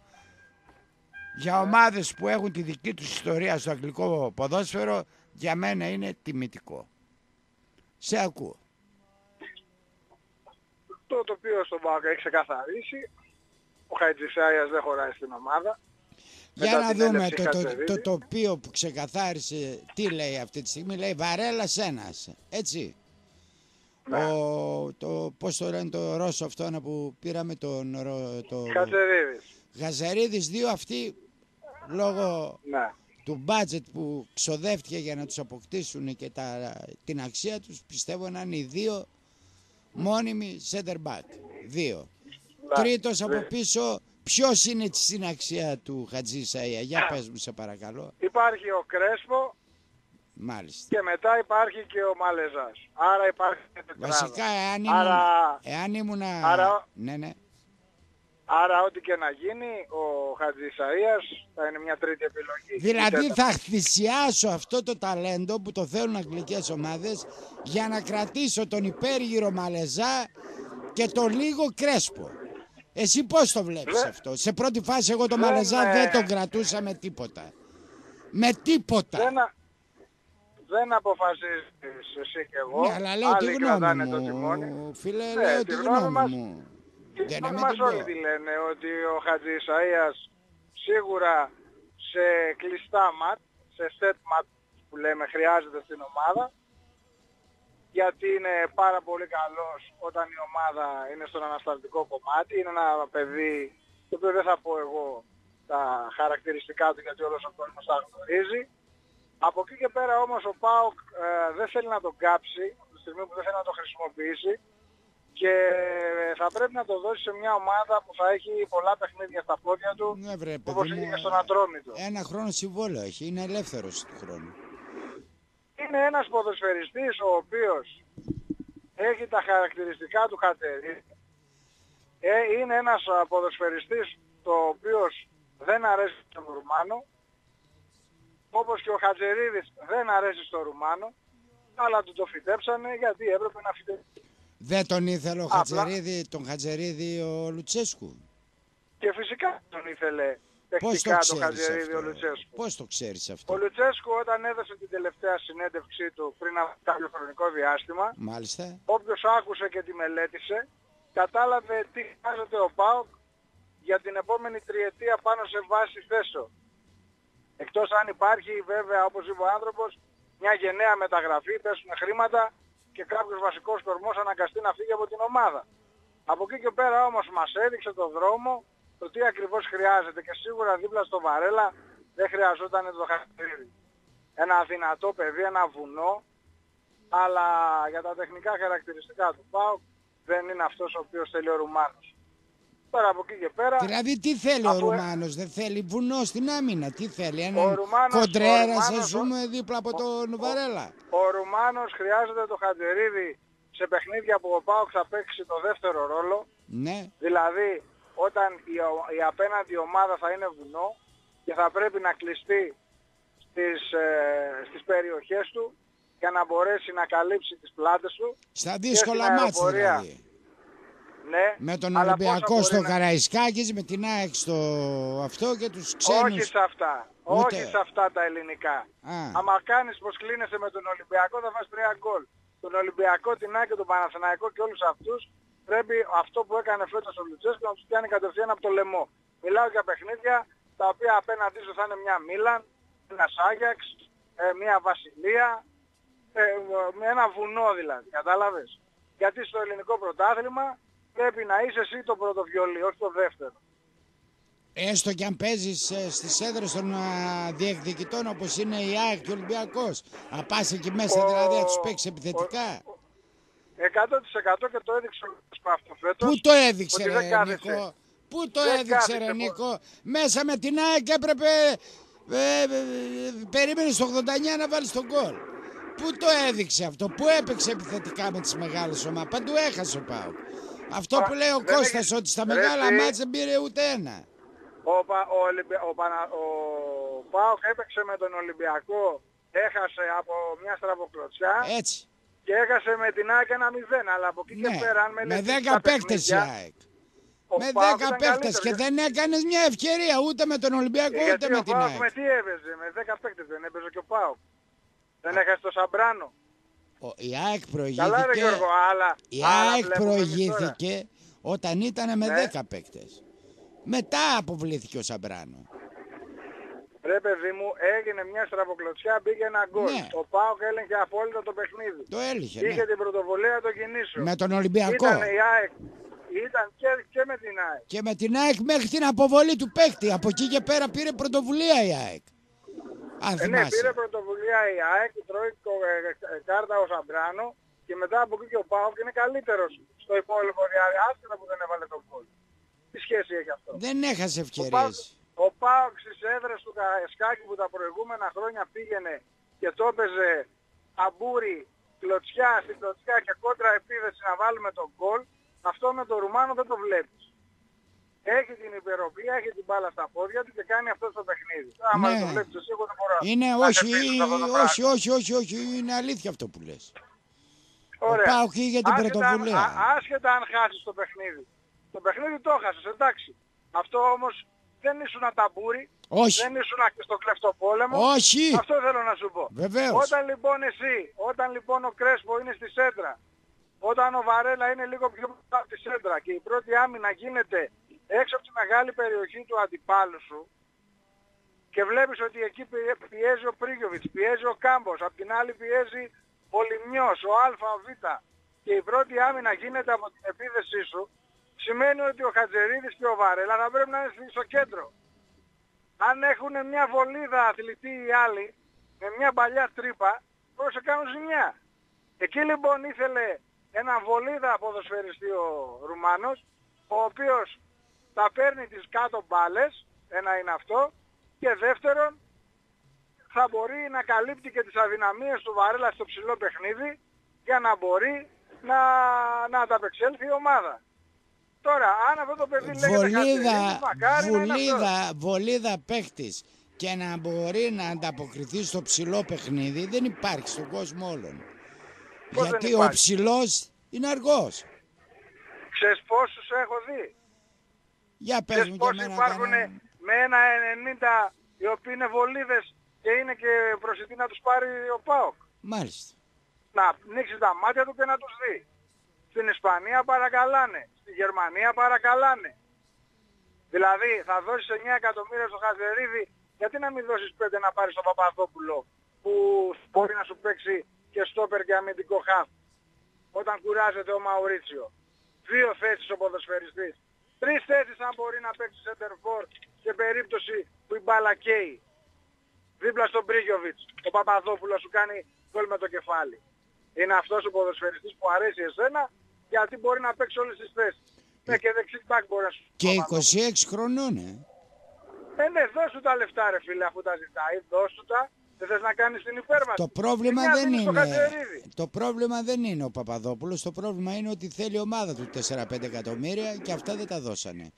για ομάδες που έχουν τη δική τους ιστορία στο αγγλικό ποδόσφαιρο για μένα είναι τιμητικό. Σε ακούω. Το τοπίο στον ΠΑΟΚ έχει ξεκαθαρίσει. Ο Χαϊτζησάιας δεν χωράει στην ομάδα. Για Μετά να την δούμε έλευση το, το, Χατζηδίδη. το τοπίο που ξεκαθάρισε τι λέει αυτή τη στιγμή. Λέει Βαρέλας ένας, έτσι. Ναι. Ο, το, πώς το λένε το Ρώσο αυτό ένα που πήραμε τον Ρο- το, Κατσερίδης. Γαζαρίδης δύο αυτοί λόγω Ναι. του μπάτζετ που ξοδεύτηκε για να τους αποκτήσουν και τα, την αξία τους πιστεύω να είναι οι δύο μόνιμοι center back. Δύο. Ναι. Τρίτος από Ναι. πίσω ποιος είναι στην αξία του Χατζή Σαΐα. Για πες μου σε παρακαλώ. Υπάρχει ο Κρέσπο Μάλιστα. και μετά υπάρχει και ο Μαλεζάς. Άρα υπάρχει και τετράδα. Βασικά εάν ήμουν, Άρα, εάν ήμουν άρα- ναι ναι Άρα ό,τι και να γίνει, ο Χατζησαΐας θα είναι μια τρίτη επιλογή. Δηλαδή Τέταρτη. θα θυσιάσω αυτό το ταλέντο που το θέλουν αγγλικές ομάδες για να κρατήσω τον υπέργυρο Μαλεζά και το λίγο Κρέσπο. Εσύ πώς το βλέπεις Δε- αυτό; Σε πρώτη φάση εγώ τον δεν, Μαλεζά ε, δεν τον κρατούσα με τίποτα. Με τίποτα. Δεν, α- δεν αποφασίζεις εσύ και εγώ. Ναι, αλλά λέω τη Άλλοι γνώμη κρατάνε το μου. τιμόνι. Φίλε, Ναι, λέω τη τη γνώμη γνώμη μας- μου. Και Για οι να μην μας την πω. όλοι τι λένε, ότι ο Χατζη Ισαΐας σίγουρα σε κλειστά ματ, σε set ματ που λέμε χρειάζεται στην ομάδα, γιατί είναι πάρα πολύ καλός όταν η ομάδα είναι στον ανασταλτικό κομμάτι, είναι ένα παιδί το οποίο δεν θα πω εγώ τα χαρακτηριστικά του γιατί όλος ο κόσμος τα γνωρίζει. Από εκεί και πέρα όμως ο ΠΑΟΚ ε, δεν θέλει να τον κάψει, από τη στιγμή που δεν θέλει να το χρησιμοποιήσει και θα πρέπει να το δώσει σε μια ομάδα που θα έχει πολλά παιχνίδια στα πόδια του, Ναι, βρε, παιδί όπως μου, είχε και στον Ατρόμητο. Ένα χρόνο συμβόλαιο έχει. Είναι ελεύθερος του χρόνου. Είναι ένας ποδοσφαιριστής ο οποίος έχει τα χαρακτηριστικά του Χατερή. Ε, είναι ένας α, ποδοσφαιριστής το οποίος δεν αρέσει στον Ρουμάνο. Όπως και ο Χατζερίδης δεν αρέσει στον Ρουμάνο. Αλλά του το φυτέψανε γιατί έπρεπε να φυτέψει. Δεν τον ήθελε ο Απλά- Χατζερίδη, τον Χατζερίδη ο Λουτσέσκου. Και φυσικά τον ήθελε Πώς το τεχνικά το ξέρεις Χατζερίδη ο αυτό. Λουτσέσκου. Πώς το ξέρεις Ο αυτό. Λουτσέσκου όταν έδωσε την τελευταία συνέντευξή του πριν από κάποιο χρονικό διάστημα Μάλιστα. όποιος άκουσε και τη μελέτησε, κατάλαβε τι χρειάζεται ο ΠΑΟΚ για την επόμενη τριετία πάνω σε βάση θέσεων. Εκτός αν υπάρχει βέβαια, όπως είπε ο άνθρωπος, μια γενναία μεταγραφή, πέσουν χρήματα και κάποιος βασικός κορμός αναγκαστεί να φύγει από την ομάδα. Από εκεί και πέρα όμως μας έδειξε το δρόμο το τι ακριβώς χρειάζεται και σίγουρα δίπλα στο Βαρέλα δεν χρειαζόταν το Χατζηρίδη. Ένα δυνατό παιδί, ένα βουνό, αλλά για τα τεχνικά χαρακτηριστικά του ΠΑΟΚ δεν είναι αυτός ο οποίος θέλει ο Ρουμάνος. Τώρα από εκεί και πέρα... Δηλαδή τι θέλει ο Αφού, ε, Ρουμάνος, δεν θέλει βουνό στην άμυνα. Τι θέλει, έναν Ρουμάνος- ο κοντρέρας Ρουμάνος- ας πούμε δίπλα από τον Βαρέλα. Ο Ρουμάνος χρειάζεται το Χατζερίδη σε παιχνίδια που ο ΠΑΟΚ θα παίξει το δεύτερο ρόλο. Ναι. Δηλαδή όταν η, ο- η απέναντι ομάδα θα είναι βουνό και θα πρέπει να κλειστεί στις, ε, στις περιοχές του για να μπορέσει να καλύψει τις πλάτες του. Στα και δύσκολα στην μάτια αεροπορία. δηλαδή. Ναι, Με τον αλλά Ολυμπιακό πόσα στο μπορεί να- Καραϊσκάκης, με την ΑΕΚ στο αυτό και τους ξένους. Όχι σε αυτά. Ούτε. Όχι σε αυτά τα ελληνικά. Α. Άμα κάνεις πως κλείνεσαι με τον Ολυμπιακό θα φας τρία γκολ. Τον Ολυμπιακό, την ΑΕΚ και τον Παναθηναϊκό και όλους αυτούς πρέπει αυτό που έκανε φέτος ο Λουτσέσκο να τους πιάνει κατευθείαν από το λαιμό. Μιλάω για παιχνίδια τα οποία απέναντί σου θα είναι μια Μίλαν, ένας Άγιαξ, ε, μια Βασιλεία, ε, με ένα βουνό δηλαδή, κατάλαβες; Γιατί στο ελληνικό πρωτάθλημα πρέπει να είσαι εσύ το πρώτο βιολί, όχι το δεύτερο. Έστω και αν παίζεις ε, στις έδρες των α, διεκδικητών όπως είναι η ΑΕΚ και ο Ολυμπιακός. Να πας εκεί μέσα Ο- δηλαδή να τους παίξεις επιθετικά. 100% και το έδειξε ο Λουτσέσκο αυτό φέτος. Πού το έδειξε ότι ρε δεν κάθεσε. Νίκο; Πού το Δεν έδειξε κάθεσε, ρε πω. Νίκο; Μέσα με την ΑΕΚ έπρεπε... Ε, ε, περίμενε στο 89 να βάλεις τον γκολ. Πού το έδειξε αυτό; Πού έπαιξε επιθετικά με τις μεγάλες ομάδες; Παντού έχασε ο Πάου. Αυτό που λέει ο δεν Κώστας έχεις- ότι στα Ρε μεγάλα εσύ. μάτια δεν πήρε ούτε ένα. Ο, Πα- ο, Ολυμπια- ο, Πανα- ο Πάοκ έπαιξε με τον Ολυμπιακό, έχασε από μια στραβοκλωτσιά Έτσι. και έχασε με την ΑΕΚ ένα 0. Αλλά από εκεί και Ναι. πέρα αν Με μελετήσεις 10 τα παίκτες η παιχνίδια, ΑΕΚ. ο Με ΠΑΟΚ 10 ήταν παίκτες και καλύτερος. δεν έκανες μια ευκαιρία ούτε με τον Ολυμπιακό Γιατί ούτε με ο την ΠΑΟΚ ΑΕΚ. με τι έπαιζε, με 10 παίκτες δεν έπαιζε και ο ΠΑΟΚ. Δεν έχασε το Σαμπράνο. Ο- Η ΑΕΚ Καλά ρε προηγήθηκε, Γιώργο, αλλά... η αλλά ΑΕΚ βλέπουμε εμείς τώρα. προηγήθηκε όταν ήταν με Ναι. 10 παίκτες. Μετά αποβλήθηκε ο Σαμπράνο. Ρε παιδί μου, έγινε μια στραβοκλωτσιά, μπήκε ένα γκολ. Ναι. Ο Πάοκ έλεγχε απόλυτα το παιχνίδι. Το έλυχε, Είχε ναι. την πρωτοβουλία των κινήσεων. Με τον Ολυμπιακό. Ήταν η ΑΕΚ. Ήταν και, και με την ΑΕΚ. Και με την ΑΕΚ μέχρι την αποβολή του παίκτη. Από εκεί και πέρα πήρε πρωτοβουλία η ΑΕΚ. Αν Ε, ναι, θυμάσαι. πήρε πρωτοβουλία η ΑΕΚ, τρώει το, ε, ε, κάρτα ο Σαμπράνο και μετά από εκεί και ο Πάοκ είναι καλύτερος στο υπόλοιπο διάρκεια, άσχετα που δεν έβαλε τον γκολ. Τι σχέση έχει αυτό; Δεν έχασε Ο Πάοκ, ευκαιρίες. ο Πάοκ στις έδρες του Καραϊσκάκη που τα προηγούμενα χρόνια πήγαινε και το έπαιζε ταμπούρι, κλωτσιά στην κλωτσιά και κόντρα επίθεση να βάλουμε τον γκολ, αυτό με τον Ρουμάνο δεν το βλέπεις. Έχει την υπεροψία, έχει την μπάλα στα πόδια του και κάνει αυτό το παιχνίδι. Άμα Ναι. δεν το βλέπεις εσύ, εγώ δεν μπορώ. Είναι να όχι, ξεφύγω από αυτό το όχι, πράγμα. όχι, όχι, όχι, είναι αλήθεια αυτό που λες. Ωραία. Ο ΠΑΟΚ είχε την Άσχετα αν- πρωτοβουλία. α- Άσχετα αν χάσεις το παιχνίδι. Το παιχνίδι το χάσες, εντάξει. Αυτό όμως δεν ήσουν ταμπούρι. Όχι. Δεν ήσουν στο κλεφτοπόλεμο. Όχι. Αυτό θέλω να σου πω. Βεβαίως. Όταν λοιπόν εσύ, όταν λοιπόν ο Κρέσπο είναι στη σέντρα, όταν ο Βαρέλα είναι λίγο πιο μπροστά από τη σέντρα και η πρώτη άμυνα γίνεται έξω από τη μεγάλη περιοχή του αντιπάλου σου και βλέπεις ότι εκεί πι- πιέζει ο Πρίγιοβιτς, πιέζει ο Κάμπος, απ' την άλλη πιέζει ο Λιμιός, ο Α, ο Β και η πρώτη άμυνα γίνεται από την επίδεσή σου, σημαίνει ότι ο Χατζερίδης και ο Βαρέλα θα πρέπει να είναι στη- στο κέντρο. Αν έχουν μια βολίδα αθλητή οι άλλοι, με μια παλιά τρύπα, μπορούν να σε κάνουν ζημιά. Εκεί λοιπόν ήθελε ένα βολίδα ποδοσφαιριστή ο Ρουμάνος, ο οποίος τα παίρνει τις κάτω μπάλες, ένα είναι αυτό, και δεύτερον, θα μπορεί να καλύπτει και τις αδυναμίες του Βαρέλα στο ψηλό παιχνίδι, για να μπορεί να, να ανταπεξέλθει η ομάδα. Τώρα, αν αυτό το παιδί λέγεται Βολίδα, Χατζηρίδης, μακάρι να είναι αυτός. βολίδα, βολίδα παίχτης και να μπορεί να ανταποκριθεί στο ψηλό παιχνίδι δεν υπάρχει στον κόσμο όλων. Πώς δεν Γιατί ο υπάρχει; ψηλός είναι αργός. Ξέρεις πόσους έχω δει; Για πες Ξέρεις μου και πόσοι εμένα υπάρχουν κανένα. με ένα 90 οι οποίοι είναι βολίδες και είναι και προσιτή να τους πάρει ο ΠΑΟΚ. Μάλιστα. Να ανοίξει τα μάτια του και να τους δει. Στην Ισπανία παρακαλάνε. Στη Γερμανία παρακαλάνε. Δηλαδή θα δώσεις 9 εκατομμύρια στο Χαζερίδη γιατί να μην δώσεις 5 να πάρεις τον Παπαδόπουλο που μπορεί να σου παίξει και στόπερ και αμυντικό χαφ όταν κουράζεται ο Μαουρίτσιο. Δύο θέσεις ο ποδοσφαιριστής. Τρεις θέσεις αν μπορεί να παίξει center for σε περίπτωση που η μπάλα καίει. Δίπλα στον Πρίγιοβιτς, ο Παπαδόπουλος σου κάνει γκολ με το κεφάλι. Είναι αυτός ο ποδοσφαιριστής που αρέσει εσένα γιατί μπορεί να παίξει όλες τις θέσεις. Ναι και δεξί μπακ μπορεί να σου Και Παπαδόπουλος. 26 χρονών, ε. Ε, ναι, δώσ' του τα λεφτά ρε φίλε αφού τα ζητάει. Δώσ' του τα. Δεν θες να κάνεις την υπέρβαση. Το πρόβλημα Μια δεν δίνεις στο είναι. Χατζερίδη. Το πρόβλημα δεν είναι ο Παπαδόπουλος. Το πρόβλημα είναι ότι θέλει η ομάδα του 4-5 εκατομμύρια και αυτά δεν τα δώσανε.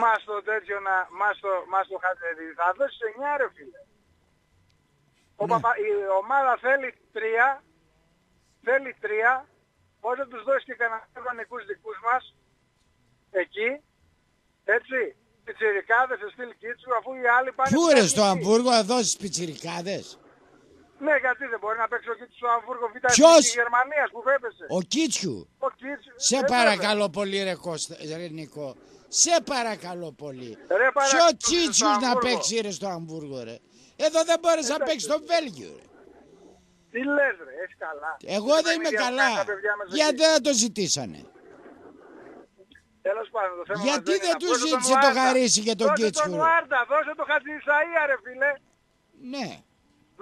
Μας το τέτοιο να... Μας το, μας το Χατζερίδη. Θα δώσεις 9 ρε φίλε. Ο Ναι. Παπα... Η ομάδα θέλει 3. Θέλει 3. Πώς θα τους δώσει και κανένα κανονικούς δικούς μας. Εκεί. Έτσι. Πιτσιρικάδες σε στυλ κίτσου αφού οι άλλοι πάνε... Πού στην ρε στο εθνική. Αμβούργο θα δώσεις πιτσιρικάδες; Ναι, γιατί δεν μπορεί να παίξει ο Κίτσου στο Αμβούργο Β' Ποιος; της Γερμανίας που έπεσε. Ο Κίτσιου; Ο Κίτσου. Σε Ε, βέβαια. παρακαλώ πολύ ρε, Κώστα, ρε Νικό. Σε παρακαλώ πολύ. Ρε, παρακαλώ, Ποιο στο Τσίτσιους να Αμβούργο. παίξει ρε στο Αμβούργο ρε; Εδώ δεν μπορείς να Εντάξει. παίξεις στο Βέλγιο ρε. Τι λες ρε, έχεις καλά. Εγώ δεν είμαι παιχνίδια καλά. αυτά τα παιδιά μέσα Γιατί εκεί. δεν το ζητήσανε. Τέλος πάντων, το θέμα Γιατί μας δεν είναι τους να- δώσε ζήτησε τον το Νουάρτα. Χαρίσι και τον Δώσε Κίτσου, τον ρε. Νουάρτα, δώσε τον Χατζησαΐα ρε φίλε. Ναι.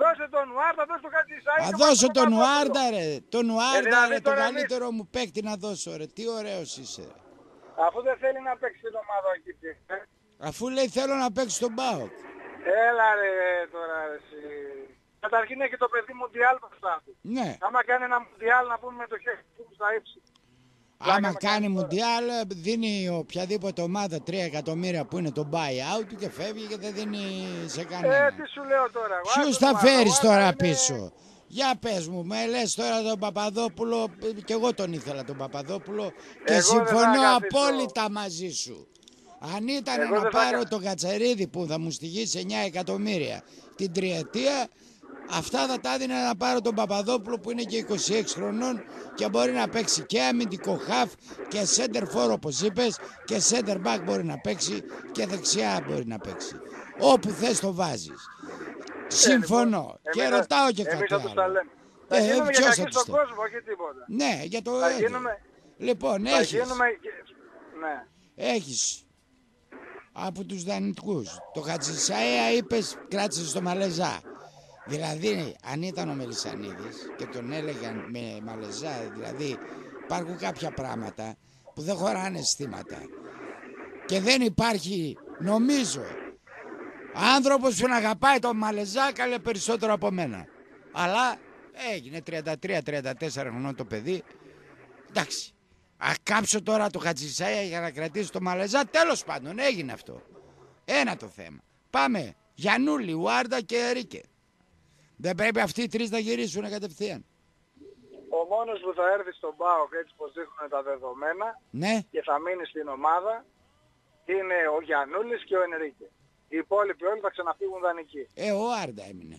Δώσε τον Νουάρτα, δώσε τον Χατζησαΐα. Θα και δώσω βάλε τον Παπαδόπουλο. Νουάρντα ρε. Τον Νουάρντα δηλαδή ρε. Το τώρα καλύτερο μου παίκτη να δώσω ρε. Τι ωραίος είσαι. ρε. Αφού δεν θέλει να παίξει την ομάδα ο Κίτσου. ε. Αφού λέει θέλω να παίξει τον ΠΑΟΚ. Έλα ρε τώρα ρε εσύ. Καταρχήν έχει το παιδί Μουντιάλ μπροστά του. Ναι. Άμα κάνει ένα Μουντιάλ να πούμε με το χέρι του στα ύψη. Άμα με κάνει κάνεις τώρα. μουντιάλ δίνει οποιαδήποτε ομάδα 3 εκατομμύρια που είναι το buyout του και φεύγει και δεν δίνει σε Ε, κανένα. τι σου λέω τώρα. εγώ, Ποιους άκου θα το φέρεις άλλο, τώρα είναι- πίσω; Για πες μου, με λες τώρα τον Παπαδόπουλο, και εγώ τον ήθελα τον Παπαδόπουλο και Εγώ δεν θα συμφωνώ καθίσω. απόλυτα μαζί σου. Αν ήταν Εγώ να δεν θα πάρω κα- τον Κατσαρίδη που θα μου στοιχήσει 9 εκατομμύρια την τριετία, αυτά θα τα έδινα να πάρω τον Παπαδόπουλο που είναι και 26 χρονών και μπορεί να παίξει και αμυντικό χαφ και center for όπως είπες και center back μπορεί να παίξει και δεξιά μπορεί να παίξει. Όπου θες το βάζεις. Συμφωνώ. λοιπόν, και εμείς θα- ρωτάω και εμείς κάτι θα τους τα άλλο. λέμε. Θα Ε, γίνουμε και ποιος κακοί θα τους στον τα- κόσμος, όχι τίποτα. Ναι, για το Θα έχεις. γίνουμε... Λοιπόν, Θα έχεις. γίνουμε... και- Ναι. Έχεις. Από τους δανειτικούς. Το Χατζησαέα είπες κράτησες στο Μαλεζά. Δηλαδή, αν ήταν ο Μελισανίδης και τον έλεγαν με Μαλεζά, δηλαδή υπάρχουν κάποια πράγματα που δεν χωράνε αισθήματα. Και δεν υπάρχει, νομίζω, άνθρωπος που να αγαπάει τον Μαλεζά καλέ περισσότερο από μένα. Αλλά έγινε 33-34 χρονών το παιδί. Εντάξει. Α, κάψω τώρα το Χατζησάια για να κρατήσει το Μαλεζά. Τέλος πάντων, έγινε αυτό. Ένα το θέμα. Πάμε. Γιαννούλη, Ουάρντα και Ρίκε. Δεν πρέπει αυτοί οι τρεις να γυρίσουν κατευθείαν. Ο μόνος που θα έρθει στον ΠΑΟΚ έτσι πως δείχνουν τα δεδομένα Ναι. και θα μείνει στην ομάδα είναι ο Γιαννούλης και ο Ενρίκε. Οι υπόλοιποι όλοι θα ξαναφύγουν δανεικοί. Ε, ο Άρντα έμεινε.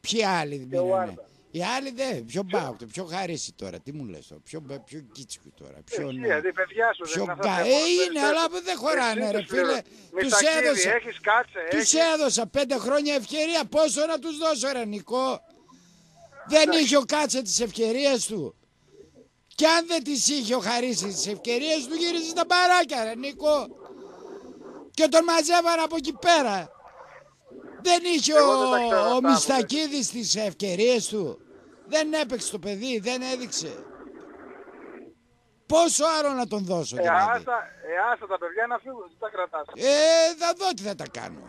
Ποιοι άλλοι Και ο μείνανε; Άρντα. Οι άλλοι δεν. Ποιο; Μπάουκ, το πιο χαρίσει τώρα. Τι μου λες τώρα. Ποιο, ποιο Κίτσκου τώρα. Ποιο Εσύ, ναι. γιατί παιδιά σου Ποιο δεν κα... αυτά Ε, είναι, αλλά δεν χωράνε ρε φίλε. Τους Μισακίδη, έδωσα. έχεις κάτσε, Τους έχεις. έδωσα πέντε χρόνια ευκαιρία. Πόσο να τους δώσω ρε Νικό; Δεν είχε ο Κάτσε τις ευκαιρίες του. Και αν δεν τις είχε ο Χαρίσης τις ευκαιρίες του γύριζε τα μπαράκια ρε Νικό. Και τον μαζεύανε από εκεί πέρα. Δεν είχε Εγώ δεν τα ξέρω ο, ο αυτά, Μιστακίδης τις ευκαιρίες του. Δεν έπαιξε το παιδί, δεν έδειξε. Πόσο άλλο να τον δώσω Ε, δηλαδή; άστα, ε, άστα τα παιδιά να φύγουν, τι τα κρατάς. Ε, θα δω τι θα τα κάνω.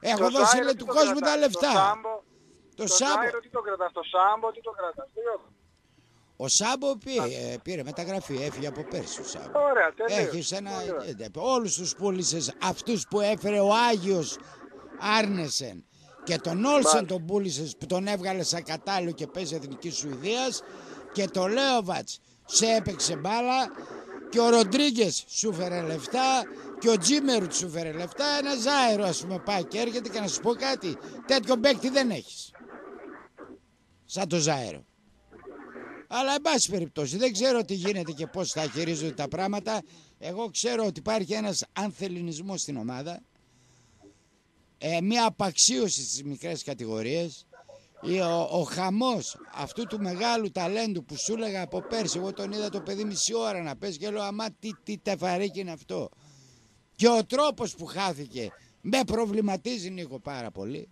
Έχω Το δώσει Ζάιρο λέει, τι του το κόσμου κρατάς, τα λεφτά. Το Σάμπο, Το το Σάμπο. Ζάιρο τι το κρατάς, το Σάμπο τι το κρατάς. Τελειώσαμε. Ο Σάμπο πήρε, πήρε μεταγραφή, έφυγε από πέρσι ο Σάμπο. Ωραία, τελείωσε. Έχεις ένα... Πολύ ωραία. ε, Όλους τους πούλησες, αυτούς που έφερε ο Άγιος Άρνεσεν και τον Όλσεν τον πούλησες που τον έβγαλες σαν κατάλληλο και παίζει Εθνικής Σουηδίας και το Λέοβατς σε έπαιξε μπάλα και ο Ροντρίγκες σου φέρε λεφτά και ο Τζίμερου σου φέρε λεφτά. Ένα Ζάιρο ας πούμε πάει και έρχεται και να σου πω κάτι. Τέτοιο παίκτη δεν έχεις. Σαν το Ζάιρο. Αλλά εν πάση περιπτώσει δεν ξέρω τι γίνεται και πώς θα χειρίζονται τα πράγματα. Εγώ ξέρω ότι υπάρχει ένας ανθεληνισμός στην ομάδα. Ε, μια απαξίωση στις μικρές κατηγορίες. Ε, Ο, ο χαμός αυτού του μεγάλου ταλέντου που σου έλεγα από πέρσι. Εγώ τον είδα το παιδί μισή ώρα να παίζει και λέω αμά τι, τι τεφαρίκι είναι αυτό. Και ο τρόπος που χάθηκε με προβληματίζει Νίκο πάρα πολύ.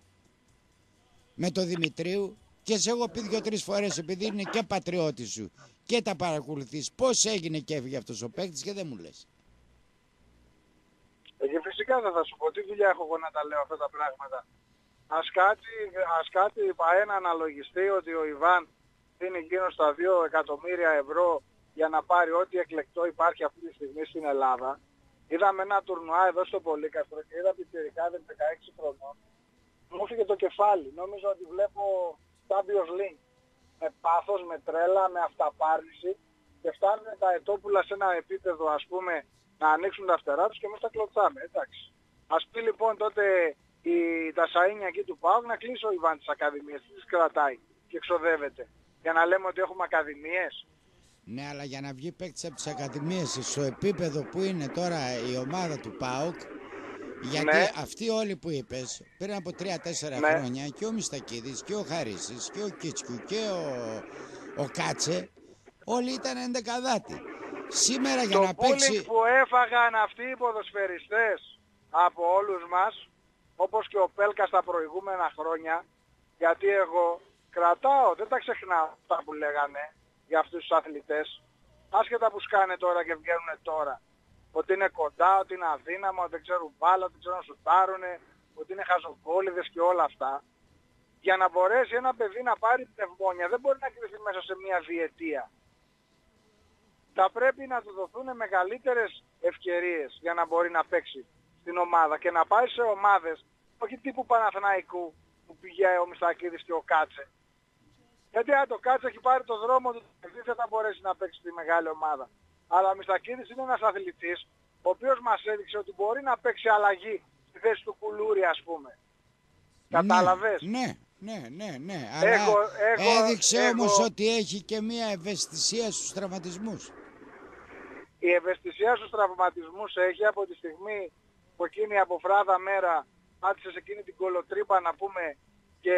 Με το Δημητρίου και σε έχω πει δύο-τρεις φορές επειδή είναι και πατριώτης σου και τα παρακολουθείς. Πώς έγινε και έφυγε αυτός ο παίκτης και δεν μου λες. Ε, και φυσικά δεν θα σου πω τι δουλειά έχω εγώ να τα λέω αυτά τα πράγματα. Ας κάτσει, ας κάτσει ένα αναλογιστεί ότι ο Ιβάν δίνει γύρω στα 2 εκατομμύρια ευρώ για να πάρει ό,τι εκλεκτό υπάρχει αυτή τη στιγμή στην Ελλάδα. Είδαμε ένα τουρνουά εδώ στο Πολύκαστρο και είδα πιτσιρικάδες 16 χρονών. Μου έφυγε το κεφάλι. Νόμιζα ότι βλέπω Champions League. Με πάθος, με τρέλα, με αυταπάρνηση και φτάνουν τα ετόπουλα σε ένα επίπεδο ας πούμε να ανοίξουν τα φτερά τους και εμείς τα κλωτσάμε. Εντάξει. Ας πει λοιπόν τότε η, τα σαΐνια εκεί του ΠΑΟΚ να κλείσει ο Ιβάν τις ακαδημίες. Τι τις κρατάει και εξοδεύεται. Για να λέμε ότι έχουμε ακαδημίες. Ναι, αλλά για να βγει παίκτης από τις ακαδημίες στο επίπεδο που είναι τώρα η ομάδα του ΠΑΟΚ. Γιατί Ναι. αυτοί όλοι που είπες πριν από 3-4 Ναι. χρόνια και ο Μιστακίδης και ο Χαρίσης και ο Κίτσκου και ο, ο Κάτσε όλοι ήταν ενδεκαδάτοι. Σήμερα για το να παίξει. bullying που έφαγαν αυτοί οι ποδοσφαιριστές από όλους μας, όπως και ο Πέλκας στα προηγούμενα χρόνια, γιατί εγώ κρατάω, δεν τα ξεχνάω αυτά που λέγανε για αυτούς τους αθλητές, άσχετα που σκάνε τώρα και βγαίνουν τώρα. Ότι είναι κοντά, ότι είναι αδύναμα, ότι δεν ξέρουν μπάλα, ότι δεν ξέρουν να σουτάρουν, ότι είναι χαζοκόλληδες και όλα αυτά. Για να μπορέσει ένα παιδί να πάρει πνευμόνια δεν μπορεί να κρυφτεί μέσα σε μια διετία θα πρέπει να του δοθούν μεγαλύτερες ευκαιρίες για να μπορεί να παίξει στην ομάδα και να πάει σε ομάδες, όχι τύπου Παναθηναϊκού που πηγαίνει ο Μιστακίδης και ο Κάτσε. Γιατί αν το Κάτσε έχει πάρει το δρόμο του, δεν θα μπορέσει να παίξει στη μεγάλη ομάδα. Αλλά ο Μιστακίδης είναι ένας αθλητής, ο οποίος μας έδειξε ότι μπορεί να παίξει αλλαγή στη θέση του Κουλούρη ας πούμε. Κατάλαβες; Ναι, ναι, ναι, ναι. Αλλά Έχω- έχω- έδειξε έχω- όμως ότι έχει και μία ευαισθησία στους τραυματισμούς. Η ευαισθησία στους τραυματισμούς έχει από τη στιγμή που εκείνη από φράδα μέρα πάτησε σε εκείνη την κολοτρύπα να πούμε και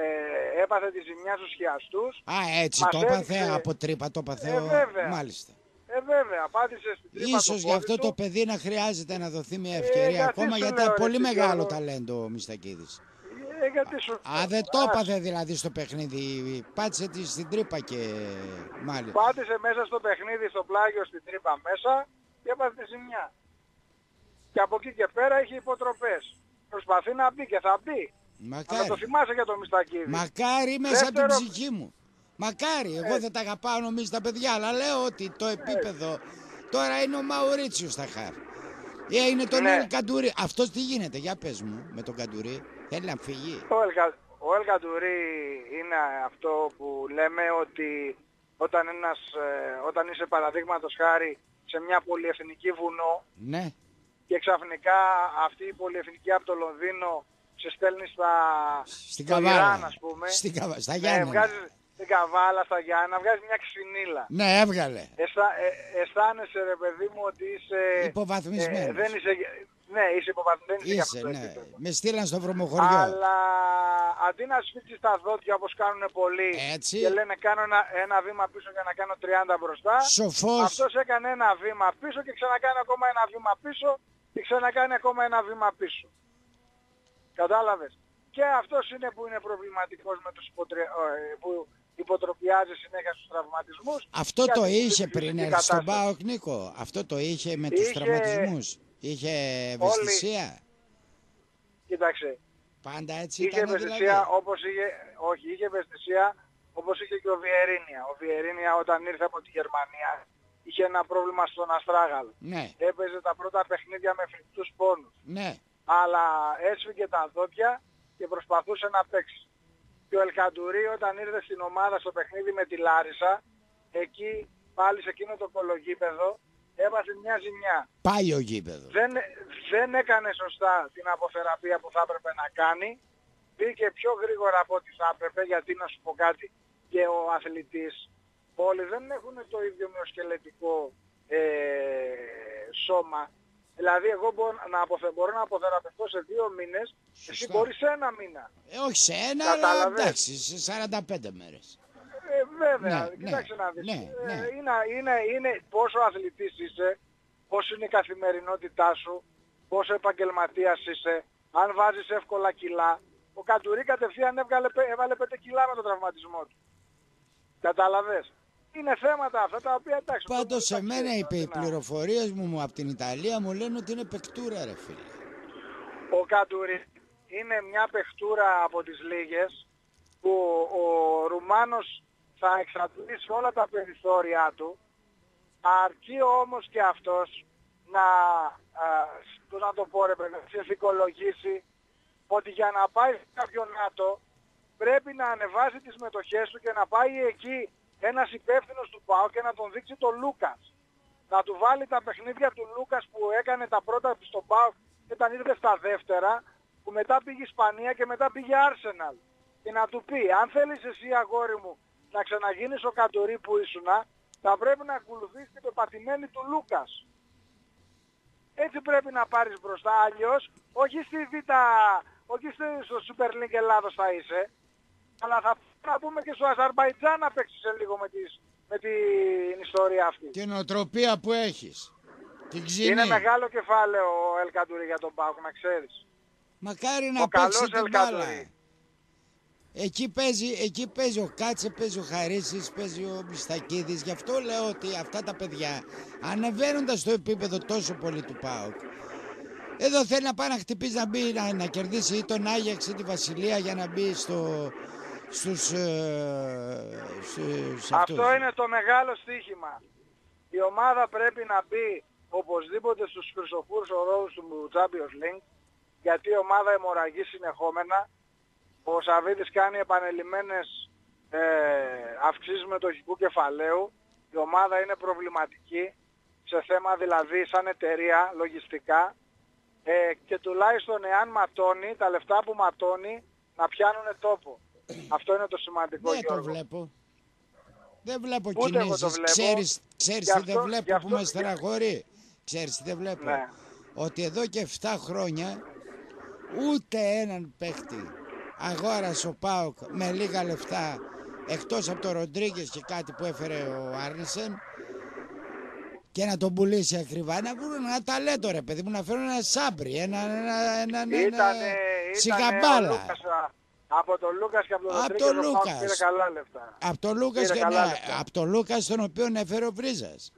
ε, έπαθε τη ζημιά στους χιαστούς. Α, έτσι Μας το έπαθε έδειξε- από τρύπα, το έπαθε. Ε, ο- βέβαια. Μάλιστα. Ε, βέβαια, πάτησε στην τρύπα Ίσως το γι' πόδι αυτό του. το παιδί να χρειάζεται να δοθεί μια ευκαιρία γιατί ακόμα σου γιατί λέω, είναι ρε, πολύ τι μεγάλο κάνω. ταλέντο ο Μιστακίδης. Ε, γιατί σου... Α, δεν το έπαθε δηλαδή στο παιχνίδι. Πάτησε τη στην τρύπα και μάλιστα. Πάτησε μέσα στο παιχνίδι στο πλάγιο στην τρύπα μέσα και έπαθε τη ζημιά. Και από εκεί και πέρα είχε υποτροπές. Προσπαθεί να μπει και θα μπει. Αλλά Μακάρι. το θυμάσαι για το Μιστακίδη. Μακάρι μέσα από την Δεύτερο- ψυχή μου. Μακάρι, εγώ δεν τα αγαπάω νομίζω τα παιδιά, αλλά λέω ότι το επίπεδο τώρα είναι ο Μαουρίτσιος στα χαφ. Ε, είναι τον Ναι. Ελ Καντουρί. Αυτός τι γίνεται, για πες μου, με τον Καντουρί. Θέλει να φύγει. Ο Ελκα- Ο Ελκαντουρί είναι αυτό που λέμε ότι όταν, ένας, ε, όταν είσαι παραδείγματος χάρη σε μια πολυεθνική βουνό Ναι. και ξαφνικά αυτή η πολυεθνική από το Λονδίνο σε στέλνει στα Στην στο Καβάλα. Ιράν, ας πούμε. Στην Καβα... Στα Ναι, Γιάννενα. βγάζεις στην Καβάλα, στα Γιάννα, βγάζεις μια ξυνήλα. Ναι, έβγαλε. Αισθα, ε, αισθάνεσαι ρε παιδί μου ότι είσαι... Υποβαθμισμένος. δεν είσαι, ναι, είσαι υποβαθμισμένος. δεν είσαι για Είσαι, αυτό το ναι. επίπεδο. Με στείλαν στο βρωμοχωριό. Αλλά αντί να σφίξεις τα δόντια όπως κάνουν πολλοί Έτσι. και λένε κάνω ένα, ένα βήμα πίσω για να κάνω 30 μπροστά, Σοφός. αυτός έκανε ένα βήμα πίσω και ξανακάνει ακόμα ένα βήμα πίσω και ξανακάνει ακόμα ένα βήμα πίσω. Κατάλαβες. Και αυτός είναι που είναι προβληματικός με τους υποτρε... ε, που υποτροπιάζει συνέχεια στους τραυματισμούς. Αυτό για το την είχε φυσική πριν έρθει στον κατάσταση. ΠΑΟΚ, Νίκο. Αυτό το είχε με τους Είχε- τραυματισμούς. Είχε ευαισθησία; Κοίταξε, Πάντα έτσι είχε ήταν ευαισθησία δηλαδή; όπως είχε, όχι, είχε ευαισθησία όπως είχε και ο Βιερίνια. Ο Βιερίνια όταν ήρθε από τη Γερμανία είχε ένα πρόβλημα στον Αστράγαλο. Ναι, Έπαιζε τα πρώτα παιχνίδια με φρικτούς πόνους. ναι. Αλλά έσφυγε τα δόντια και προσπαθούσε να παίξει. Και ο Ελκαντουρί όταν ήρθε στην ομάδα στο παιχνίδι με τη Λάρισα, εκεί πάλι σε εκείνο το κολογίπεδο, έβασε μια ζημιά. Πάει ο γήπεδος. Δεν, δεν έκανε σωστά την αποθεραπεία που θα έπρεπε να κάνει. Μπήκε πιο γρήγορα από ό,τι θα έπρεπε, γιατί να σου πω κάτι, και ο αθλητής όλοι δεν έχουν το ίδιο μυοσκελετικό ε, σώμα. Δηλαδή εγώ μπορώ να, αποθε, μπορώ να αποθεραπευτώ σε δύο μήνες, εσύ Σωστά. μπορείς σε ένα μήνα. Ε, όχι σε ένα, αλλά Κατάλαβες; εντάξει, σε 45 μέρες. Ε, βέβαια, Ναι, κοιτάξτε ναι, να δεις. ναι, Ε, ναι. είναι, είναι, είναι πόσο αθλητής είσαι, πόσο είναι η καθημερινότητά σου, πόσο επαγγελματίας είσαι, αν βάζεις εύκολα κιλά. Ο Καντουρί κατευθείαν έβγαλε, πέ- έβαλε 5 κιλά με τον τραυματισμό του. Κατάλαβες; Είναι θέματα αυτά τα οποία εντάξει. το Πάντως σε μπορεί να μένα ξέρει, είπε οι να- πληροφορίες μου, μου από την Ιταλία μου λένε ότι είναι παικτούρα ρε φίλε. Ο Καντουρί είναι μια παιχτούρα από τις λίγες που ο Ρουμάνος θα εξαντλήσει όλα τα περιθώρια του αρκεί όμως και αυτός να, α, πώς να το πω ρε παιδί, να συνθηκολογήσει ότι για να πάει σε κάποιο ΝΑΤΟ πρέπει να ανεβάσει τις μετοχές του και να πάει εκεί ένας υπεύθυνος του ΠΑΟ και να τον δείξει τον Λούκας. Να του βάλει τα παιχνίδια του Λούκας που έκανε τα πρώτα στο ΠΑΟ όταν ήρθε στα δεύτερα, που μετά πήγε Ισπανία και μετά πήγε Άρσεναλ. Και να του πει, αν θέλεις εσύ αγόρι μου να ξαναγίνεις ο Καντορί που ήσουνα, θα πρέπει να ακολουθείς και το πατημένη του Λούκας. Έτσι πρέπει να πάρεις μπροστά, αλλιώς όχι στη Β, όχι στη- στο Super League Ελλάδος θα είσαι, αλλά θα να πούμε και στο Αζερμπαϊτζάν να παίξεις σε λίγο με, τις, με την ιστορία αυτή. Την οτροπία που έχεις. Την ξύνη. Είναι μεγάλο κεφάλαιο ο Ελκαντουρί για τον Πάουκ, να ξέρεις. Μακάρι να Ο καλός παίξει την Ελκαντουρί. μπάλα. Εκεί παίζει, εκεί παίζει ο Κάτσε, παίζει ο Χαρίσης, παίζει ο Μιστακίδης. Γι' αυτό λέω ότι αυτά τα παιδιά ανεβαίνοντας στο επίπεδο τόσο πολύ του ΠΑΟΚ εδώ θέλει να πάει να χτυπήσει να μπει να, να κερδίσει ή τον Άγιαξ ή τη Βασιλεία για να μπει στο, στους, ε, στους αυτούς. Αυτό είναι το μεγάλο στοίχημα. Η ομάδα πρέπει να μπει οπωσδήποτε στους χρυσοφόρους ορόους του Champions League γιατί η ομάδα αιμορραγεί συνεχόμενα. Ο Σαββίδης κάνει επανελειμμένες ε, αυξήσεις μετοχικού κεφαλαίου. Η ομάδα είναι προβληματική σε θέμα δηλαδή σαν εταιρεία λογιστικά ε, και τουλάχιστον εάν ματώνει, τα λεφτά που ματώνει να πιάνουν τόπο. Αυτό είναι το σημαντικό Δεν το Γιώργο. βλέπω. Δεν βλέπω Ούτε εγώ το κινήσεις. βλέπω. Ξέρεις, ξέρεις Γι' τι αυτό- δεν γι' βλέπω που αυτό- με γι' στεναχωρεί. Ξέρεις τι δεν βλέπω; Ναι. Ότι εδώ και 7 χρόνια ούτε έναν παίχτη αγόρασε ο ΠΑΟΚ με λίγα λεφτά εκτός από τον Ροντρίγκες και κάτι που έφερε ο Άρνισεν και να τον πουλήσει ακριβά να βρουν ένα ταλέντο ρε παιδί μου να φέρουν ένα σάμπρι ένα, ένα, ένα, ένα, Ήτανε, ένα ήτανε ο σιγαμπάλα Λούκας, α, από τον Λούκας και από τον Από Ροντρίγκες τον ο Πάοκ Λούκας. πήρε καλά λεφτά. από τον Λούκας Πήρε και καλά ναι, λεφτά. από τον Λούκας τον οποίο έφερε ο Βρίζας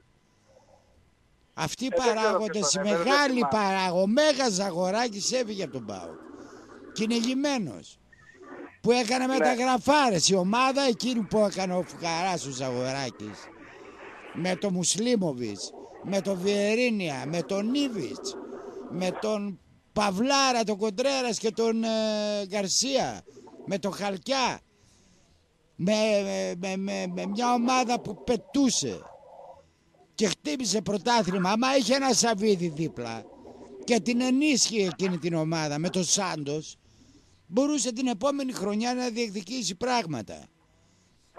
αυτοί οι Ε, δεν ξέρω παράγοντες, ποιος οι τον έφερε, δεν μεγάλοι θυμάμαι. παράγοντες, ο Μέγας Ζαγοράκης έφυγε από τον ΠΑΟΚ. Κυνηγημένος. Που έκανε μεταγραφάρες. Η ομάδα εκείνη που έκανε ο Φουκαράς ο Ζαγοράκης. Με τον Μουσλίμοβιτς, με τον Βιερίνια, με τον Νίβιτς, με τον Παυλάρα, τον Κοντρέρας και τον ε, Γκαρσία, με τον Χαλκιά. Με, με, με, με μια ομάδα που πετούσε και χτύπησε πρωτάθλημα. Άμα είχε ένα Σαββίδι δίπλα και την ενίσχυε εκείνη την ομάδα με τον Σάντος, μπορούσε την επόμενη χρονιά να διεκδικήσει πράγματα.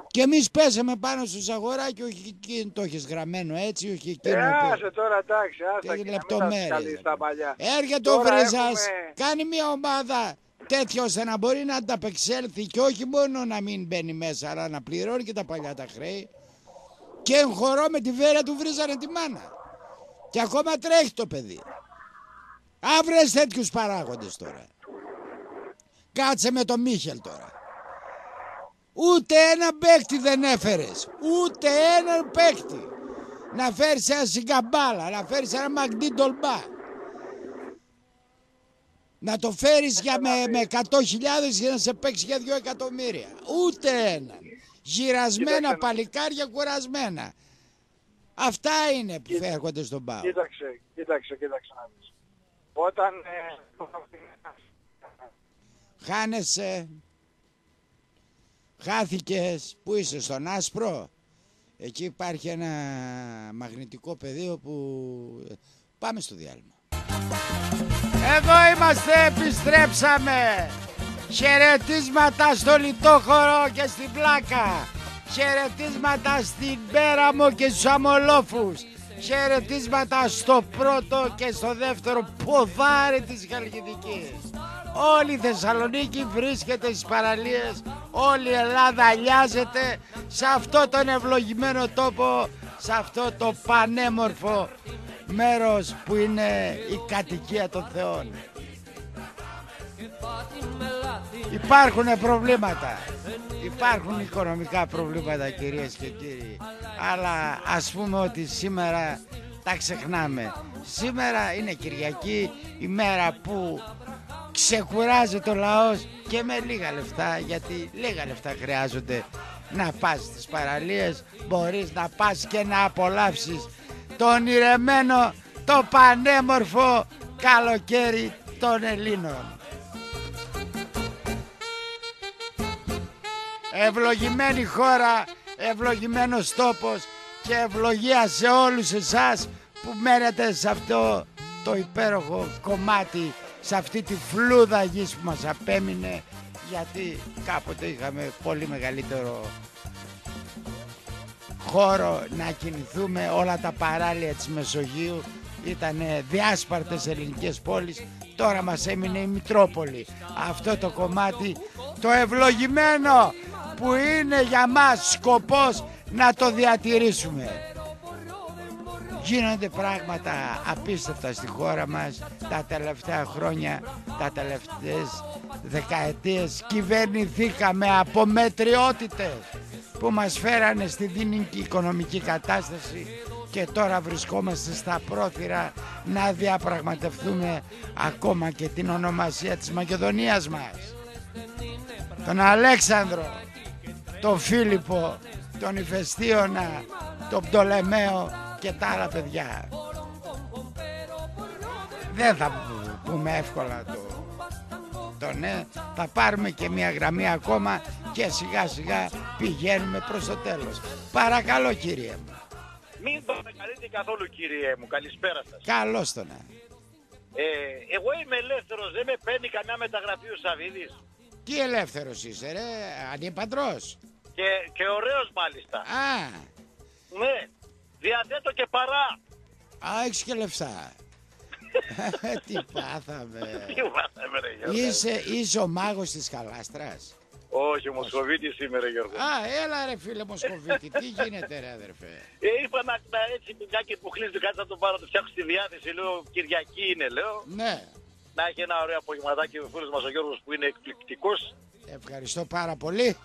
Και εμείς πέσαμε πάνω στο Ζαγοράκι, όχι εκείνο το έχεις γραμμένο έτσι, όχι εκείνο. Ε, που- άσε τώρα εντάξει, άστα Και και να μην τα λεπτομέρειες. καλείς τα παλιά. Έρχεται ο Τώρα Βρίζας, έχουμε- κάνει μια ομάδα τέτοια ώστε να μπορεί να ανταπεξέλθει και όχι μόνο να μην μπαίνει μέσα, αλλά να πληρώνει και τα παλιά τα χρέη. Και εγχωρώ με τη βέρα του βρίζανε τη μάνα. Και ακόμα τρέχει το παιδί. Αύρες τέτοιους παράγοντες τώρα. Κάτσε με το Μίχελ τώρα. Ούτε ένα παίκτη δεν έφερες. Ούτε έναν παίκτη. Να φέρεις ένα Σιγκαμπάλα, να φέρεις ένα Μαγντή Ντολμπά. Να το φέρεις για με, με 100.000 για να σε παίξει για 2 εκατομμύρια. Ούτε έναν. Γυρασμένα Κοίταξε. παλικάρια κουρασμένα. Αυτά είναι που φέρχονται στον Πάο. Κοίταξε, κοίταξε, κοίταξε να δεις. Όταν... ε, Χάνεσαι. Χάθηκες. Πού είσαι στον Άσπρο; Εκεί υπάρχει ένα μαγνητικό πεδίο που... Πάμε στο διάλειμμα. Εδώ είμαστε, επιστρέψαμε. Χαιρετίσματα στο Λιτόχωρο και στην Πλάκα. Χαιρετίσματα στην Πέραμο και στους Αμολόφους. Χαιρετίσματα στο πρώτο και στο δεύτερο ποδάρι της Χαλκιδικής. Όλη η Θεσσαλονίκη βρίσκεται στις παραλίες, όλη η Ελλάδα αλιάζεται σε αυτό τον ευλογημένο τόπο, σε αυτό το πανέμορφο μέρος που είναι η κατοικία των Θεών. Υπάρχουν προβλήματα. Υπάρχουν οικονομικά προβλήματα κυρίες και κύριοι. Αλλά ας πούμε ότι σήμερα τα ξεχνάμε. Σήμερα είναι Κυριακή, η μέρα που ξεκουράζει το λαός και με λίγα λεφτά, γιατί λίγα λεφτά χρειάζονται να πας στις παραλίες, μπορείς να πας και να απολαύσεις το ονειρεμένο, το πανέμορφο καλοκαίρι των Ελλήνων. Ευλογημένη χώρα, ευλογημένος τόπος και ευλογία σε όλους εσάς που μένετε σε αυτό το υπέροχο κομμάτι, σε αυτή τη φλούδα γης που μας απέμεινε γιατί κάποτε είχαμε πολύ μεγαλύτερο χώρο να κινηθούμε. Όλα τα παράλια της Μεσογείου ήταν διάσπαρτες ελληνικές πόλεις. Τώρα μας έμεινε η Μητρόπολη. Αυτό το κομμάτι το ευλογημένο που είναι για μας σκοπός να το διατηρήσουμε γίνονται πράγματα απίστευτα στη χώρα μας τα τελευταία χρόνια, τα τελευταίες δεκαετίες κυβερνηθήκαμε από μετριότητες που μας φέρανε στη δίνικη οικονομική κατάσταση και τώρα βρισκόμαστε στα πρόθυρα να διαπραγματευτούμε ακόμα και την ονομασία της Μακεδονίας μας. Τον Αλέξανδρο, τον Φίλιππο, τον Ιφαιστίωνα, τον Πτολεμαίο και τα άλλα παιδιά. Δεν θα πούμε εύκολα το, το ναι, θα πάρουμε και μια γραμμή ακόμα και σιγά σιγά πηγαίνουμε προς το τέλος. Παρακαλώ κύριε μου. Μην το μεγαλύτερη καθόλου κύριε μου. Καλησπέρα σας. Καλώς το να. Ε, εγώ είμαι ελεύθερος. Δεν με παίρνει καμιά μεταγραφή ο Σαββίδης. Τι ελεύθερος είσαι ρε, ανήπαντρος; Και, και ωραίος μάλιστα. Α, Ναι. Διαθέτω και παρά. α έχεις και λεφτά. Τι πάθαμε. Τι μάθαμε ρε Γιώργο. Είσαι, είσαι ο μάγος της Καλάστρας; Όχι, Μοσχοβίτης σήμερα Γιώργο. Α, έλα ρε φίλε Μοσκοβίτη, τι γίνεται ρε αδερφέ; Ε, είπα να, να έτσι μια και που χλίζει κάτι να το πάρω, να το φτιάξω στη διάθεση. Λέω Κυριακή είναι, λέω. Ναι, Να έχει ένα ωραίο απογευματάκι με φίλος μας ο Γιώργος που είναι εκπληκτικός. ευχαριστώ πάρα πολύ.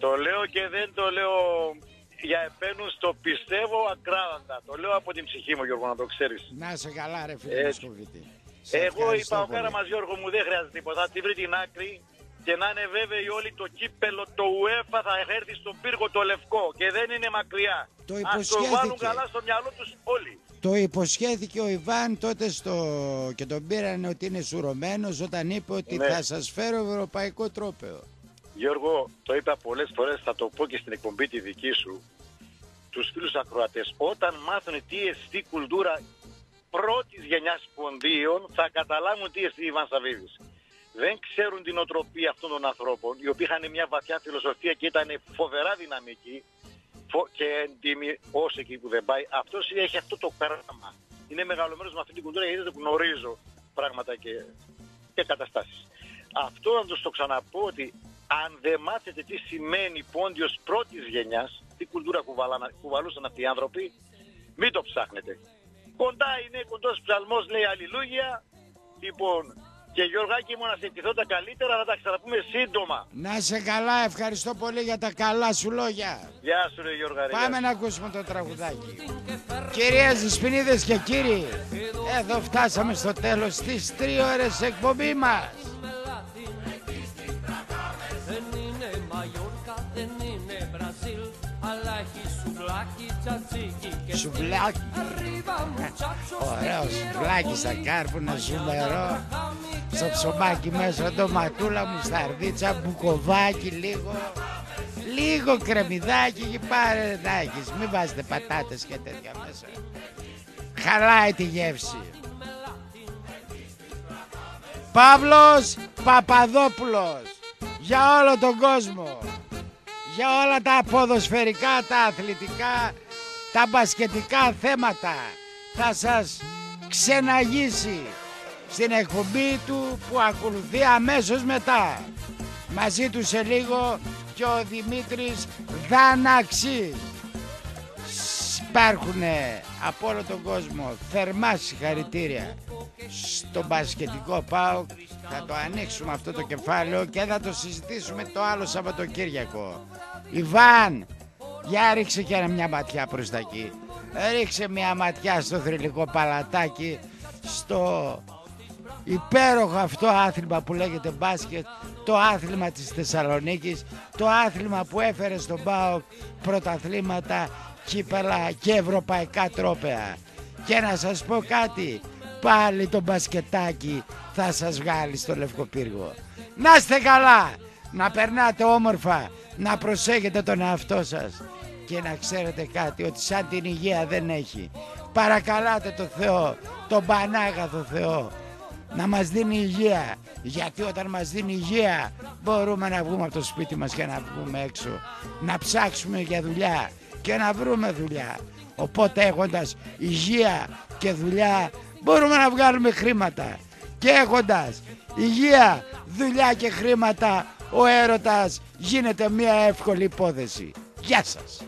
Το λέω και δεν το λέω για επένους, το πιστεύω ακράδαντα. Το λέω από την ψυχή μου Γιώργο, να το ξέρεις. Να σε καλά ρε φίλε Έτσι. Μοσκοβίτη. Σε Εγώ ευχαριστώ είπα ο πολύ. κάρα μας Γιώργο μου δεν χρειάζεται τίποτα. Θα τη βρει την άκρη και να είναι βέβαιοι όλοι το κύπελο, το UEFA θα έρθει στον πύργο το λευκό και δεν είναι μακριά. Το Ας το υποσχέθηκε. βάλουν καλά στο μυαλό τους όλοι. Το υποσχέθηκε ο Ιβάν τότε στο... και τον πήρανε ότι είναι σουρωμένος όταν είπε ότι Ναι. θα σας φέρω ευρωπαϊκό τρόπαιο. Γιώργο, το είπα πολλές φορές, θα το πω και στην εκπομπή τη δική σου. Τους φίλους ακροατές, όταν μάθουν τι εστί κουλτούρα πρώτης γενιάς ποντίων, θα καταλάβουν τι εστί Ιβάν Σαββίδης. Δεν ξέρουν την οτροπία αυτών των ανθρώπων, οι οποίοι είχαν μια βαθιά φιλοσοφία και ήταν φοβερά δυναμικοί φο- και έντιμοι όσο εκεί που δεν πάει. Αυτός έχει αυτό το πράγμα. Είναι μεγαλωμένος με αυτή την κουλτούρα γιατί το γνωρίζω πράγματα και, και καταστάσεις. Αυτό να τους το ξαναπώ ότι αν δεν μάθετε τι σημαίνει πόντιος πρώτης γενιάς, τι κουλτούρα κουβαλάνα- κουβαλούσαν αυτοί οι άνθρωποι, μην το ψάχνετε. Κοντά είναι, κοντός ψαλμός λέει αλληλούια. Λοιπόν, και Γιώργακη μου να σε ευχηθώ τα καλύτερα, θα τα ξαναπούμε σύντομα. Να σε καλά, ευχαριστώ πολύ για τα καλά σου λόγια. Γεια σου ρε Γιώργα. ρε, γεια Πάμε σου. να ακούσουμε το τραγουδάκι. Κυρίες, δυσποινίδες και κύριοι, εδώ φτάσαμε στο τέλος της τρίωρες εκπομπής μας. Σουβλάκι, τσατσίκι και Σουβλάκι. Arriva, muchacho, Ωραίο σουβλάκι στα κάρπουνα, σουμερό. Στο ψωμάκι μέσα, ντοματούλα μου, σταρδίτσα, μπουκοβάκι λίγο. Λίγο κρεμμυδάκι και πάρε ρετάκης. Μην βάζετε πατάτες και τέτοια μέσα. Χαλάει τη γεύση. Παύλος Παπαδόπουλος για όλο τον κόσμο για όλα τα ποδοσφαιρικά, τα αθλητικά, τα μπασκετικά θέματα θα σας ξεναγήσει στην εκπομπή του που ακολουθεί αμέσως μετά. Μαζί του σε λίγο και ο Δημήτρης Δαναξής. Υπάρχουν από όλο τον κόσμο θερμά συγχαρητήρια στο μπασκετικό ΠΑΟΚ. Θα το ανοίξουμε αυτό το κεφάλαιο και θα το συζητήσουμε το άλλο Σαββατοκύριακο. Ιβάν, για ρίξε και μια ματιά προς τα εκεί. Ρίξε μια ματιά στο θρηλυκό παλατάκι, στο υπέροχο αυτό άθλημα που λέγεται μπάσκετ, το άθλημα της Θεσσαλονίκης, το άθλημα που έφερε στον ΠΑΟΚ πρωταθλήματα, κύπελα και ευρωπαϊκά τρόπαια. Και να σας πω κάτι, πάλι το μπασκετάκι θα σας βγάλει στο Λευκοπύργο. Να είστε καλά, να περνάτε όμορφα, να προσέχετε τον εαυτό σας και να ξέρετε κάτι, ότι σαν την υγεία δεν έχει. Παρακαλάτε το Θεό, τον Πανάγαθο Θεό, να μας δίνει υγεία. Γιατί όταν μας δίνει υγεία μπορούμε να βγούμε από το σπίτι μας και να βγούμε έξω. Να ψάξουμε για δουλειά και να βρούμε δουλειά. Οπότε έχοντας υγεία και δουλειά μπορούμε να βγάλουμε χρήματα. Και έχοντας υγεία, δουλειά και χρήματα ο έρωτας γίνεται μια εύκολη υπόθεση. Γεια σας.